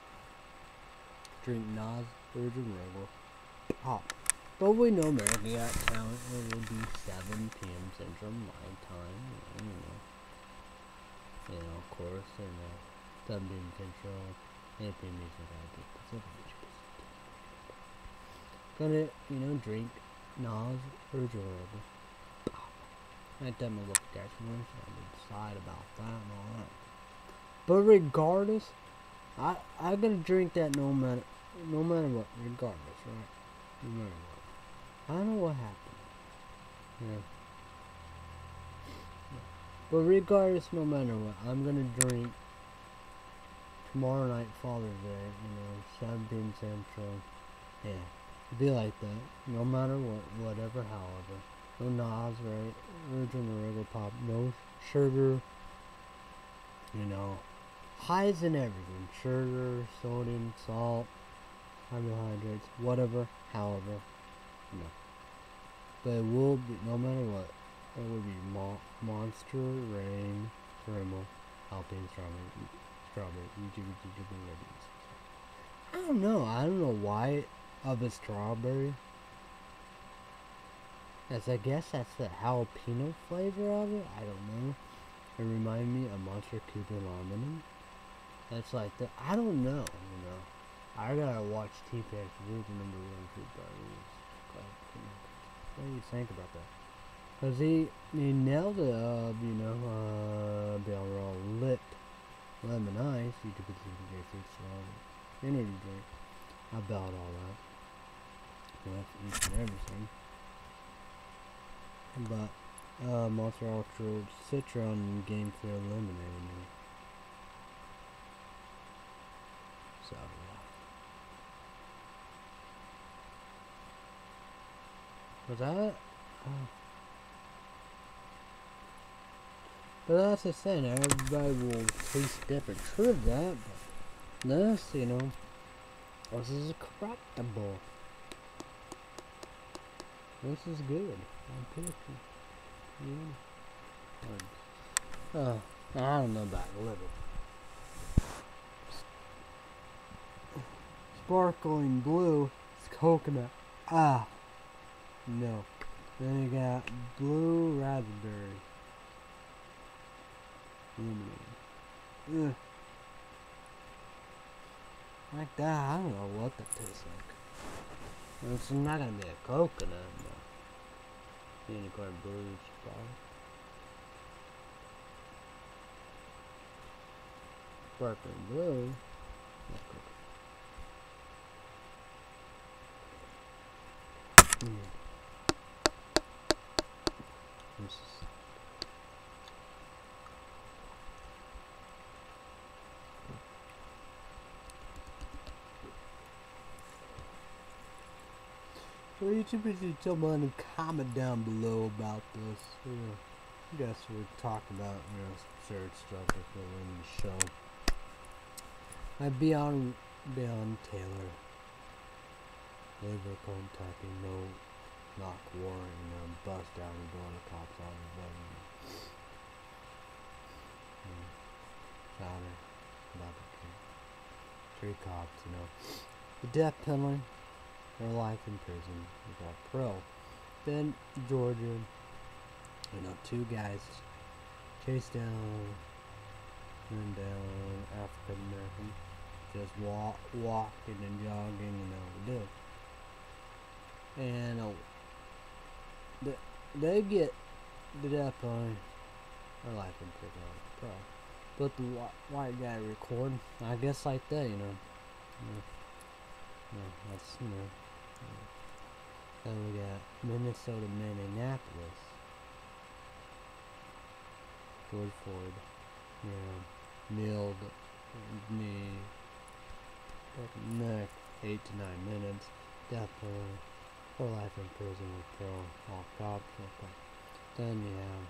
Drink Nas Virgin Rebel Pop. But we know American Got Talent it will be 7 p.m. Central my time. You know, you know of course, you know, 7 p.m. Central, 8 p.m. Pacific Pacific. Gonna, you know, drink Nas Rebel. I done my look at that one, so I decide about that and all that. But regardless, I I gonna drink that no matter no matter what, regardless, right? No matter what. I don't know what happened. Yeah. But regardless, no matter what, I'm gonna drink tomorrow night Father's Day, you know, 17 Central. Yeah. Be like that. No matter what, whatever, however no Nas, right? Original regular pop, no sugar, you know, highs in everything, sugar, sodium, salt, carbohydrates, whatever, however, no. But it will be, no matter what, it will be mo monster, Reign, thermal, alpine, strawberry, strawberry. YouTube, YouTube, lemons. I don't know. I don't know why of a strawberry. As I guess that's the jalapeno flavor of it. I don't know. It reminded me of Monster Cuban Lemonade. That's like the I don't know. You know. I gotta watch T-Pex Root number one food What do you think about that? Cause he he nailed it up, you know, uh, the overall lit lemon ice. You could put the fruit salad, energy drink. About all that. That's each and everything. But uh, Monster Ultra Citron Game Fair Lemonade. So yeah. That? Oh. But that's the thing, everybody will taste different. True of that, but this, you know, this is correctable. This is good. I'm. Yeah. Uh, I don't know about liver. Sparkling blue it's coconut. Ah, no. Then you got blue raspberry. Ugh. Like that, I don't know what that tastes like. It's not gonna be a coconut, but unicorn blue probably. Sparkling blue. coconut. Mm. This is So YouTube, if you someone to comment down below about this, you know, I guess we're talking about, you know, absurd stuff if we're in the show. I Beyond Breonna Taylor. Labor Kentucky, no knock warrant, and know, bust down the door, the cops on the button. Founder, about the three cops, you know. The death penalty or life in prison. Got pro. Then Georgia, you know, two guys chase down and down African American, just walk, walking and jogging, you know, do. And uh, the, they get the death penalty or life in prison, pro. But the wh- white guy recording, I guess like that, you know. You know that's you know. Then we got Minnesota, Minneapolis. George Floyd, know, nailed knee, neck, eight to nine minutes, penalty, for life in prison with all cops, okay. Then you have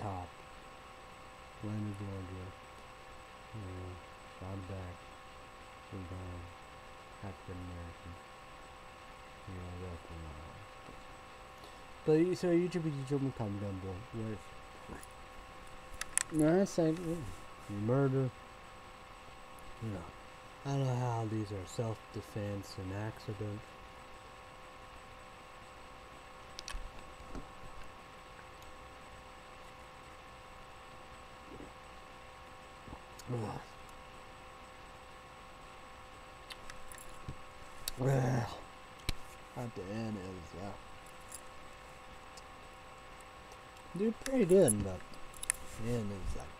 top, Atlanta, Georgia, you know, back, and down. African American. You know, that's But you, so YouTube, YouTube, me comment down below. What? No, I say murder. You know, I don't know how these are self-defense and accident. Well, at the end is uh, do pretty good, but the end is like,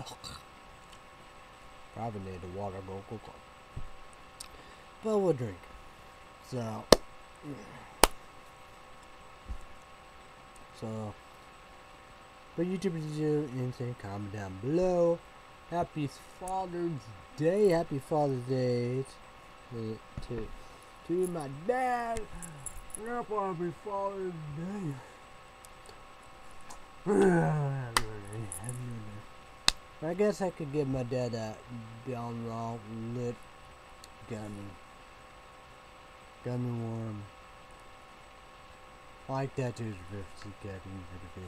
ugh. Probably the water go cook up. But we'll drink. So, so, for YouTubers to do anything, comment down below. Happy Father's Day. Happy Father's Day to, to, to my dad. Happy Father's Day. I guess I could give my dad that Beyond Raw lit gun. Gun warm. Like that too, 50 getting 50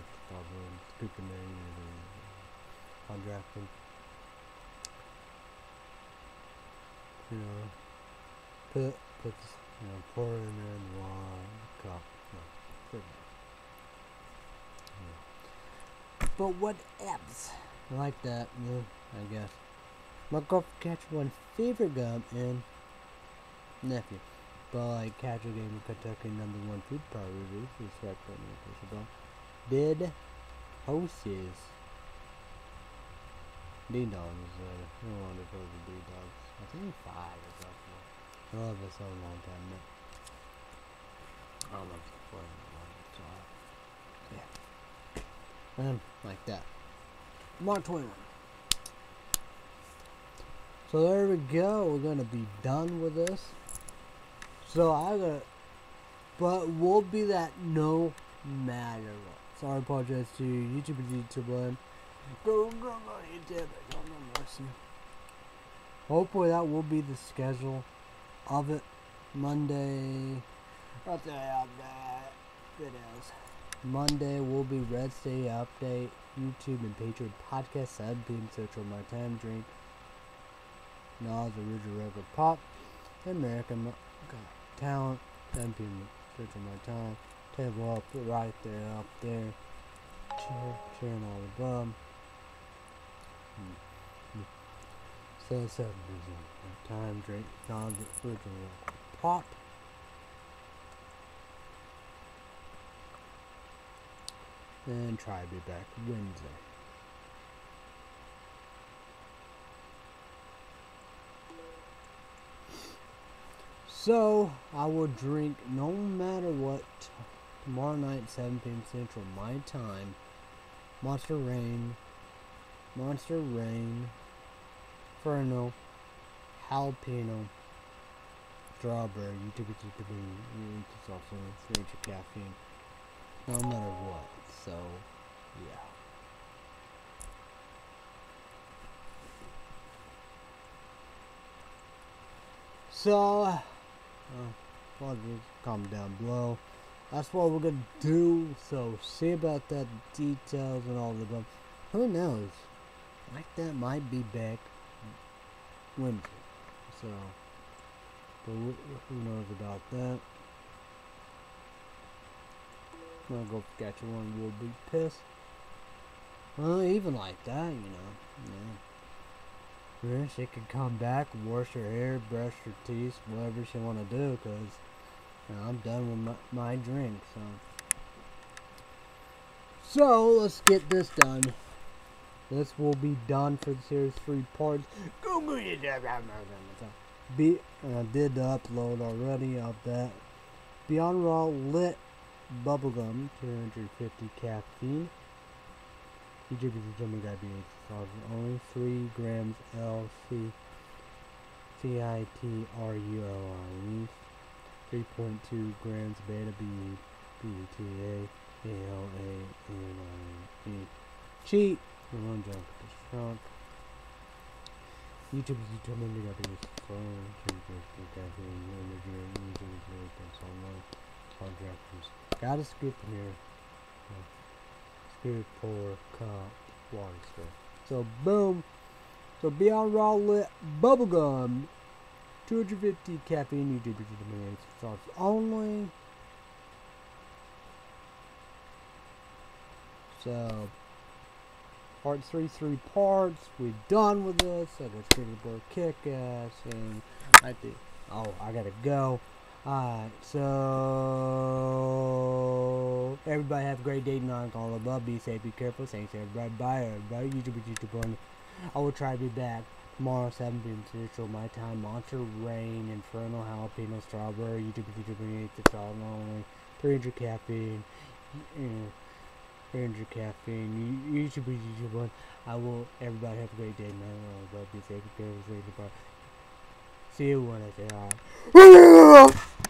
scooping there. on drafting. You know, put put you know pour in there in the wine, cup. No. But what else? I like that. Yeah, I guess. My girlfriend catch one favorite gum and nephew. But like casual game of Kentucky number one food reviews is right from the Bid houses. D dogs, uh, I don't want to call the D dogs. I think five or something. I love this so long time now. I don't know if it's so yeah. Um, like that. Mark 21. So there we go. We're gonna be done with this. So I got, but we'll be that no matter what. So I apologize to YouTube and YouTube one. Go, go, go, YouTube. No mercy. Hopefully that will be the schedule of it. Monday. What the? It is. Monday will be Red State Update, YouTube and Patreon Podcast, 7 p.m. Central My Time Drink. Nas Original Record Pop, American Talent, 7 p.m. Central My Time. Table up right there, up there. Cheer, cheering all above. Hmm. So seven time drink non original pop. And try to be back Wednesday. So I will drink no matter what tomorrow night, 7 p.m. Central, my time. Monster Reign, Monster Reign, Inferno, Jalapeno, Strawberry, YouTube YouTube it's also caffeine. No matter what, so yeah. So, uh, well, comment down below that's what we're gonna do. So see about that details and all the above. Who knows? Like that might be back Wednesday. So, but who knows about that? Gonna go catch one. Will be pissed. Well, even like that, you know. Yeah. Yeah, she could come back, wash her hair, brush her teeth, whatever she want to do, because I'm done with my, my drink, so. So, let's get this done. This will be done for the series three parts. Be I did the upload already of that. Beyond Raw Lit Bubblegum, 250 caffeine. EGB Jimmy Diabetes only 3 grams LC C-I-T-R-U-L-I 3.2 grams beta B BTA ALA and. Cheat! One jump this trunk. YouTube is determined to be phone, change the caffeine, energy, using the online Got a in here. Scoop, pour, cup, water stuff. So boom. So Beyond Raw Lit Bubblegum 250 caffeine YouTube minutes sauce only. So part three, three parts. We're done with this. I the board kick ass and I think oh I gotta go. Alright, so everybody have a great day tonight. All above, be safe, be careful, thanks everybody. Bye everybody. YouTube, YouTube, I will try to be back. Tomorrow, 7 p.m. Central, my time. Monster Reign, Inferno, Jalapeno, Strawberry, YouTube, YouTube, it's all only 300 caffeine. 300 caffeine. YouTube, YouTube, one. I will, everybody have a great day, man. Love, be safe, be careful, See you when I say hi.